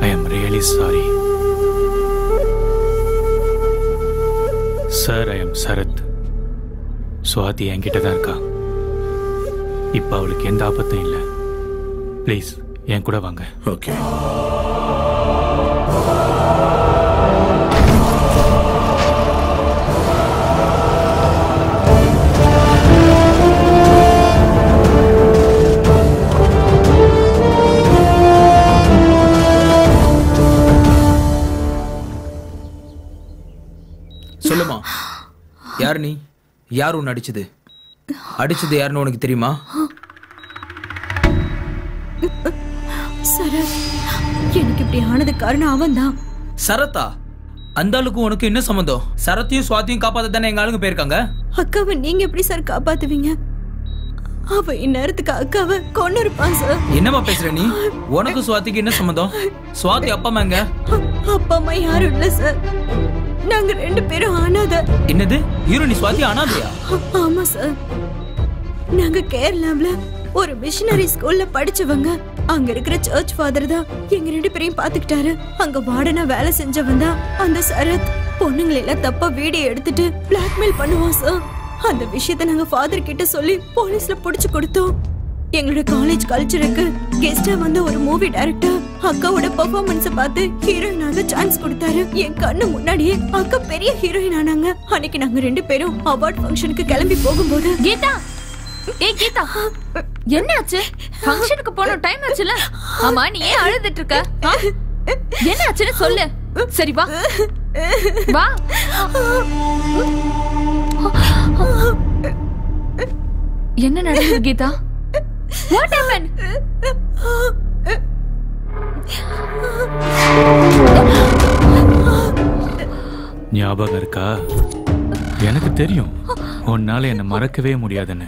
I am really sorry sir I am Sarath Swathi என்கிட்ட தான் இருக்கா? இப்போ அவளுக்கு எந்த ஆபத்தும் இல்லை. ப்ளீஸ் என் கூட வாங்க. ஓகே யார் நீ? யார் உன்னை அடிச்சது? அடிச்சது யாருன்னு உனக்கு தெரியுமா? சரத் எனக்கு இப்படி ஆனது காரணம் அவன் தான் சரத்தா? அந்த ஆளுக்கு உனக்கு என்ன சம்மந்தம் சரத்தையும் சுவாத்தியும் காப்பாத்த தானே எங்க ஆளுங்க போயிருக்காங்க? அக்காவை நீங்க எப்படி சார் காப்பாத்துவீங்க? அவ இந்நேரத்துக்கு அக்காவை கொண்டு இருப்பான் சார். என்னம்மா பேசுற நீ? உனக்கு சுவாதிக்கு என்ன சம்மந்தம் சுவாதி அப்பா அம்மா எங்க? அப்பா அம்மா யாரும் இல்ல சார். நாங்க ரெண்டு பேரும் அனாதை என்னது? ஹீரோ நீ சுவாதி அனாதையா ஆமா சார். நாங்க கேரளாவுல ஒரு மிஷனரி ஸ்கூல்ல படிச்சவங்க. அங்க இருக்கிற சர்ச் ஃபாதர் தான் எங்க ரெண்டு பேரையும் பாத்துக்கிட்டாரு. அங்க வார்டனா வேலை செஞ்சவன் தான் அந்த சரத். பொண்ணுங்களை எல்லாம் தப்பா வீடியோ எடுத்துட்டு பிளாக்மெயில் பண்ணுவான் சார். அந்த விஷயத்த நாங்க ஃபாதர் கிட்ட சொல்லி போலீஸ்ல புடிச்சு கொடுத்தோம். எங்களோட காலேஜ் கல்ச்சருக்கு கெஸ்டா வந்த ஒரு மூவி டைரக்டர் அக்காவோட பெர்ஃபார்மன்ஸ பார்த்து ஹீரோயினாக சான்ஸ் கொடுத்தாரு. என் கண்ணு முன்னாடியே அக்கா பெரிய ஹீரோயின் ஆனாங்க. அன்னைக்கு நாங்க ரெண்டு பேரும் அவார்ட் ஃபங்க்ஷனுக்கு கிளம்பி போகும்போது கீதா! ஏய் கீதா! என்ன ஆச்சு ஃபங்க்ஷனுக்கு போன டைம் ஆச்சுல? ஆமா நீ ஏன் அழுதுட்டு இருக்க? என்ன ஆச்சுன்னு சொல்லு. சரி வா. வா. என்ன நடந்தது கீதா? வாட் ஹேப்பன் ஞாபகம் இருக்கா? எனக்கு தெரியும். உன்னால என்னை மறக்கவே முடியாதுன்னு.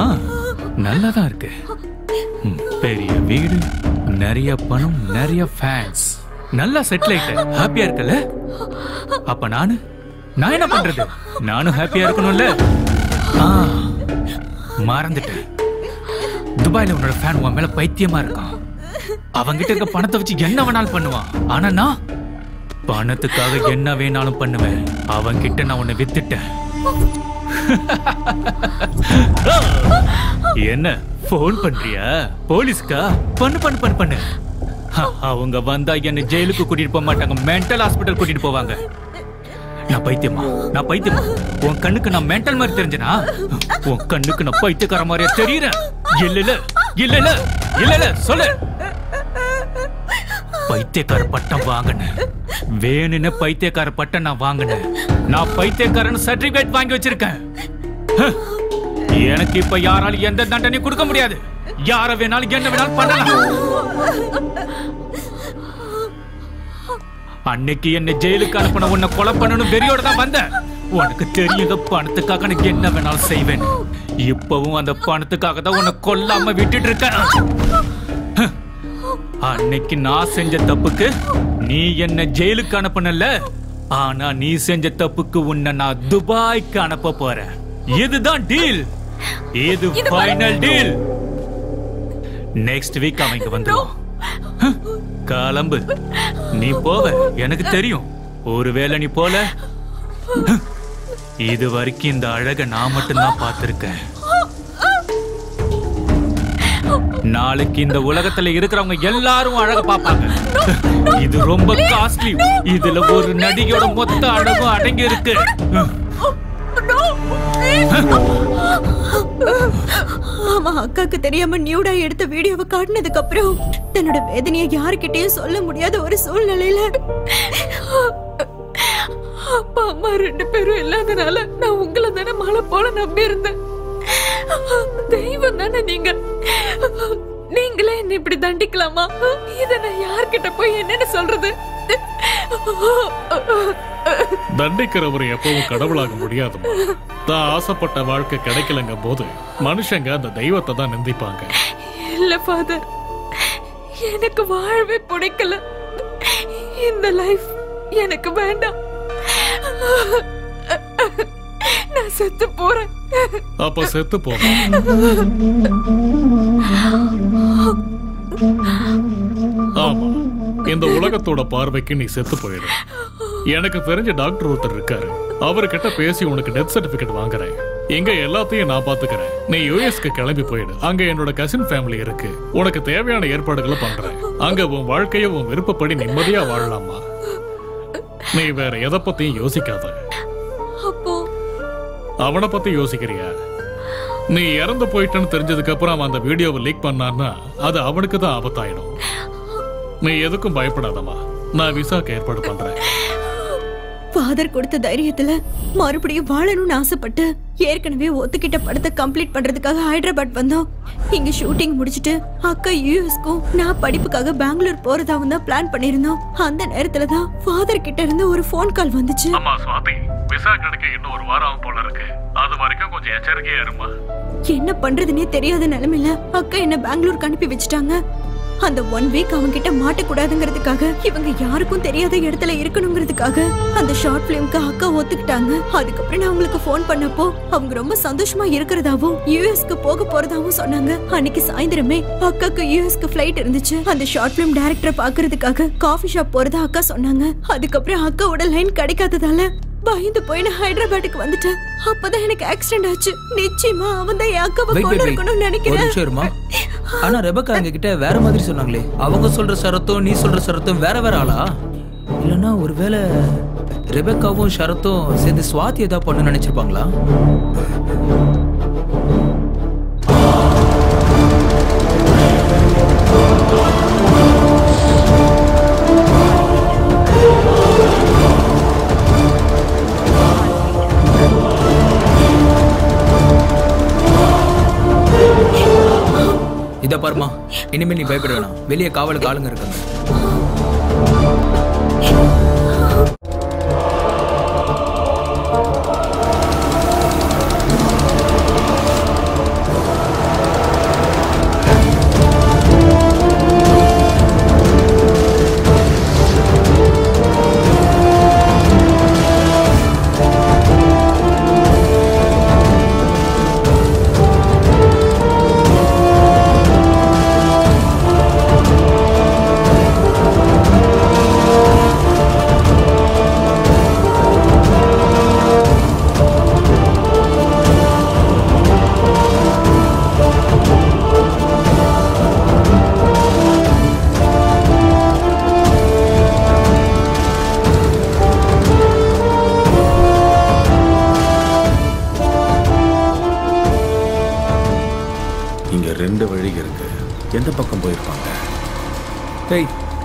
ஆ நல்லா தான் இருக்கு பெரிய வீடு நிறைய பணம் நிறைய ஃபேன்ஸ் நல்லா செட்டில் ஆயிட்ட. ஹாப்பியா இருக்கல? அப்ப நானு? நான் என்ன பண்றது? நானும் ஹாப்பியா இருக்கணும்ல? ஆ மறந்துட்டேன். துபாயில உன்னோட ஃபேன் உன் மேல பைத்தியமா இருக்கான். அவங்கிட்ட இருக்க பணத்தை வச்சு என்ன வேணாலும் பண்ணுவான். ஆனா நான் பணத்துக்காக என்ன வேணாலும் பண்ணுவேன். அவன்கிட்ட நான் உன்னை வித்துட்டேன். என்ன ஃபோன் பண்றியா? போலீஸ்க்கா? பண்ணு பண்ணு பண்ணு பண்ணு. அவங்க வந்தா என்ன ஜெயிலுக்கு கூட்டிட்டு போக மாட்டாங்க. மென்டல் ஹாஸ்பிட்டல் கூட்டிட்டு போவாங்க. நான் பைத்தியமா? நான் பைத்தியமா? உன் கண்ணுக்கு நான் மென்டல் மாதிரி தெரிஞ்சனா? உன் கண்ணுக்கு நான் பைத்தியக்கார மாதிரியா தெரியறேன். இல்ல இல்ல இல்ல இல்ல இல்ல இல்ல சொல்லு. பைத்தியக்கார பட்டம் வாங்கினேன் வேணும்னு பைத்தியக்கார பட்டம் நான் வாங்கினேன் நான் பைத்தியக்காரன் சர்டிபிகேட் வாங்கி வச்சிருக்கேன். ஹ, எனக்கு இப்ப யாராலும் எந்த தண்டனையும் கொடுக்க முடியாது. யார வேணாலும் என்ன வேணாலும் பண்ணலாம். அன்னைக்கு என்ன ஜெயிலுக்கு அனுப்பின உன்னை கொலை பண்ணணும் வெறியோட தான் வந்தேன். உனக்கு தெரியுத பணத்துக்காக எனக்கு என்ன வேணாலும் செய்வேன். இப்பவும் அந்த பணத்துக்காக தான் உன்னை கொல்லாம விட்டுட்டு இருக்கேன். அன்னைக்கு நான் செஞ்ச தப்புக்கு நீ என்ன ஜெயிலுக்கு அனுப்பனல ஆனா நீ செஞ்ச தப்புக்கு உன்னை நான் துபாய்க்கு அனுப்ப போறேன். இதுதான் டீல். இது ஃபைனல் டீல். நெக்ஸ்ட் வீக் வந்துருவான். ஹ, கிளம்பு. நீ போவ எனக்கு தெரியும். ஒருவேளை நீ போல. இது வரைக்கும் இந்த அழக நான் மட்டும்தான் பார்த்திருக்கேன். நாளைக்கு இந்த உலகத்துல இருக்கிறவங்க எல்லாரும் அழக பாப்பாங்க இது ரொம்ப காஸ்ட்லி இதுல ஒரு நடிகையோட மொத்த அழகும் அடங்கி இருக்கு ஆமா அக்காக்கு தெரியாம நியூடா எடுத்த வீடியோவை காட்டினதுக்கு அப்புறம் தன்னோட வேதனையை யாருக்கிட்டயும் சொல்ல முடியாத ஒரு சூழ்நிலையில அப்பா அம்மா ரெண்டு பேரும் இல்லாதனால நான் உங்களை தானே மழை போல நம்பி இருந்தேன் தெய்வம் தானே நீங்க. நீங்களே என்ன இப்படி தண்டிக்கலாமா? இத நான் யார்கிட்ட போய் என்னன்னு சொல்றது? தண்டிக்கிறவர் எப்பவும் கடவுளாக முடியாதுமா தான் ஆசைப்பட்ட வாழ்க்கை கிடைக்கலங்க போது மனுஷங்க அந்த தெய்வத்தை தான் நிந்திப்பாங்க. இல்ல ஃபாதர் எனக்கு வாழவே பிடிக்கல. இந்த லைஃப் எனக்கு வேண்டாம். நான் செத்து போறேன். அப்ப செத்து போ. ஆமா இந்த உலகத்தோட பார்வைக்கு நீ செத்து போயிடு எனக்கு தெரிஞ்ச டாக்டர் ஒருத்தர் இருக்காரு. அவர்கிட்ட பேசி உனக்கு டெத் சர்டிபிகேட் வாங்குறேன். எங்க எல்லாத்தையும் நான் பாத்துக்கிறேன். நீ யூஎஸ்க்கு கிளம்பி போயிடு. அங்க என்னோட கசின் ஃபேமிலி இருக்கு. உனக்கு தேவையான ஏற்பாடுகளை பண்றேன். அங்க உன் வாழ்க்கைய உன் விருப்பப்படி நிம்மதியா வாழலாமா? நீ வேற எதை பத்தியும் யோசிக்காத. அவனை பத்தி யோசிக்கிறியா? நீ இறந்து போயிட்டேன்னு தெரிஞ்சதுக்கு அப்புறம் அவன் அந்த வீடியோவை லீக் பண்ணான்னா அது அவனுக்கு தான் ஆபத்தாயிடும். நீ எதுக்கும் பயப்படாதம்மா. நான் விசாக்கு ஏற்பாடு பண்றேன். ஃபாதர் கொடுத்த தைரியத்துல மறுபடியும் வாழணும்னு ஆசைப்பட்டு ஏற்கனவே ஒத்துக்கிட்ட படத்தை கம்ப்ளீட் பண்றதுக்காக ஹைதராபாத் வந்தோம். இங்க ஷூட்டிங் முடிச்சிட்டு அக்கா யூஎஸ்க்கும் நான் படிப்புக்காக பெங்களூர் போறதாவும் தான் பிளான் பண்ணிருந்தோம் அந்த நேரத்துல தான் ஃபாதர் கிட்ட இருந்து ஒரு ஃபோன் கால் வந்துச்சு. அம்மா சுவாதி விசா கிடைக்க இன்னும் ஒரு வாரம் போல இருக்கு. அது வரைக்கும் கொஞ்சம் எச்சரிக்கையா இருமா என்ன பண்றதுனே தெரியாத நிலைமையில அக்கா என்ன பெங்களூருக்கு அனுப்பி வச்சுட்டாங்க. அந்த ஒன் வீக் அவங்க கிட்ட மாட்டக்கூடாதுங்கிறதுக்காக இவங்க யாருக்கும் தெரியாத இடத்துல இருக்கணுங்கிறதுக்காக அந்த ஷார்ட் பிலிம்க்கு அக்கா ஒத்துக்கிட்டாங்க. அதுக்கப்புறம் நான் அவங்களுக்கு ஃபோன் பண்ணப்போ அவங்க ரொம்ப சந்தோஷமா இருக்கிறதாவும் யூஎஸ்க்கு போக போறதாவும் சொன்னாங்க. அன்னைக்கு சாயந்தரமே அக்காக்கு யூஎஸ்க்கு ஃபிளைட் இருந்துச்சு. அந்த ஷார்ட் பிலிம் டைரக்டரை பாக்குறதுக்காக காஃபி ஷாப் போறதா அக்கா சொன்னாங்க. அதுக்கப்புறம் அக்காவோட லைன் கிடைக்காததால பயந்து போய் நான் ஹைதராபாத்துக்கு வந்துட்டேன். அப்பதான் எனக்கு ஆக்சிடென்ட் ஆச்சு. நிச்சயமா அவன் தான் என் அக்காவை கொண்டு இருக்கணும்னு நினைக்கிறேன். ஆனா ரெபக்கா எங்க கிட்ட வேற மாதிரி சொன்னாங்களே. அவங்க சொல்ற சரத்தும் நீ சொல்ற சரத்தும் வேற வேற ஆளா? இல்லனா ஒருவேளை ரெபக்காவும் ஷரத்தும் சேர்ந்து சுவாதி ஏதாவது பண்ணு நினைச்சிருப்பாங்களா? இத பாருமா இனிமேல் நீ பயப்பட வேணாம். வெளியே காவலுக்கு ஆளுங்க இருக்காங்க.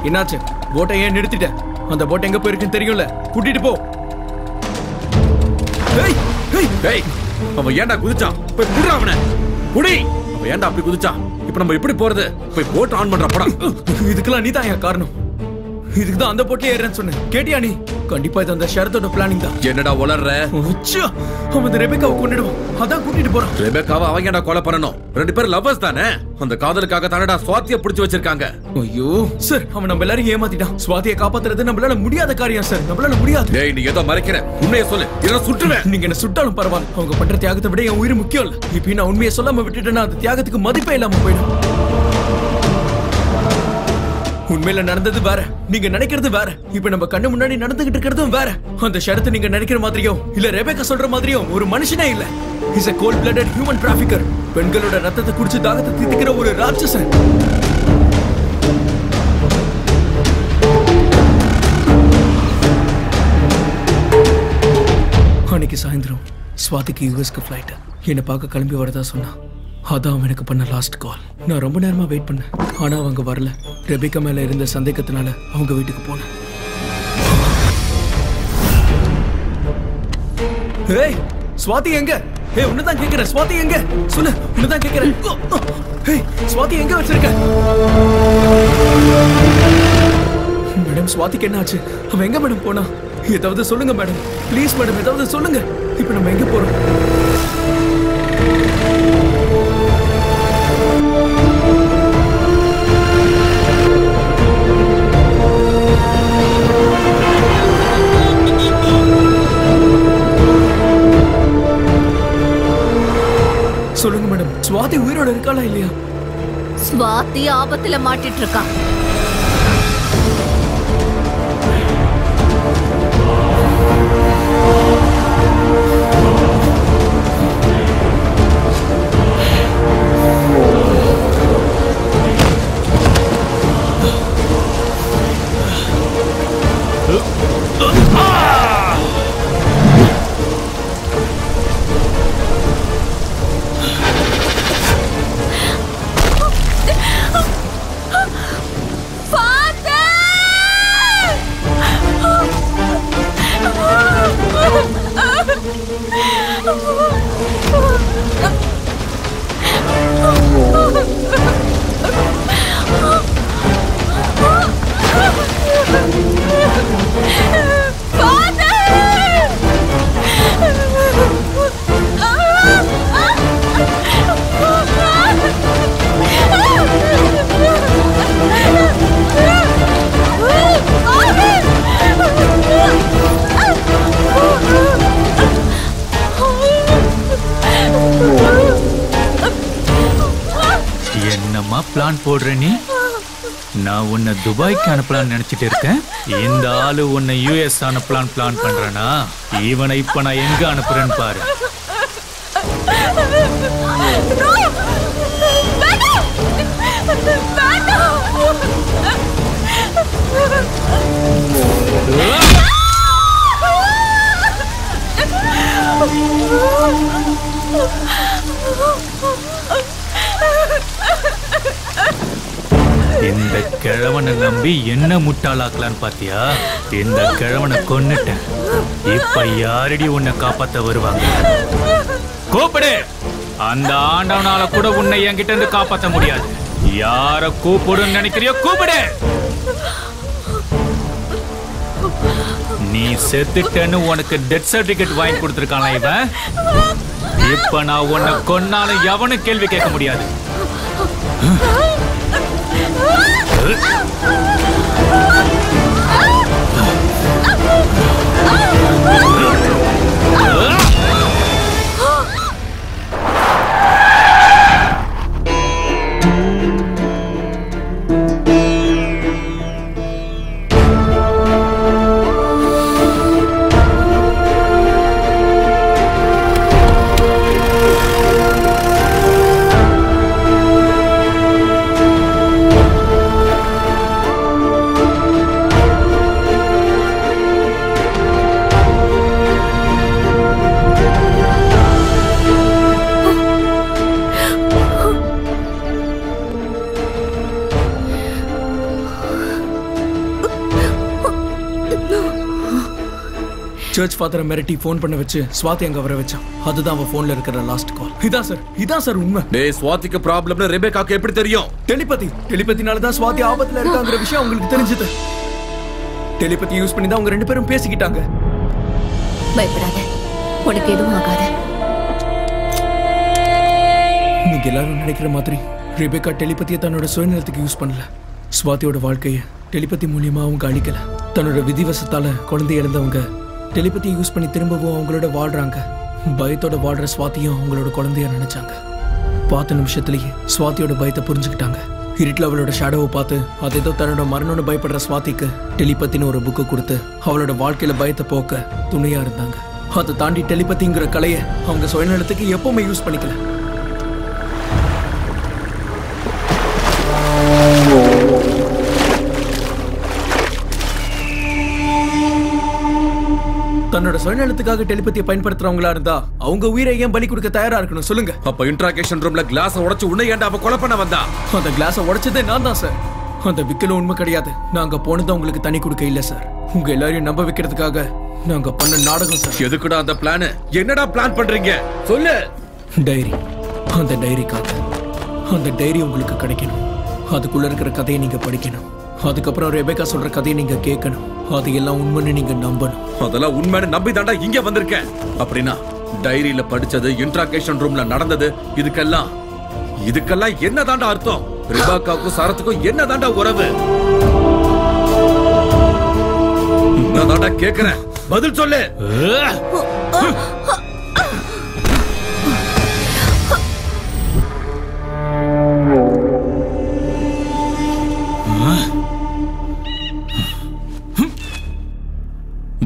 என்னாச்சு? போட்டை ஏன் நிறுத்திட்ட? அந்த போட் எங்க போயிருக்குன்னு தெரியும்ல. கூட்டிட்டு போ. அவன் ஏன்டா குதிச்சான்? போய் புடுறா அவனை. புடி அவன் ஏன்டா அப்படி குதிச்சான்? இப்போ நம்ம எப்படி போறது? போய் போட் ஆன் பண்ற படம் இதுக்கெல்லாம் நீ தான் என் காரணம். இதுக்கு தான் அந்த போட்லயே ஏறேன்னு சொன்னேன். கேட்டியா நீ? கண்டிப்பா இது அந்த ஷரத்தோட பிளானிங் தான். என்னடா உளர்ற? உச்சா, அவன் இந்த ரெபேக்காவை கொண்டுடுவான் அதான் கூட்டிட்டு போறான். ரெபேக்காவை அவங்க கொலை பண்ணணும்? ரெண்டு பேரும் லவ்வர்ஸ் தானே? அந்த காதலுக்காக தானடா சுவாத்திய பிடிச்சு வச்சிருக்காங்க? ஐயோ சார் அவன் நம்ம எல்லாரையும் ஏமாத்திட்டான். சுவாதியை காப்பாத்துறது நம்மளால முடியாத காரியம் சார் நம்மளால முடியாது. டேய் நீ ஏதோ மறைக்கிற. உண்மையை சொல்லு. இல்ல சுட்டுவேன் நீங்க என்ன சுட்டாலும் பரவாயில்ல. அவங்க பண்ற தியாகத்தை விட என் உயிர் முக்கியம் இல்ல. இப்ப நான் உண்மையை சொல்லாம விட்டுட்டேன்னா அந்த தியாகத்துக்கு மதிப்பே இல்லாம போயிடும். உண்மையில நடந்தது வேற. நீங்க நினைக்கிறது வேற. இப்ப நம்ம கண்ணு முன்னாடி நடந்துகிட்டு இருக்கிறதும் வேற. அந்த ஷரத்து நீங்க நினைக்கிற மாதிரியும் இல்ல ரெபேக்கா சொல்ற மாதிரியும் ஒரு மனுஷனே இல்ல. Is a cold blooded human trafficker. பெண்களோட ரத்தத்தை குடிச்சு தாகத்தை தீர்த்துக்கிற ஒரு ராட்சசன். சாயந்தரம் ஸ்வாதிக்கு யூஎஸ்க்கு ஃப்ளைட்டு என்னை பார்க்க கிளம்பி வரதா சொன்னா அதான் அவன் எனக்கு பண்ண லாஸ்ட் கால் நான் ரொம்ப நேரமாக வெயிட் பண்ணேன். ஆனால் அவங்க வரல. ரெபிகா மேலே இருந்த சந்தேகத்தினால அவங்க வீட்டுக்கு போனேன். ஏய் சுவாதி எங்க? ஏய் உன்னதான் கேட்கிறேன் சுவாதி எங்க? சொல்லு உன்னை தான் ஓ, ஏய் ஸ்வாதி எங்க வச்சிருக்க? மேடம் ஸ்வாதிக்கு என்ன ஆச்சு அவன் எங்க மேடம் போனா? ஏதாவது சொல்லுங்க மேடம் ப்ளீஸ் மேடம் ஏதாவது சொல்லுங்க. இப்போ நம்ம எங்க போறோம்? சொல்லுங்க மேடம் சுவாதி உயிரோட இருக்காளா இல்லையா? சுவாதி ஆபத்துல மாட்டிட்டு இருக்கா. என்னம்மா துபாய்க்கு அனுப்பலாம்னு நினைச்சிட்டு இருக்கேன் இந்த ஆளு உன்னை யூஎஸ் அனுப்பலாம் பிளான் பண்றேனா இவனை இப்ப நான் எங்க அனுப்புறேன்னு பாரு இந்த கிழவனை நம்பி என்ன முட்டாளாக்கலான்னு பாத்தியா? இந்த கிழவனை கொன்னுட்டேன். இப்ப யாரடி உன்னை காப்பாத்த வருவாங்க? கூப்பிடு! அந்த ஆண்டவனால கூட உன்னை என்கிட்ட இருந்து காப்பாத்த முடியாது. யார கூப்பிடுன்னு நினைக்கிறியோ கூப்பிடு! நீ செத்துட்டேன்னு உனக்கு டெத் சர்டிபிகேட் வாங்கி கொடுத்துருக்கானா இவன்? இப்ப நான் உன்னை கொன்னாலும் எவனும் கேள்வி கேட்க முடியாது. あっ சர்ச் ஃபாதரை மிரட்டி ஃபோன் பண்ண வச்சு ஸ்வாதி அங்க வர வச்சான். அதுதான் அவன் ஃபோன்ல இருக்கிற லாஸ்ட் கால் இதான் சார் இதான் சார் உண்மை. டேய் ஸ்வாதிக்கு ப்ராப்ளம்னு ரெபேக்காக்கு எப்படி தெரியும்? டெலிபதி டெலிபதினால தான் ஸ்வாதி ஆபத்துல இருக்காங்கிற விஷயம் அவங்களுக்கு தெரிஞ்சது. டெலிபதி யூஸ் பண்ணி தான் அவங்க ரெண்டு பேரும் பேசிக்கிட்டாங்க. பயப்படாத. உனக்கு எதுவும் ஆகாத. நீங்க எல்லாரும் நினைக்கிற மாதிரி ரெபேக்கா டெலிபதியை தன்னோட சுயநலத்துக்கு யூஸ் பண்ணல. ஸ்வாதியோட வாழ்க்கைய டெலிபதி மூலியமா அவங்க அழிக்கல. தன்னோட விதிவசத்தால குழந்தை இழந்தவங்க டெலிபதி யூஸ் பண்ணி திரும்பவும் அவங்களோட வாழ்றாங்க. பயத்தோட வாழ்ற சுவாத்தியும் அவங்களோட குழந்தைய நினைச்சாங்க. பார்த்த நிமிஷத்துலயே சுவாத்தியோட பயத்தை புரிஞ்சுக்கிட்டாங்க. இருட்டில் அவளோட ஷேடோவை பார்த்து அது ஏதோ தன்னோட மரணம்னு பயப்படுற சுவாத்திக்கு டெலிபத்தின்னு ஒரு புக்கு கொடுத்து அவளோட வாழ்க்கையில பயத்தை போக்க துணையா இருந்தாங்க. அதை தாண்டி டெலிபத்திங்கிற கலையை அவங்க சுயநலத்துக்கு எப்பவுமே யூஸ் பண்ணிக்கல. தன்னோட சுயநலத்துக்காக டெலிபதியை பயன்படுத்துறவங்களா இருந்தா அவங்க உயிரை ஏன் பலி கொடுக்க தயாரா இருக்கணும் சொல்லுங்க. அப்ப இன்ட்ராகேஷன் ரூம்ல கிளாஸ் உடைச்சு உன்னை ஏன்டா அவ கொலை பண்ண வந்தா? அந்த கிளாஸை உடைச்சதே நான் தான் சார் அந்த விக்கல உண்மை கிடையாது. நாங்க போனது உங்களுக்கு தனி கொடுக்க இல்ல சார் உங்க எல்லாரையும் நம்ப வைக்கிறதுக்காக நாங்க பண்ண நாடகம் சார் எதுக்குடா அந்த பிளான் என்னடா பிளான் பண்றீங்க? சொல்லு. டைரி. அந்த டைரிக்காக அந்த டைரி உங்களுக்கு கிடைக்கணும். அதுக்குள்ள இருக்கிற கதையை நீங்க படிக்கணும். அதுக்கப்புறம் ரெபேக்கா சொல்ற கதையை நீங்க கேட்கணும். அது எல்லாம் உண்மைன்னு நீங்க நம்பணும். அதெல்லாம் உண்மைன்னு நம்பி தாண்டா இங்க வந்திருக்கேன் அப்படின்னா டைரியில படிச்சது இன்ட்ராகேஷன் ரூம்ல நடந்தது இதுக்கெல்லாம் இதுக்கெல்லாம் என்ன தாண்டா அர்த்தம்? ரிபாக்காவுக்கும் சரத்துக்கும் என்ன தாண்டா உறவு? நான் தாண்டா கேக்குறேன். பதில் சொல்லு.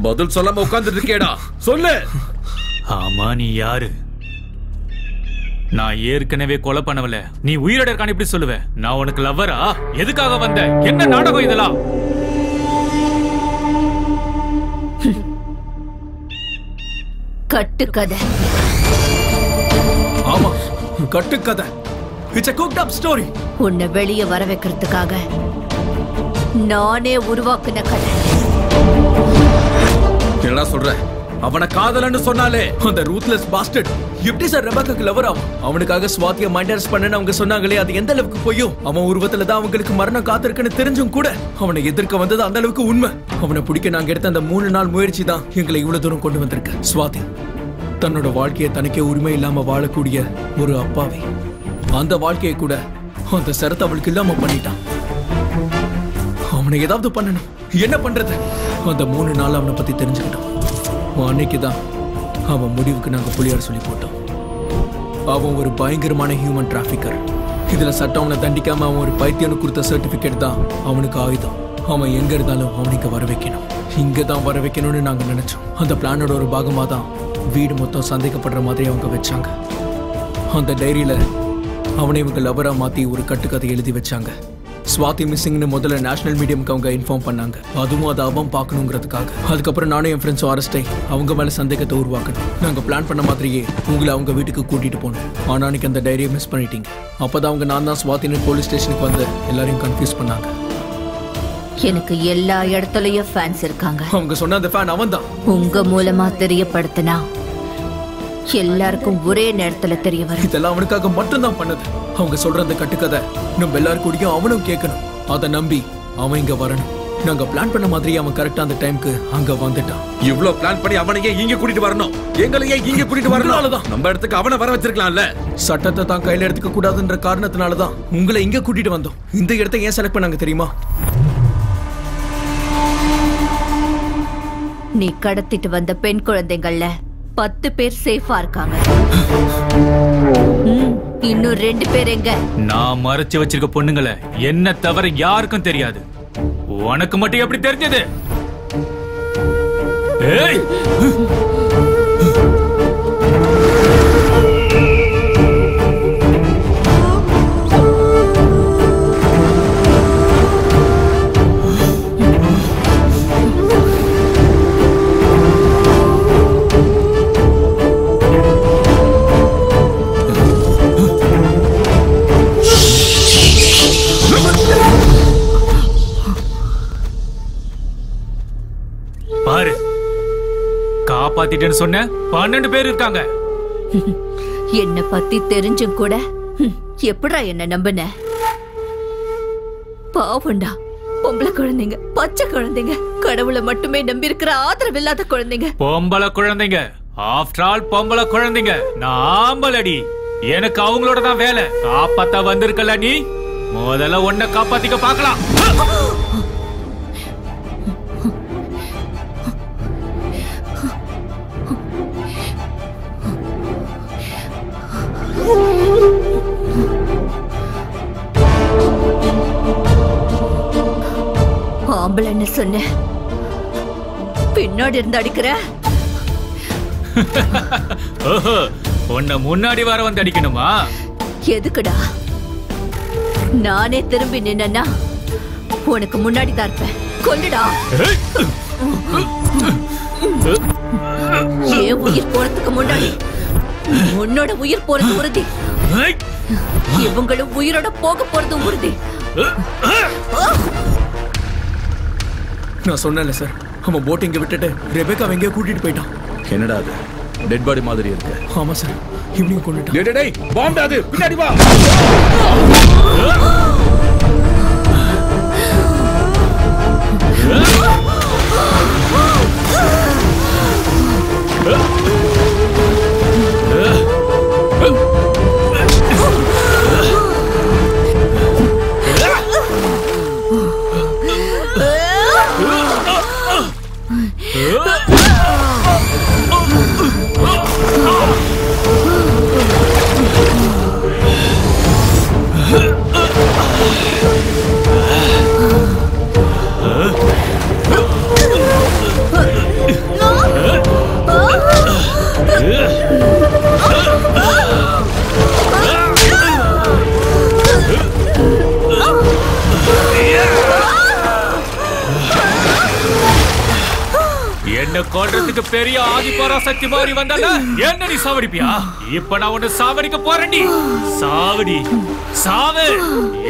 பதில் சொல்லாம உட்கார்ந்துட்டு இருக்கேடா சொல்லு. ஆமா நீ யாரு? நான் ஏற்கனவே கொலை பண்ணவல நீ உயிரோட இருக்கான்னு எப்படி சொல்லுவ? நான் உனக்கு லவ்வரா எதுக்காக வந்த? என்ன நாடகம் இதெல்லாம்? கட்டுக்கதை ஆமா கட்டுக்கதை it's a cooked up story உன்னை வெளியே வர வைக்கிறதுக்காக நானே உருவாக்குன கதை. என்னடா சொல்ற? அவனை காதலன்னு சொன்னாலே அந்த ரூத்லெஸ் பாஸ்டர்ட் எப்படி சார் ரெபக்காக்கு லவர் ஆகும் அவனுக்காக ஸ்வாத்திய மைண்டர்ஸ் பண்ணனு அவங்க சொன்னாங்களே அது எந்த அளவுக்கு போயும் அவன் உருவத்துல தான் அவங்களுக்கு மரணம் காத்திருக்குன்னு தெரிஞ்சும் கூட அவனை எதிர்க்க வந்தது அந்த அளவுக்கு உண்மை. அவனை பிடிக்க நாங்க எடுத்த அந்த மூணு நாள் முயற்சி தான் எங்களை இவ்வளவு தூரம் கொண்டு வந்திருக்கு. சுவாதி தன்னோட வாழ்க்கையை தனக்கே உரிமை இல்லாம வாழக்கூடிய ஒரு அப்பாவை. அந்த வாழ்க்கையை கூட அந்த சரத்தை அவளுக்கு இல்லாம பண்ணிட்டான். அவனை ஏதாவது பண்ணணும். என்ன பண்றது? அந்த மூணு நாள் அவனை பத்தி தெரிஞ்சுக்கிட்டோம் அன்னைக்கு தான் அவன் முடிவுக்கு நாங்கள் புளியார் சொல்லி போட்டோம். அவன் ஒரு பயங்கரமான ஹியூமன் டிராஃபிக்கர் இதுல சட்டம் அவனை தண்டிக்காம அவன் ஒரு பைத்தியனு கொடுத்த சர்டிபிகேட் தான் அவனுக்கு ஆயுதம். அவன் எங்க இருந்தாலும் அவனுக்கு வர வைக்கணும். இங்க தான் வர வைக்கணும்னு நாங்க நினைச்சோம். அந்த பிளானோட ஒரு பாகமா தான் வீடு மொத்தம் சந்தேகப்படுற மாதிரி அவங்க வச்சாங்க. அந்த டைரியில அவனை இவங்க லவரா மாத்தி ஒரு கட்டுக்கதை எழுதி வச்சாங்க. ஸ்வாதி மிஸ்ஸிங்னு முதல்ல நேஷனல் மீடியம்க்கு அவங்க இன்ஃபார்ம் பண்ணாங்க. அதுவும் அதை அவன் பார்க்கணுங்கிறதுக்காக. அதுக்கப்புறம் நானும் என் ஃப்ரெண்ட்ஸும் அரெஸ்ட் ஆகி அவங்க மேல சந்தேகத்தை உருவாக்கணும். நாங்க பிளான் பண்ண மாதிரியே உங்களை அவங்க வீட்டுக்கு கூட்டிட்டு போனோம் ஆனா அன்னைக்கு அந்த டைரியை மிஸ் பண்ணிட்டீங்க. அப்பதான் அவங்க நான் தான் ஸ்வாதின்னு போலீஸ் ஸ்டேஷனுக்கு வந்து எல்லாரையும் கன்ஃபியூஸ் பண்ணாங்க. எனக்கு எல்லா இடத்துலயும் ஃபேன்ஸ் இருக்காங்க. அவங்க சொன்ன அந்த ஃபேன் அவன் தான் உங்க மூலமா தெரியப்படுத்தினா எல்லாருக்கும் ஒரே நேரத்துல தெரிய வரும். இதெல்லாம் அவனுக்காக மட்டும்தான் பண்ணது. அவங்க சொல்ற அந்த கட்டுக்கதை. நம்ம எல்லாரும் கூடயும் அவனும் கேட்கணும். அதை நம்பி அவன் இங்க வரணும். நாங்க பிளான் பண்ண மாதிரி அவன் கரெக்டா அந்த டைம்க்கு அங்க வந்துட்டான். இவ்ளோ பிளான் பண்ணி அவனையே இங்க கூட்டிட்டு வரணும்? எங்களையே இங்க கூட்டிட்டு வரணும்? நம்ம இடத்துக்கு அவனை வர வச்சிருக்கலாம்ல. சட்டத்தை தான் கையில எடுத்துக்க கூடாதுன்ற காரணத்தினால தான் உங்களை இங்க கூட்டிட்டு வந்தோம். இந்த இடத்தை ஏன் செலக்ட் பண்ணாங்க தெரியுமா? நீ கடத்திட்டு வந்த பெண் குழந்தைங்கள்ல பத்து பேர் சேஃபா இருக்காங்க. இன்னும் ரெண்டு பேர் எங்க? நான் மறைச்சு வச்சிருக்க பொண்ணுங்கள என்ன தவிர யாருக்கும் தெரியாது. உனக்கு மட்டும் எப்படி தெரிஞ்சது? ஏய்! காப்பாத்திட்டேன்னு சொன்ன பன்னெண்டு பேர் இருக்காங்க. என்ன பத்தி தெரிஞ்சும் கூட ஹம், எப்படிடா என்ன நம்பின? பாவண்டா பொம்பளை குழந்தைங்க பச்சை குழந்தைங்க கடவுளை மட்டுமே நம்பி இருக்கிற ஆதரவில்லாத குழந்தைங்க. பொம்பளை குழந்தைங்க ஆஃப்டர் ஆல் பொம்பளை குழந்தைங்க நான் ஆம்பளடி எனக்கு அவங்களோட தான் வேலை. காப்பாத்த வந்திருக்கல நீ? முதல்ல உன்னை காப்பாத்திக்க பார்க்கலாம். ஆம்பளைன்னு சொன்ன. பின்னாடி இருந்து அடிக்கிற? ஓஹோ உன்னை முன்னாடி வர வந்து அடிக்கணுமா? எதுக்குடா? நானே திரும்பி நின்னா உனக்கு முன்னாடி தான் இருப்பேன். கொல்லுடா. என் உயிர் போறதுக்கு முன்னாடி? உன்னோட உயிர் போறது உறுதி. இவங்களும் உயிரோட போக போறது உறுதி. நான் சொன்னேன்ல சார் அவன் போட்டிங்க விட்டுட்டு ரெபேக்கா எங்கேயோ கூட்டிட்டு போயிட்டான். என்னடா அது? டெட் பாடி மாதிரி இருக்கு. ஆமா சார் இவனையும் கொண்டுட்டான். டேய் டேய் பாம்பு அது? பின்னாடி வா. 으아! என்ன கொல்றதுக்கு பெரிய ஆதி பராசக்தி மாதிரி வந்தால என்ன நீ சாவடிப்பியா? இப்ப நான் உன்னை சாவடிக்க போறேன்டி சாவடி. சாவு.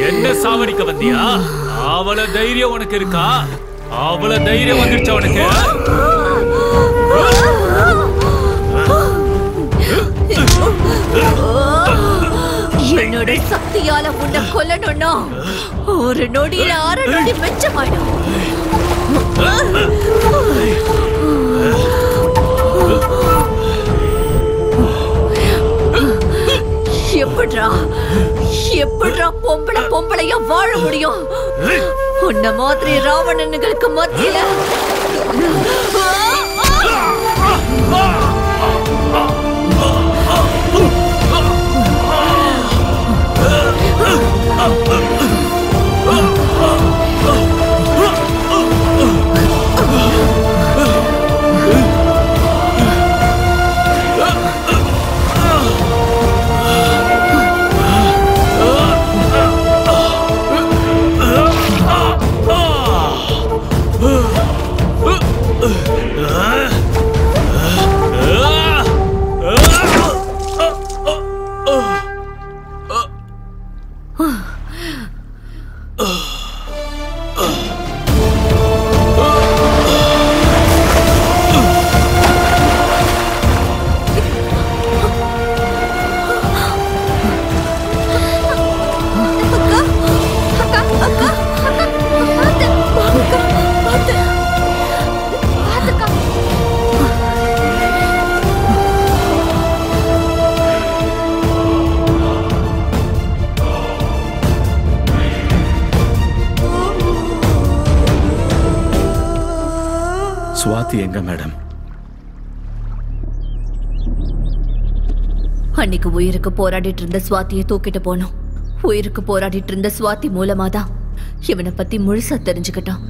என்ன சாவடிக்க வந்தியா? அவள தைரியம் உனக்கு இருக்கா? அவள தைரியம் வந்துருச்சா உனக்கு? என்னோட சக்தியால உன்னை கொல்லணும்னா ஒரு நொடியில அரை நொடி மெச்சமாயிடும். எப்படிடா எப்படிடா பொம்பளை பொம்பளையா வாழ முடியும் உன்ன மாதிரி ராவணனுங்களுக்கு மத்தியில Oh! உயிருக்கு போராடிட்டு இருந்த சுவாத்தியை தூக்கிட்டு போனோம். உயிருக்கு போராடிட்டு இருந்த சுவாத்தி மூலமா தான் இவனை பத்தி முழுசா தெரிஞ்சுக்கிட்டோம்